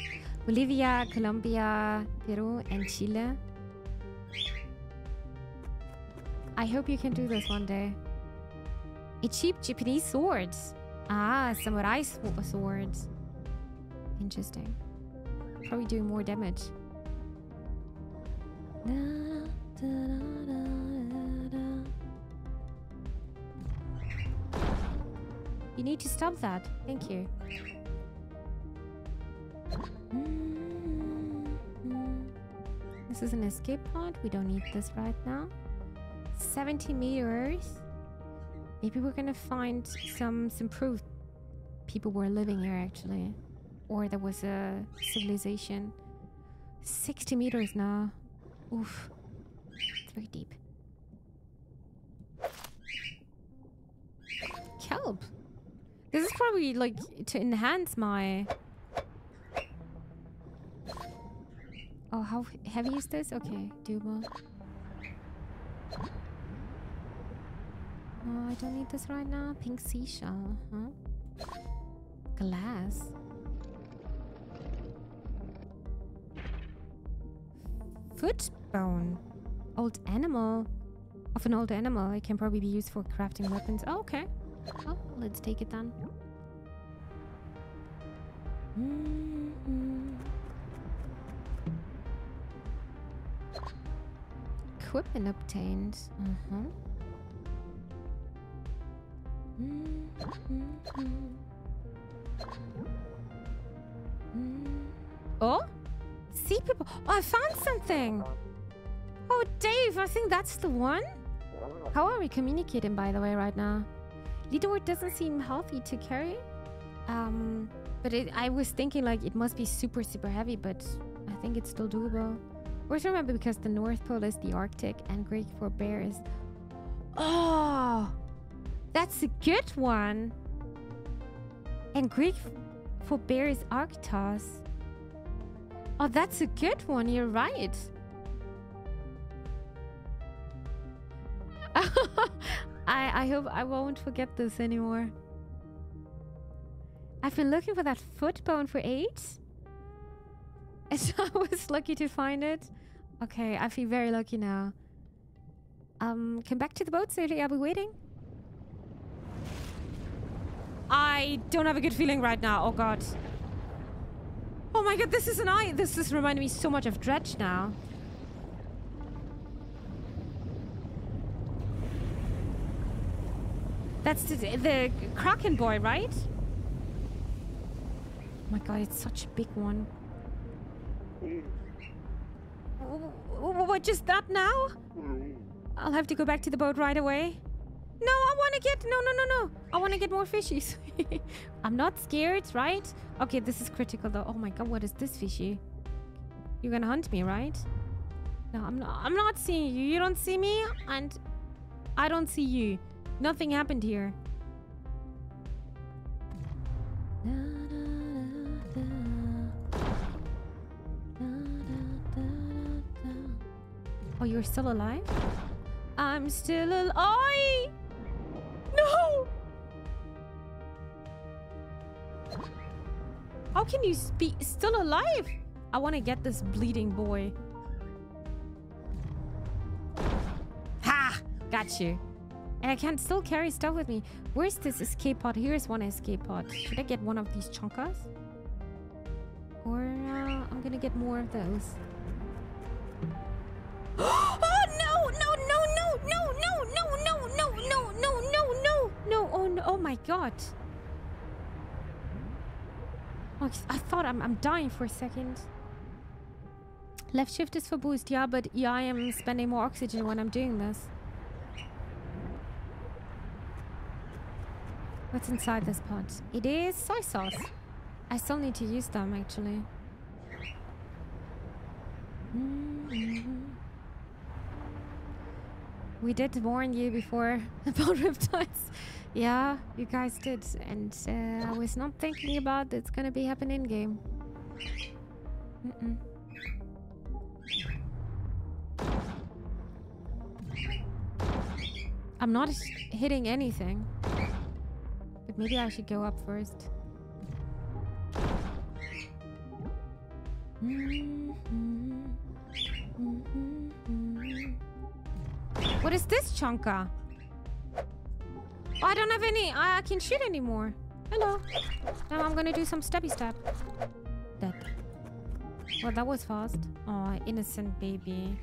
S1: Bolivia, Colombia, Peru, and Chile. I hope you can do this one day. A cheap Japanese sword. Ah, samurai sw swords. Interesting. Probably doing more damage. You need to stop that. Thank you. This is an escape pod. We don't need this right now. 70 meters. Maybe we're gonna find some some proof people were living here actually. Or there was a civilization. 60 meters now. Oof. It's very deep. Kelp. This is probably like to enhance my... Oh, how heavy is this? Okay, doable. Oh, I don't need this right now. Pink seashell, huh? Glass. Foot bone. Old animal. Of an old animal. It can probably be used for crafting weapons. Oh, okay. Oh, let's take it then. Mm. Equipment obtained. Uh-huh. Mm -hmm. Mm. Oh? sea people. Oh, I found something. Oh, Dave, I think that's the one. How are we communicating, by the way, right now? Lidor doesn't seem healthy to carry. Um, but it, I was thinking like it must be super, super heavy, but I think it's still doable. Always remember because the North Pole is the Arctic and Greek for bears. Oh, that's a good one. And Greek for bear is Arctos. Oh, that's a good one. You're right. I, I hope I won't forget this anymore. I've been looking for that foot bone for eight. And I was lucky to find it. Okay, I feel very lucky now. Um, come back to the boat, Sadie. I'll be waiting. I don't have a good feeling right now. Oh god. Oh my god, this is an eye. This is reminding me so much of Dredge now. That's the, the Kraken boy, right? Oh my god, it's such a big one. What, just that now? I'll have to go back to the boat right away. No, I want to get... No, no, no, no. I want to get more fishies. I'm not scared, right? Okay, this is critical though. Oh my god, what is this fishy? You're gonna hunt me, right? No, I'm not. I'm not seeing you. You don't see me, and I don't see you. Nothing happened here. Oh, you're still alive? I'm still alive! No! How can you be still alive? I want to get this bleeding boy. Ha! Got you. And I can still carry stuff with me. Where's this escape pod? Here's one escape pod. Should I get one of these chunkas? Or uh, I'm gonna get more of those. No! Oh no! Oh my god! Oh, I thought I'm I'm dying for a second. Left shift is for boost, yeah, but yeah, I am spending more oxygen when I'm doing this. What's inside this pot? It is soy sauce. I still need to use them, actually. Mm -hmm. We did warn you before about riptides. Yeah, you guys did. And uh, I was not thinking about it's gonna be happening in-game. Mm -mm. I'm not hitting anything. But maybe I should go up first. What is this, Chonka? Oh, I don't have any. I can shoot anymore. Hello. Now I'm gonna do some stabby stab. Dead. Well, that was fast. Oh, innocent baby.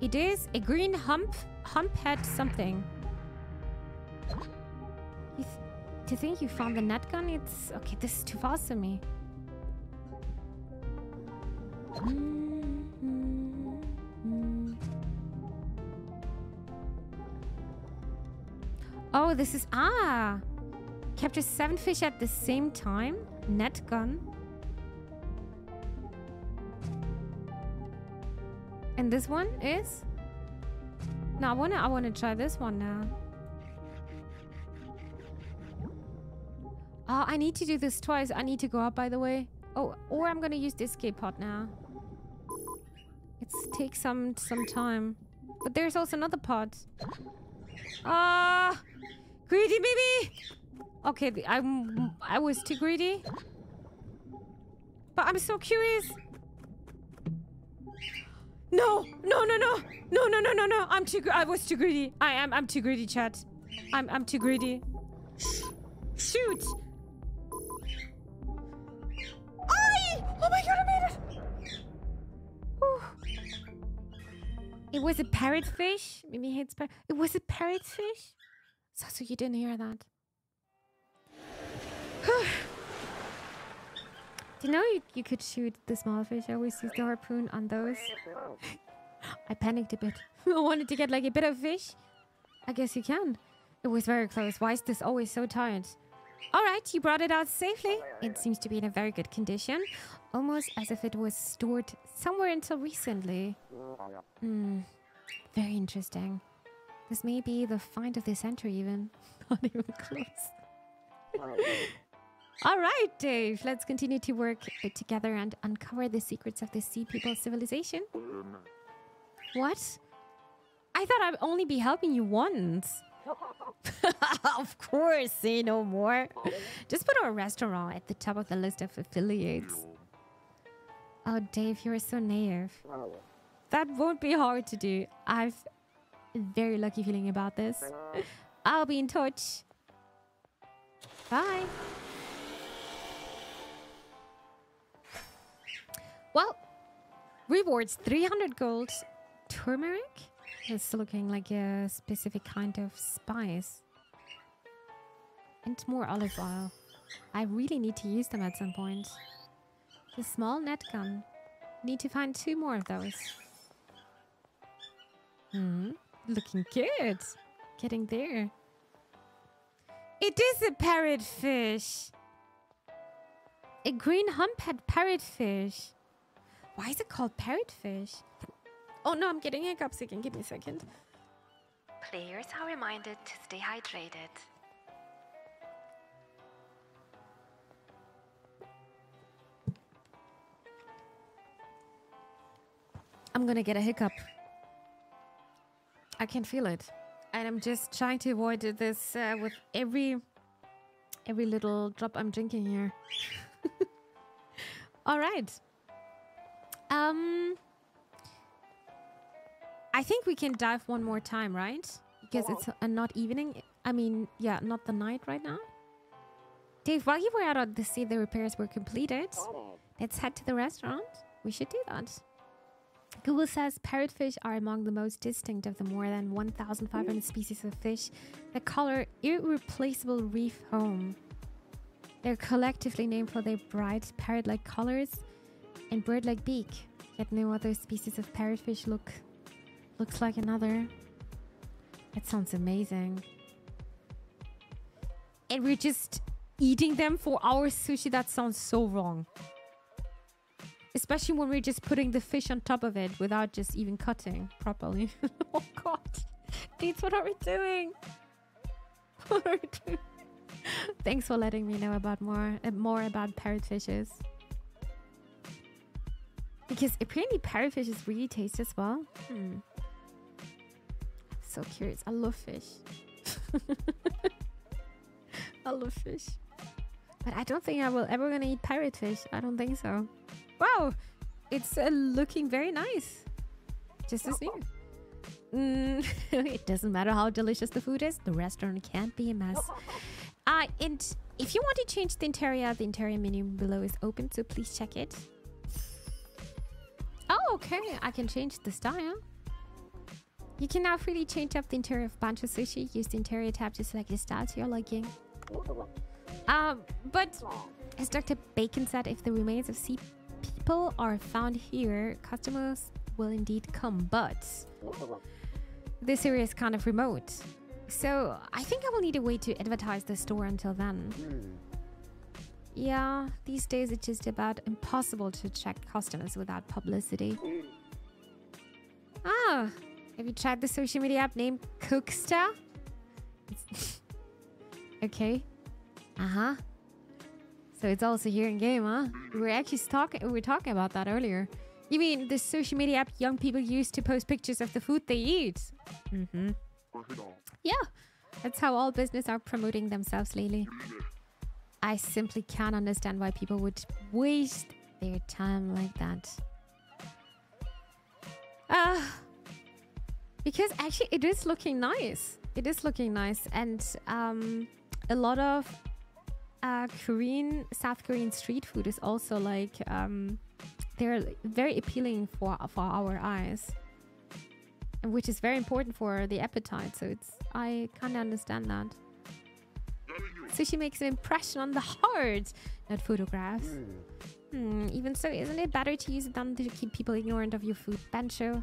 S1: It is a green hump, hump head something. To think you found the net gun? It's... Okay, this is too fast for me. Hmm. Oh, this is... Ah! Capture seven fish at the same time? Net gun? And this one is? No, I wanna I wanna try this one now. Oh, I need to do this twice. I need to go up, by the way. Oh, or I'm gonna use the escape pod now. It takes some some time. But there's also another pod. Ah, uh, greedy baby. Okay, I'm I was too greedy. But I'm so curious. No, no, no, no, no, no, no, no, no. I'm too. I was too greedy. I am. I'm too greedy, chat. I'm. I'm too greedy. Shoot. Oh my god, I made it! Ooh. It was a parrotfish. Maybe hates parrot. It was a parrotfish. You didn't hear that. Do you know you, you could shoot the small fish? I always use the harpoon on those. I panicked a bit. I wanted to get like a bit of fish. I guess you can. It was very close. Why is this always so tired? All right, you brought it out safely. It seems to be in a very good condition. Almost as if it was stored somewhere until recently. Hmm. Very interesting. This may be the find of the century even. Not even close. All right, Dave. Let's continue to work together and uncover the secrets of the Sea People civilization. What? I thought I'd only be helping you once. of course, say no more. Just put our restaurant at the top of the list of affiliates. Oh, Dave, you're so naive. That won't be hard to do. I've very lucky feeling about this. I'll be in touch. Bye. Well, rewards 300 gold. Turmeric? It's looking like a specific kind of spice. And more olive oil. I really need to use them at some point. The small net gun. Need to find two more of those. Hmm, looking good. Getting there. It is a parrotfish. A green humphead parrotfish. Why is it called parrotfish? Oh no, I'm getting hiccups again. Give me a second.
S2: Players are reminded to stay hydrated.
S1: I'm gonna get a hiccup. I can feel it. And I'm just trying to avoid this uh, with every every little drop I'm drinking here. All right. Um I think we can dive one more time, right? Because it's a not evening. I mean, yeah, not the night right now. Dave, while you were out on the sea, the repairs were completed. Let's head to the restaurant. We should do that. Google says parrotfish are among the most distinct of the more than 1,500 species of fish that call our irreplaceable reef home. They're collectively named for their bright parrot-like colors and bird-like beak, yet no other species of parrotfish look looks like another. That sounds amazing. And we're just eating them for our sushi. That sounds so wrong. Especially when we're just putting the fish on top of it without just even cutting properly. oh god. Deets, what are we doing? What are we doing? Thanks for letting me know about more uh, more about parrotfishes. Because apparently parrotfishes really taste as well. Hmm. So curious. I love fish. I love fish. But I don't think I will ever gonna eat parrotfish. I don't think so. Wow, it's uh, looking very nice. Just as new. Mm, it doesn't matter how delicious the food is, the restaurant can't be a mess. Uh, and if you want to change the interior, the interior menu below is open, so please check it. Oh, okay, I can change the style. You can now freely change up the interior of Bancho Sushi. Use the interior tab to select the style to your liking. Um, but as Dr. Bacon said, if the remains of sea people are found here, customers will indeed come, but this area is kind of remote. So I think I will need a way to advertise the store until then. Yeah, these days it's just about impossible to attract customers without publicity. Ah, have you tried the social media app named Cooksta? okay. Uh-huh. So it's also here in game, huh? We were actually talking we were talking about that earlier. You mean the social media app young people use to post pictures of the food they eat? Mm-hmm. Yeah. That's how all business are promoting themselves lately. I simply can't understand why people would waste their time like that. Uh, because actually it is looking nice. It is looking nice. And um, a lot of uh, Korean, South Korean street food is also like um, they're very appealing for for our eyes, which is very important for the appetite. So it's I kind of understand that. Sushi makes an impression on the heart, not photographs. Hmm, even so, isn't it better to use it than to keep people ignorant of your food? Bancho.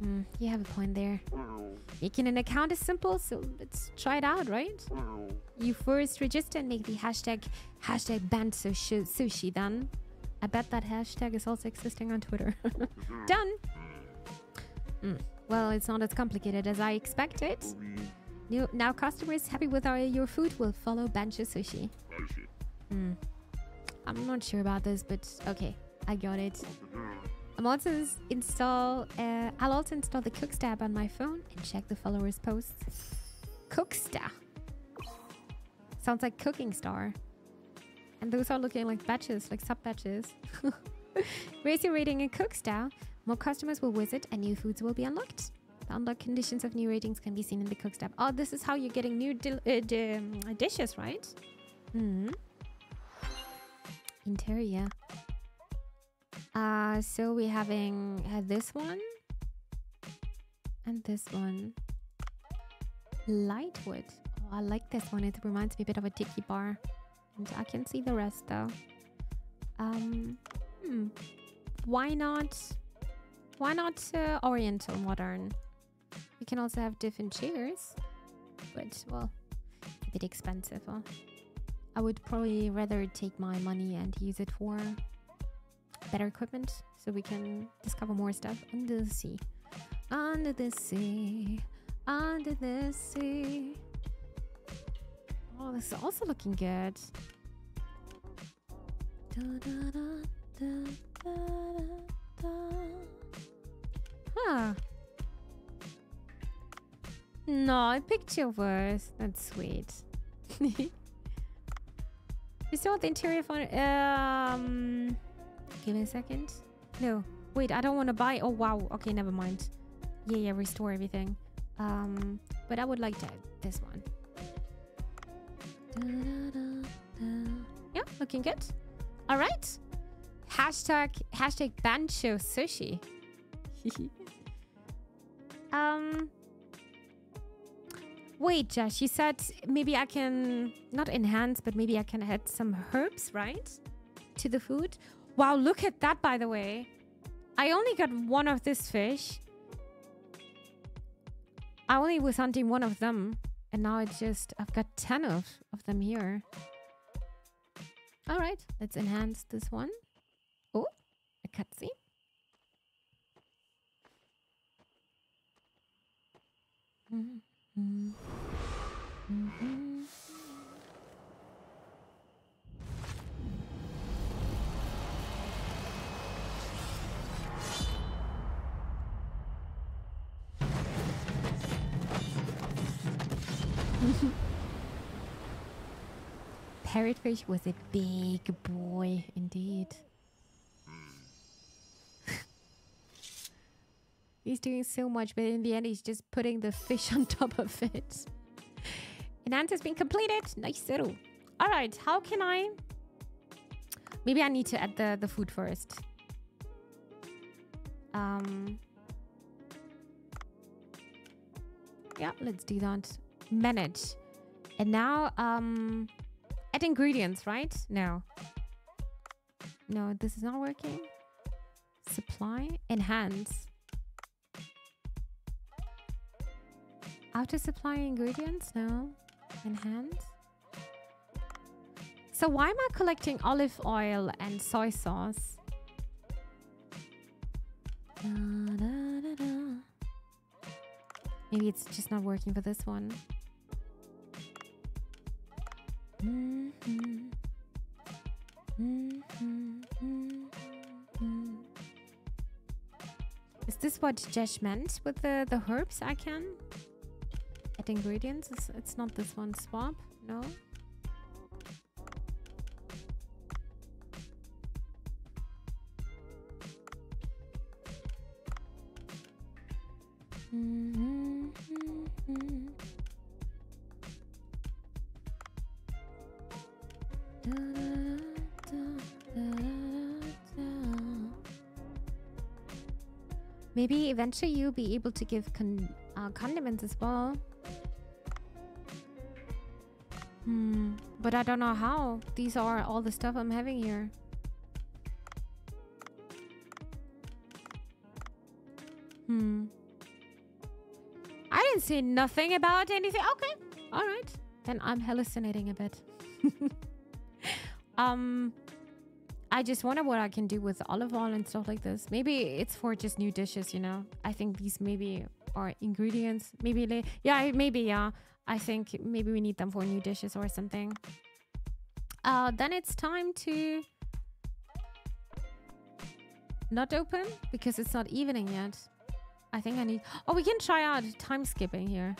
S1: Hmm, you have a point there. Making an account is simple, so let's try it out, right? You first register and make the hashtag hashtag bancho sushi then. I bet that hashtag is also existing on Twitter. Done! Mm. Well, it's not as complicated as I expected. New, now customers happy with our, your food will follow Bancho Sushi. Hmm. I'm not sure about this, but okay, I got it. I'm also install. Uh, I'll also install the Cooksta app on my phone and check the followers' posts. Cooksta sounds like Cooking Star, and those are looking like batches, like sub batches. Raise your rating in Cooksta. More customers will visit, and new foods will be unlocked. The unlocked conditions of new ratings can be seen in the Cooksta. Oh, this is how you're getting new uh, um, dishes, right? Hmm interior. Uh, so we're having uh, this one and this one. Lightwood. Oh, I like this one. It reminds me a bit of a tiki bar. And I can see the rest though. Um, hmm. Why not? Why not uh, Oriental modern? We can also have different chairs, but well, a bit expensive. Huh? I would probably rather take my money and use it for better equipment so we can discover more stuff under the sea. Under the sea, under the sea. Oh, this is also looking good. Da, da, da, da, da, da. huh. No, picture worse. That's sweet. You still want the interior phone? Um, give me a second. No, wait, I don't want to buy. Oh, wow. Okay, never mind. Yeah, yeah, restore everything. Um, but I would like to this one. Da, da, da, yeah, looking good. All right. Hashtag hashtag Bancho Sushi. um, Wait, Josh, you said maybe I can not enhance, but maybe I can add some herbs, right? To the food. Wow, look at that, by the way. I only got one of this fish. I only was hunting one of them. And now it's just, I've got 10 of, of them here. All right, let's enhance this one. Oh, a cutscene. Mm -hmm. Mm -hmm. Parrotfish was a big boy indeed. He's doing so much, but in the end, he's just putting the fish on top of it. Enhance has been completed. Nice settle. All right, how can I... Maybe I need to add the, the food first. Um, yeah, let's do that. Manage. And now, um, add ingredients, right? No. No, this is not working. Supply. Enhance. Auto supply ingredients? No. Enhance? So why am I collecting olive oil and soy sauce? Da, da, da, Maybe it's just not working for this one. Mm -hmm. Mm -hmm. Is this what Jesh meant with the, the herbs I can? Add ingredients. It's, it's not this one. Swap. No. eventually you'll be able to give con uh, condiments as well. Hmm, but I don't know how. These are all the stuff I'm having here. Hmm. I didn't see nothing about anything. Okay, all right. Then I'm hallucinating a bit. um... I just wonder what I can do with olive oil and stuff like this. Maybe it's for just new dishes, you know. I think these maybe are ingredients. Maybe, yeah, maybe, yeah. I think maybe we need them for new dishes or something. Uh, then it's time to not open because it's not evening yet. I think I need... Oh, we can try out time skipping here.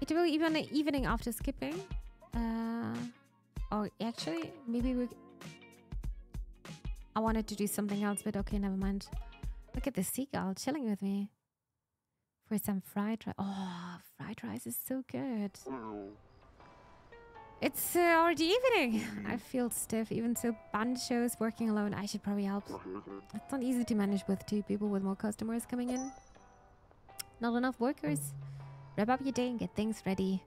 S1: It will even evening after skipping. Uh, oh, actually, maybe we... I wanted to do something else, but okay, never mind. Look at the seagull chilling with me. For some fried rice. Oh, fried rice is so good. It's uh, already evening. I feel stiff. Even so, Bancho's, working alone. I should probably help. It's not easy to manage with two people with more customers coming in. Not enough workers. Wrap up your day and get things ready.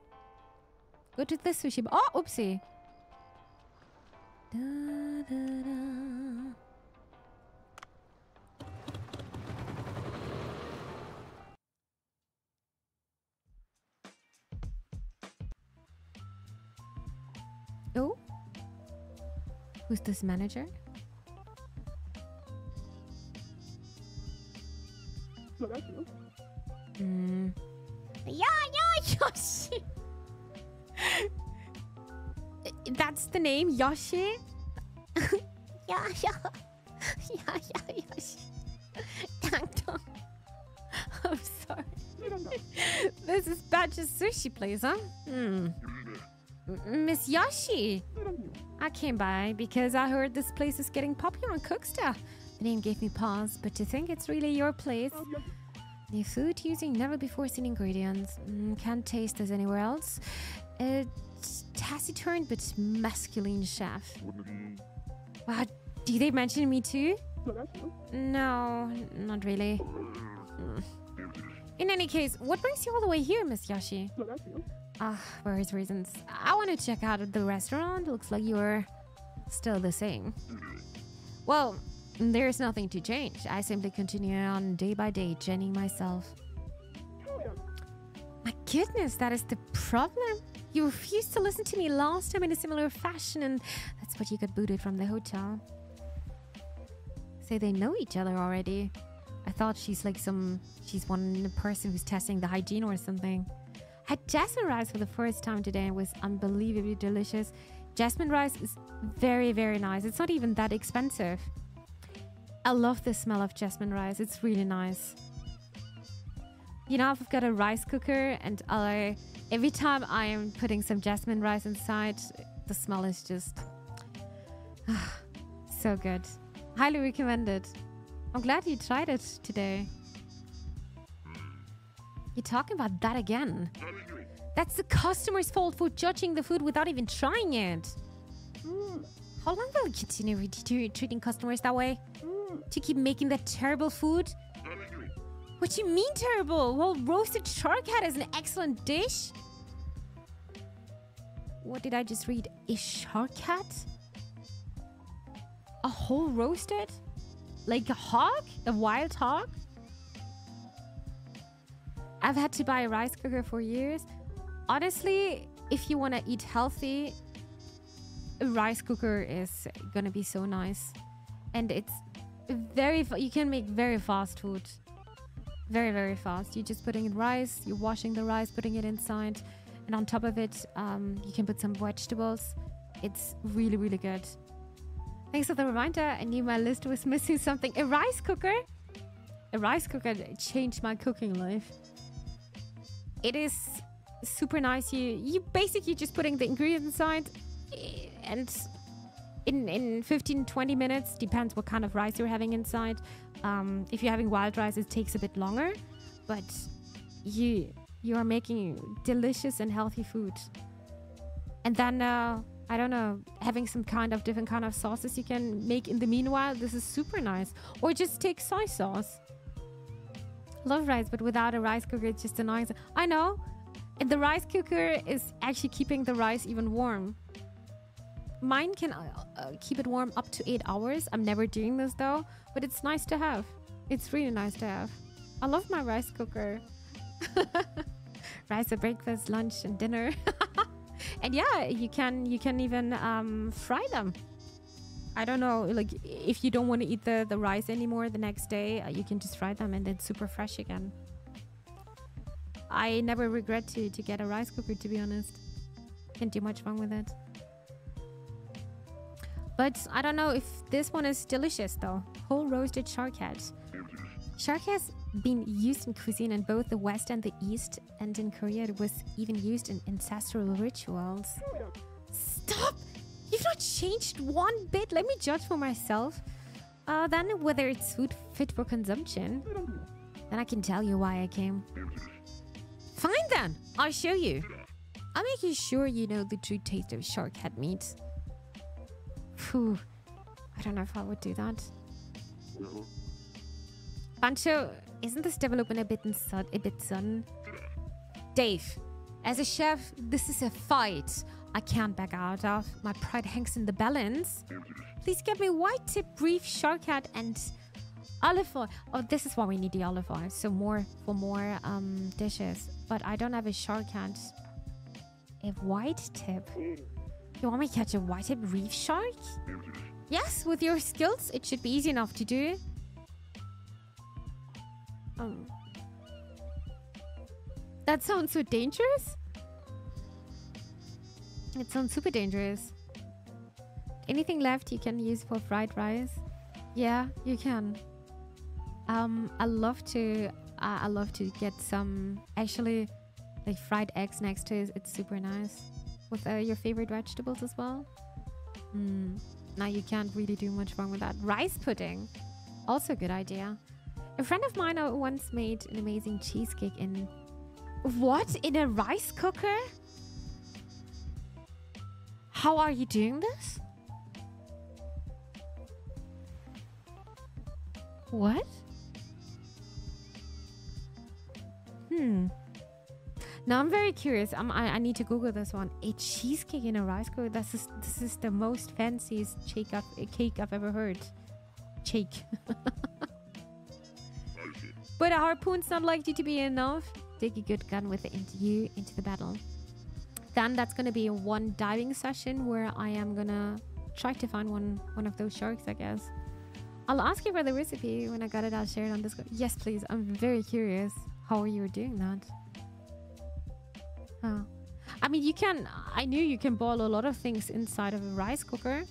S1: Go to the sushi bar. Oh, oopsie. Da, da, da. Oh? Who's this manager? Name, Yoshi. yeah, yeah, Yoshi. Dang. I'm sorry. this is Badger's sushi place, huh? Hmm. Miss Yoshi. I came by because I heard this place is getting popular on Cooksta. The name gave me pause, but to think it's really your place. The food using never before seen ingredients. Mm, can't taste this anywhere else. A taciturn but masculine chef. Wow, do they mention me too? No, not really. Mm. In any case, what brings you all the way here, Miss Yoshi? Ah, uh, various reasons. I want to check out the restaurant. Looks like you're still the same. Well, there's nothing to change. I simply continue on day by day, training myself. My goodness, that is the problem. You refused to listen to me last time in a similar fashion, and that's what you got booted from the hotel. Say they know each other already. I thought she's like some, she's one person who's testing the hygiene or something. Had jasmine rice for the first time today and was unbelievably delicious. Jasmine rice is very, very nice. It's not even that expensive. I love the smell of jasmine rice. It's really nice. You know, I've got a rice cooker and I, every time I am putting some jasmine rice inside, the smell is just ah, so good. Highly recommended. I'm glad you tried it today. You're talking about that again. That's the customer's fault for judging the food without even trying it. How long will you continue treating customers that way? To keep making that terrible food? What you mean terrible? Well, roasted shark head is an excellent dish. What did I just read? A shark head? A whole roasted? Like a hog? A wild hog? I've had to buy a rice cooker for years. Honestly, if you want to eat healthy, a rice cooker is gonna be so nice. And it's very, you can make very fast food. Very, very fast. You're just putting in rice, you're washing the rice, putting it inside. And on top of it, um, you can put some vegetables. It's really, really good. Thanks for the reminder. I knew my list was missing something. A rice cooker? A rice cooker changed my cooking life. It is super nice. You you basically just putting the ingredients inside eh, and in, in 15 20 minutes depends what kind of rice you're having inside um, if you're having wild rice it takes a bit longer but you you are making delicious and healthy food and then uh, I don't know, having some kind of different kind of sauces you can make in the meanwhile. This is super nice. Or just take soy sauce. Love rice, but without a rice cooker, it's just annoying. I know. And the rice cooker is actually keeping the rice even warm. Mine can uh, uh, keep it warm up to eight hours. I'm never doing this though, but it's nice to have. It's really nice to have. I love my rice cooker. rice for breakfast, lunch, and dinner. and yeah, you can you can even um, fry them. I don't know, like if you don't want to eat the the rice anymore the next day, uh, you can just fry them and then super fresh again. I never regret to to get a rice cooker to be honest. Can't do much wrong with it. But I don't know if this one is delicious though. Whole roasted shark head. Shark has been used in cuisine in both the West and the East, and in Korea it was even used in ancestral rituals. Stop! You've not changed one bit. Let me judge for myself. Uh, then whether it's food fit for consumption, then I can tell you why I came. Fine then, I'll show you. I'll make you sure you know the true taste of shark head meat. Phew, I don't know if I would do that. Bancho, isn't this developing a bit in sun, a bit sudden? Dave, as a chef, this is a fight I can't back out of. My pride hangs in the balance. Please get me white tip reef shark head and olive oil. Oh, this is why we need the olive oil. So more for more um, dishes. But I don't have a shark head. A white tip. You want me to catch a white tip reef shark? Yes, with your skills, it should be easy enough to do. Um, that sounds so dangerous. It sounds super dangerous. Anything left you can use for fried rice? Yeah, you can. Um, I love to. Uh, I love to get some actually like fried eggs next to it. It's super nice with uh, your favorite vegetables as well. Mm. Now you can't really do much wrong with that. Rice pudding, also a good idea. A friend of mine uh, once made an amazing cheesecake in what in a rice cooker. How are you doing this? What? Hmm. Now I'm very curious. I'm, I, I need to Google this one. A cheesecake in a rice cooker. This is this is the most fanciest cake I've, eh, cake I've ever heard. Cake. but a harpoon's not likely to be enough. Dig a good gun with it into you into the battle. Then that's gonna be one diving session where I am gonna try to find one one of those sharks. I guess. I'll ask you for the recipe when I got it. I'll share it on Discord. Yes, please. I'm very curious how are you were doing that. Oh. I mean, you can. I knew you can boil a lot of things inside of a rice cooker.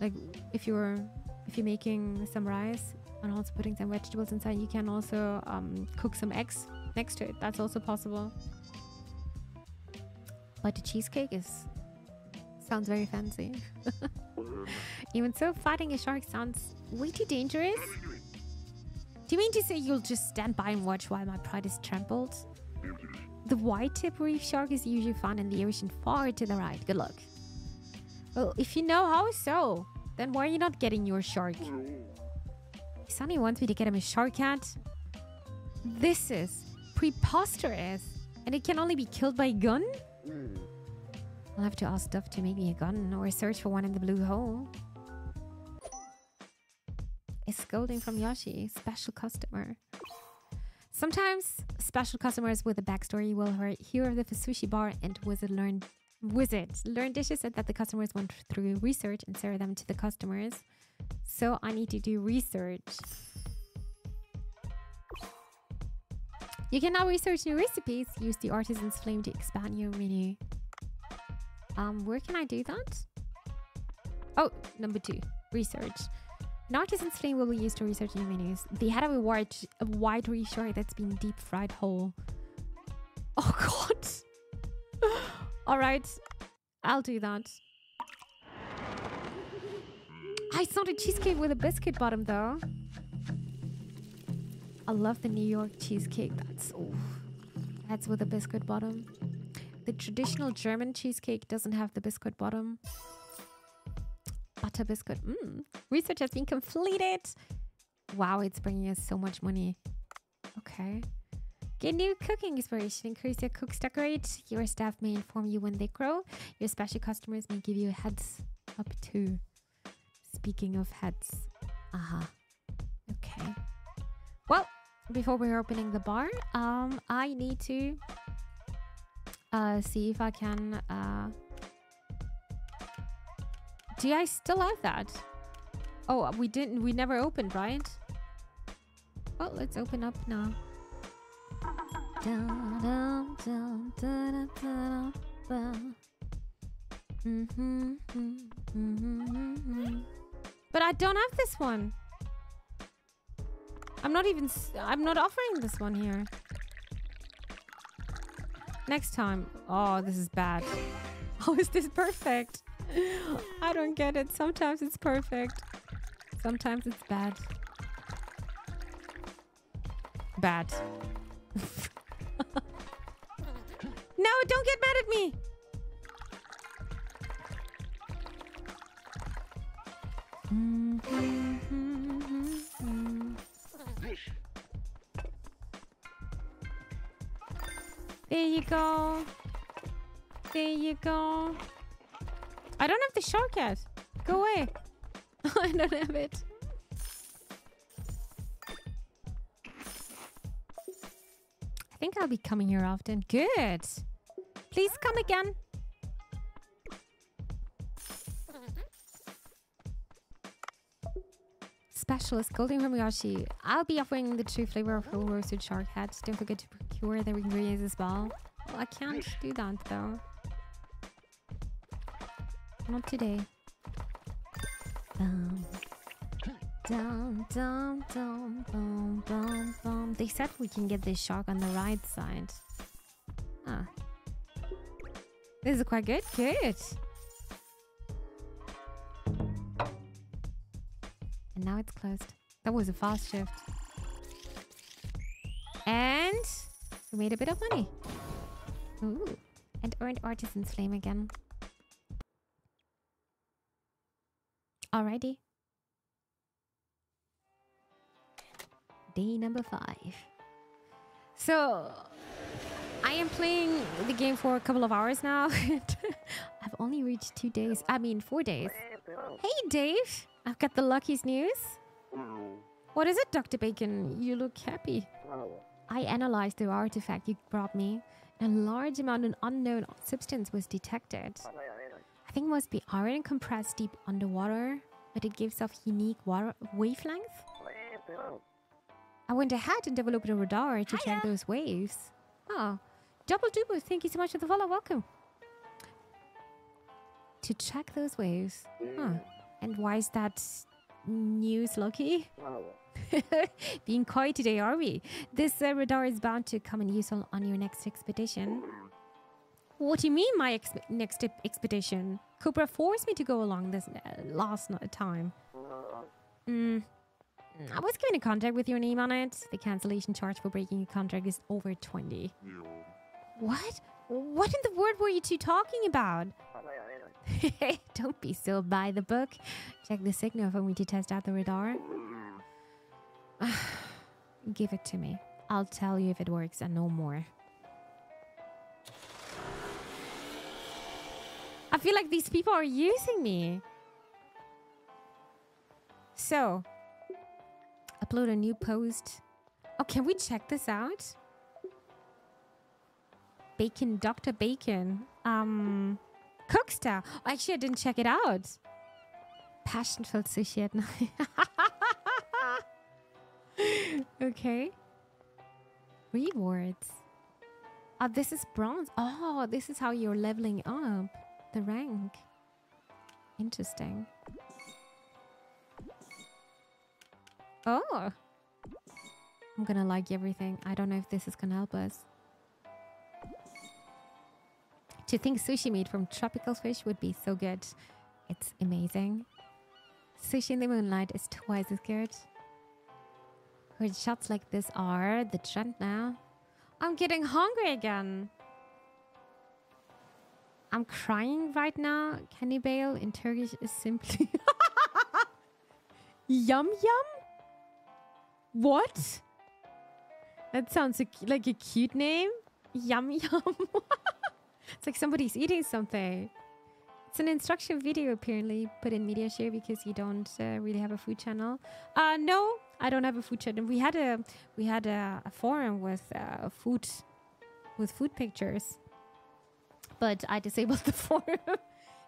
S1: Like if you're if you're making some rice and also putting some vegetables inside, you can also um, cook some eggs next to it. That's also possible. But the cheesecake is sounds very fancy. Even so, fighting a shark sounds way too dangerous. Do you mean to say you'll just stand by and watch while my pride is trampled? The white tip reef shark is usually found in the ocean far to the right. Good luck. Well, if you know how so, then why are you not getting your shark? Sonny wants me to get him a shark cat. This is preposterous. And it can only be killed by a gun? I'll have to ask Duff to make me a gun or search for one in the blue hole. A scolding from Yoshi, special customer. Sometimes special customers with a backstory will hear of the sushi bar and wizard learn wizard learn dishes that the customers went through research and serve them to the customers. So I need to do research. You can now research new recipes. Use the artisan's flame to expand your menu. Um, where can I do that? Oh, number two, research. An artisan's flame will be used to research new menus. They had a wide, a wide reshore that's been deep fried whole. Oh god. All right, I'll do that. I the cheesecake with a biscuit bottom though. I love the New York cheesecake. That's oh, that's with a biscuit bottom. The traditional German cheesecake doesn't have the biscuit bottom butter biscuit. Mm. Research has been completed. Wow, it's bringing us so much money. Okay. Get new cooking inspiration. Increase your cook stock rate. Your staff may inform you when they grow. Your special customers may give you heads up too. Speaking of heads. Uh huh. Okay. Well, before we're opening the bar, um, I need to uh, see if I can. Uh, do I still have that? Oh, uh, we didn't. We never opened, right? Well, let's open up now. But I don't have this one. I'm not even. I'm not offering this one here. Next time. Oh, this is bad. How oh, is this perfect? I don't get it. Sometimes it's perfect. Sometimes it's bad. Bad. no, don't get mad at me. There you go. There you go. I don't have the shark yet. Go away. I don't have it. I think I'll be coming here often. Good. Please come again. Specialist Golden Romiyoshi. I'll be offering the true flavor of whole roasted shark head. Don't forget to procure the ingredients as well. Well, I can't do that though. Not today. Dum, dum, dum, bum, bum, bum. They said we can get this shark on the right side. Ah. This is quite good. Good. And now it's closed. That was a fast shift. And we made a bit of money. Ooh. And earned Artisan's Flame again. Alrighty. Day number five. So, I am playing the game for a couple of hours now. I've only reached two days. I mean, four days. Hey, Dave. I've got the luckiest news. What is it, Dr. Bacon? You look happy. I analyzed the artifact you brought me. A large amount of unknown substance was detected. I think it must be iron compressed deep underwater, but it gives off unique water wavelength. I went ahead and developed a radar to check those waves. Oh, double duper! Thank you so much for the follow. Welcome. To check those waves. Huh. And why is that news, Lucky? Being coy today, are we? This uh, radar is bound to come in use on, on your next expedition. What do you mean, my ex- next expedition? Cobra forced me to go along this uh, last time. Mm. I was given a contract with your name on it. The cancellation charge for breaking a contract is over 20. What? What in the world were you two talking about? Don't be so by the book. Check the signal for me to test out the radar. Give it to me. I'll tell you if it works and no more. I feel like these people are using me. So, upload a new post. Oh, can we check this out? Bacon, Dr. Bacon. Um, Cooksta. Oh, actually, I didn't check it out. At night. okay. Rewards. Oh, this is bronze. Oh, this is how you're leveling up the rank. Interesting. Oh. I'm gonna like everything. I don't know if this is gonna help us. To think sushi made from tropical fish would be so good. It's amazing. Sushi in the moonlight is twice as good. Where shots like this are the trend now. I'm getting hungry again. I'm crying right now. Cannibale in Turkish is simply yum yum. What? That sounds like, like a cute name. Yum yum. it's like somebody's eating something. It's an instruction video apparently put in media share because you don't uh, really have a food channel. Uh, no, I don't have a food channel. we had a we had a, a forum with uh, food with food pictures, but I disabled the forum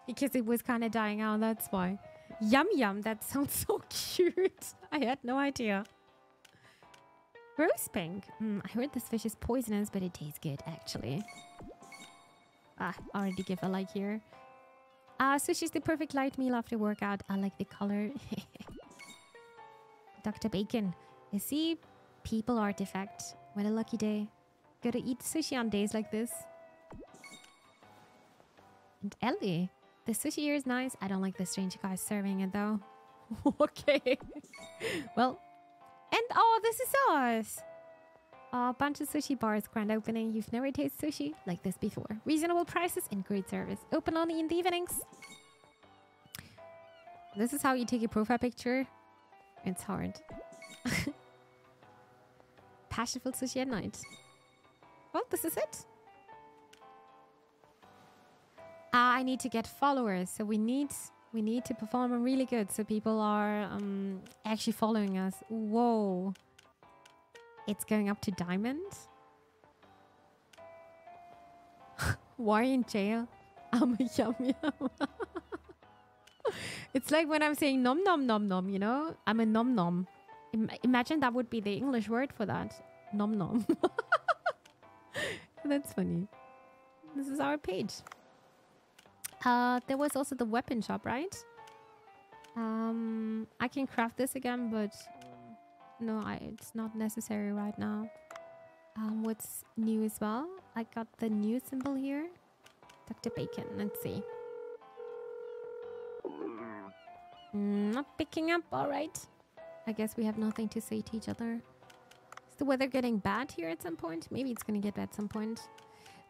S1: because it was kind of dying out. That's why. Yum yum. That sounds so cute. I had no idea. Rose pink. Mm, I heard this fish is poisonous, but it tastes good actually. Ah, already give a like here. Ah, Uh, sushi's the perfect light meal after workout. I like the color. Dr. Bacon. Is he people artifact? What a lucky day. Gotta eat sushi on days like this. And Ellie. The sushi here is nice. I don't like the strange guy serving it though. okay. well. And oh, this is us. A bunch of sushi bars, grand opening. You've never tasted sushi like this before. Reasonable prices and great service. Open only in the evenings. This is how you take a profile picture. It's hard. Passionful sushi at night. Well, this is it. I need to get followers, so we need we need to perform really good, so people are um, actually following us. Whoa. It's going up to diamond? Why in jail? I'm a yum yum. it's like when I'm saying nom nom nom nom, you know? I'm a nom nom. Im imagine that would be the English word for that. Nom nom. That's funny. This is our page. Uh, there was also the weapon shop, right? Um, I can craft this again, but no, I, it's not necessary right now. Um, what's new as well? I got the new symbol here. Dr. Bacon, let's see. Mm, not picking up, alright. I guess we have nothing to say to each other. Is the weather getting bad here at some point? Maybe it's gonna get bad at some point.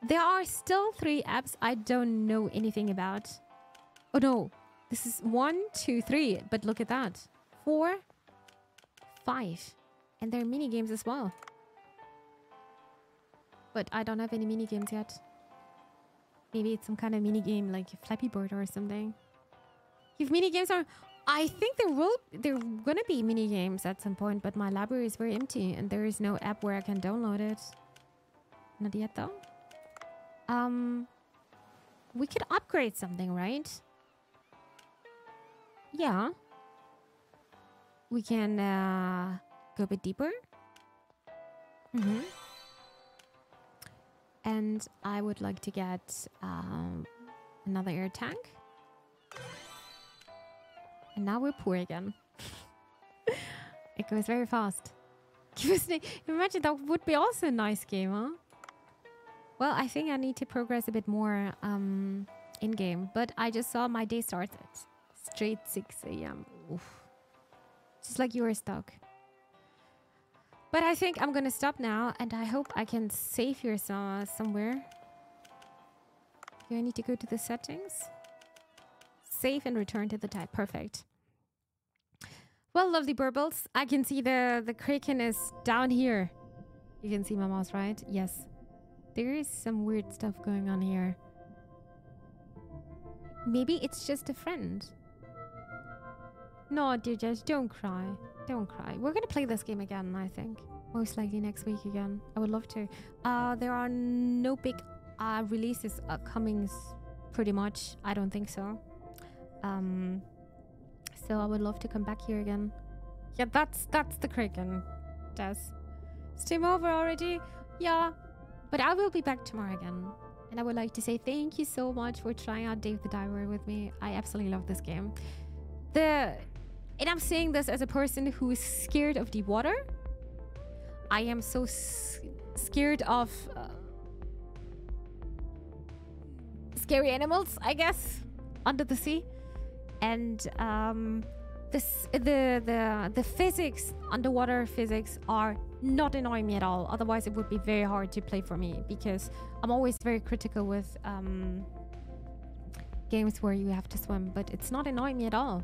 S1: There are still three apps I don't know anything about. Oh no, this is one, two, three, but look at that. Four, five. And there are mini games as well. But I don't have any mini games yet. Maybe it's some kind of mini game like Flappy Bird or something. If mini games are I think there will there gonna be mini games at some point, but my library is very empty and there is no app where I can download it. Not yet though. Um we could upgrade something, right? Yeah we can uh, go a bit deeper. Mm -hmm. And I would like to get um, another air tank. And now we're poor again. it goes very fast. Imagine that would be also a nice game, huh? Well, I think I need to progress a bit more um, in game, but I just saw my day started straight 6 a.m. Just like you were stuck. But I think I'm gonna stop now and I hope I can save here some, somewhere. Do I need to go to the settings? Save and return to the type. Perfect. Well, lovely burbles. I can see the, the kraken is down here. You can see my mouse, right? Yes. There is some weird stuff going on here. Maybe it's just a friend. No, dear Judge, don't cry. Don't cry. We're gonna play this game again, I think. Most likely next week again. I would love to. Uh, there are no big uh, releases uh, coming pretty much. I don't think so. Um, so I would love to come back here again. Yeah, that's that's the Kraken, Des. Steam over already? Yeah. But I will be back tomorrow again. And I would like to say thank you so much for trying out Dave the Diver with me. I absolutely love this game. The and I'm saying this as a person who is scared of deep water. I am so scared of uh, scary animals, I guess, under the sea. And um, the the the physics, underwater physics, are not annoying me at all. Otherwise, it would be very hard to play for me because I'm always very critical with um, games where you have to swim. But it's not annoying me at all.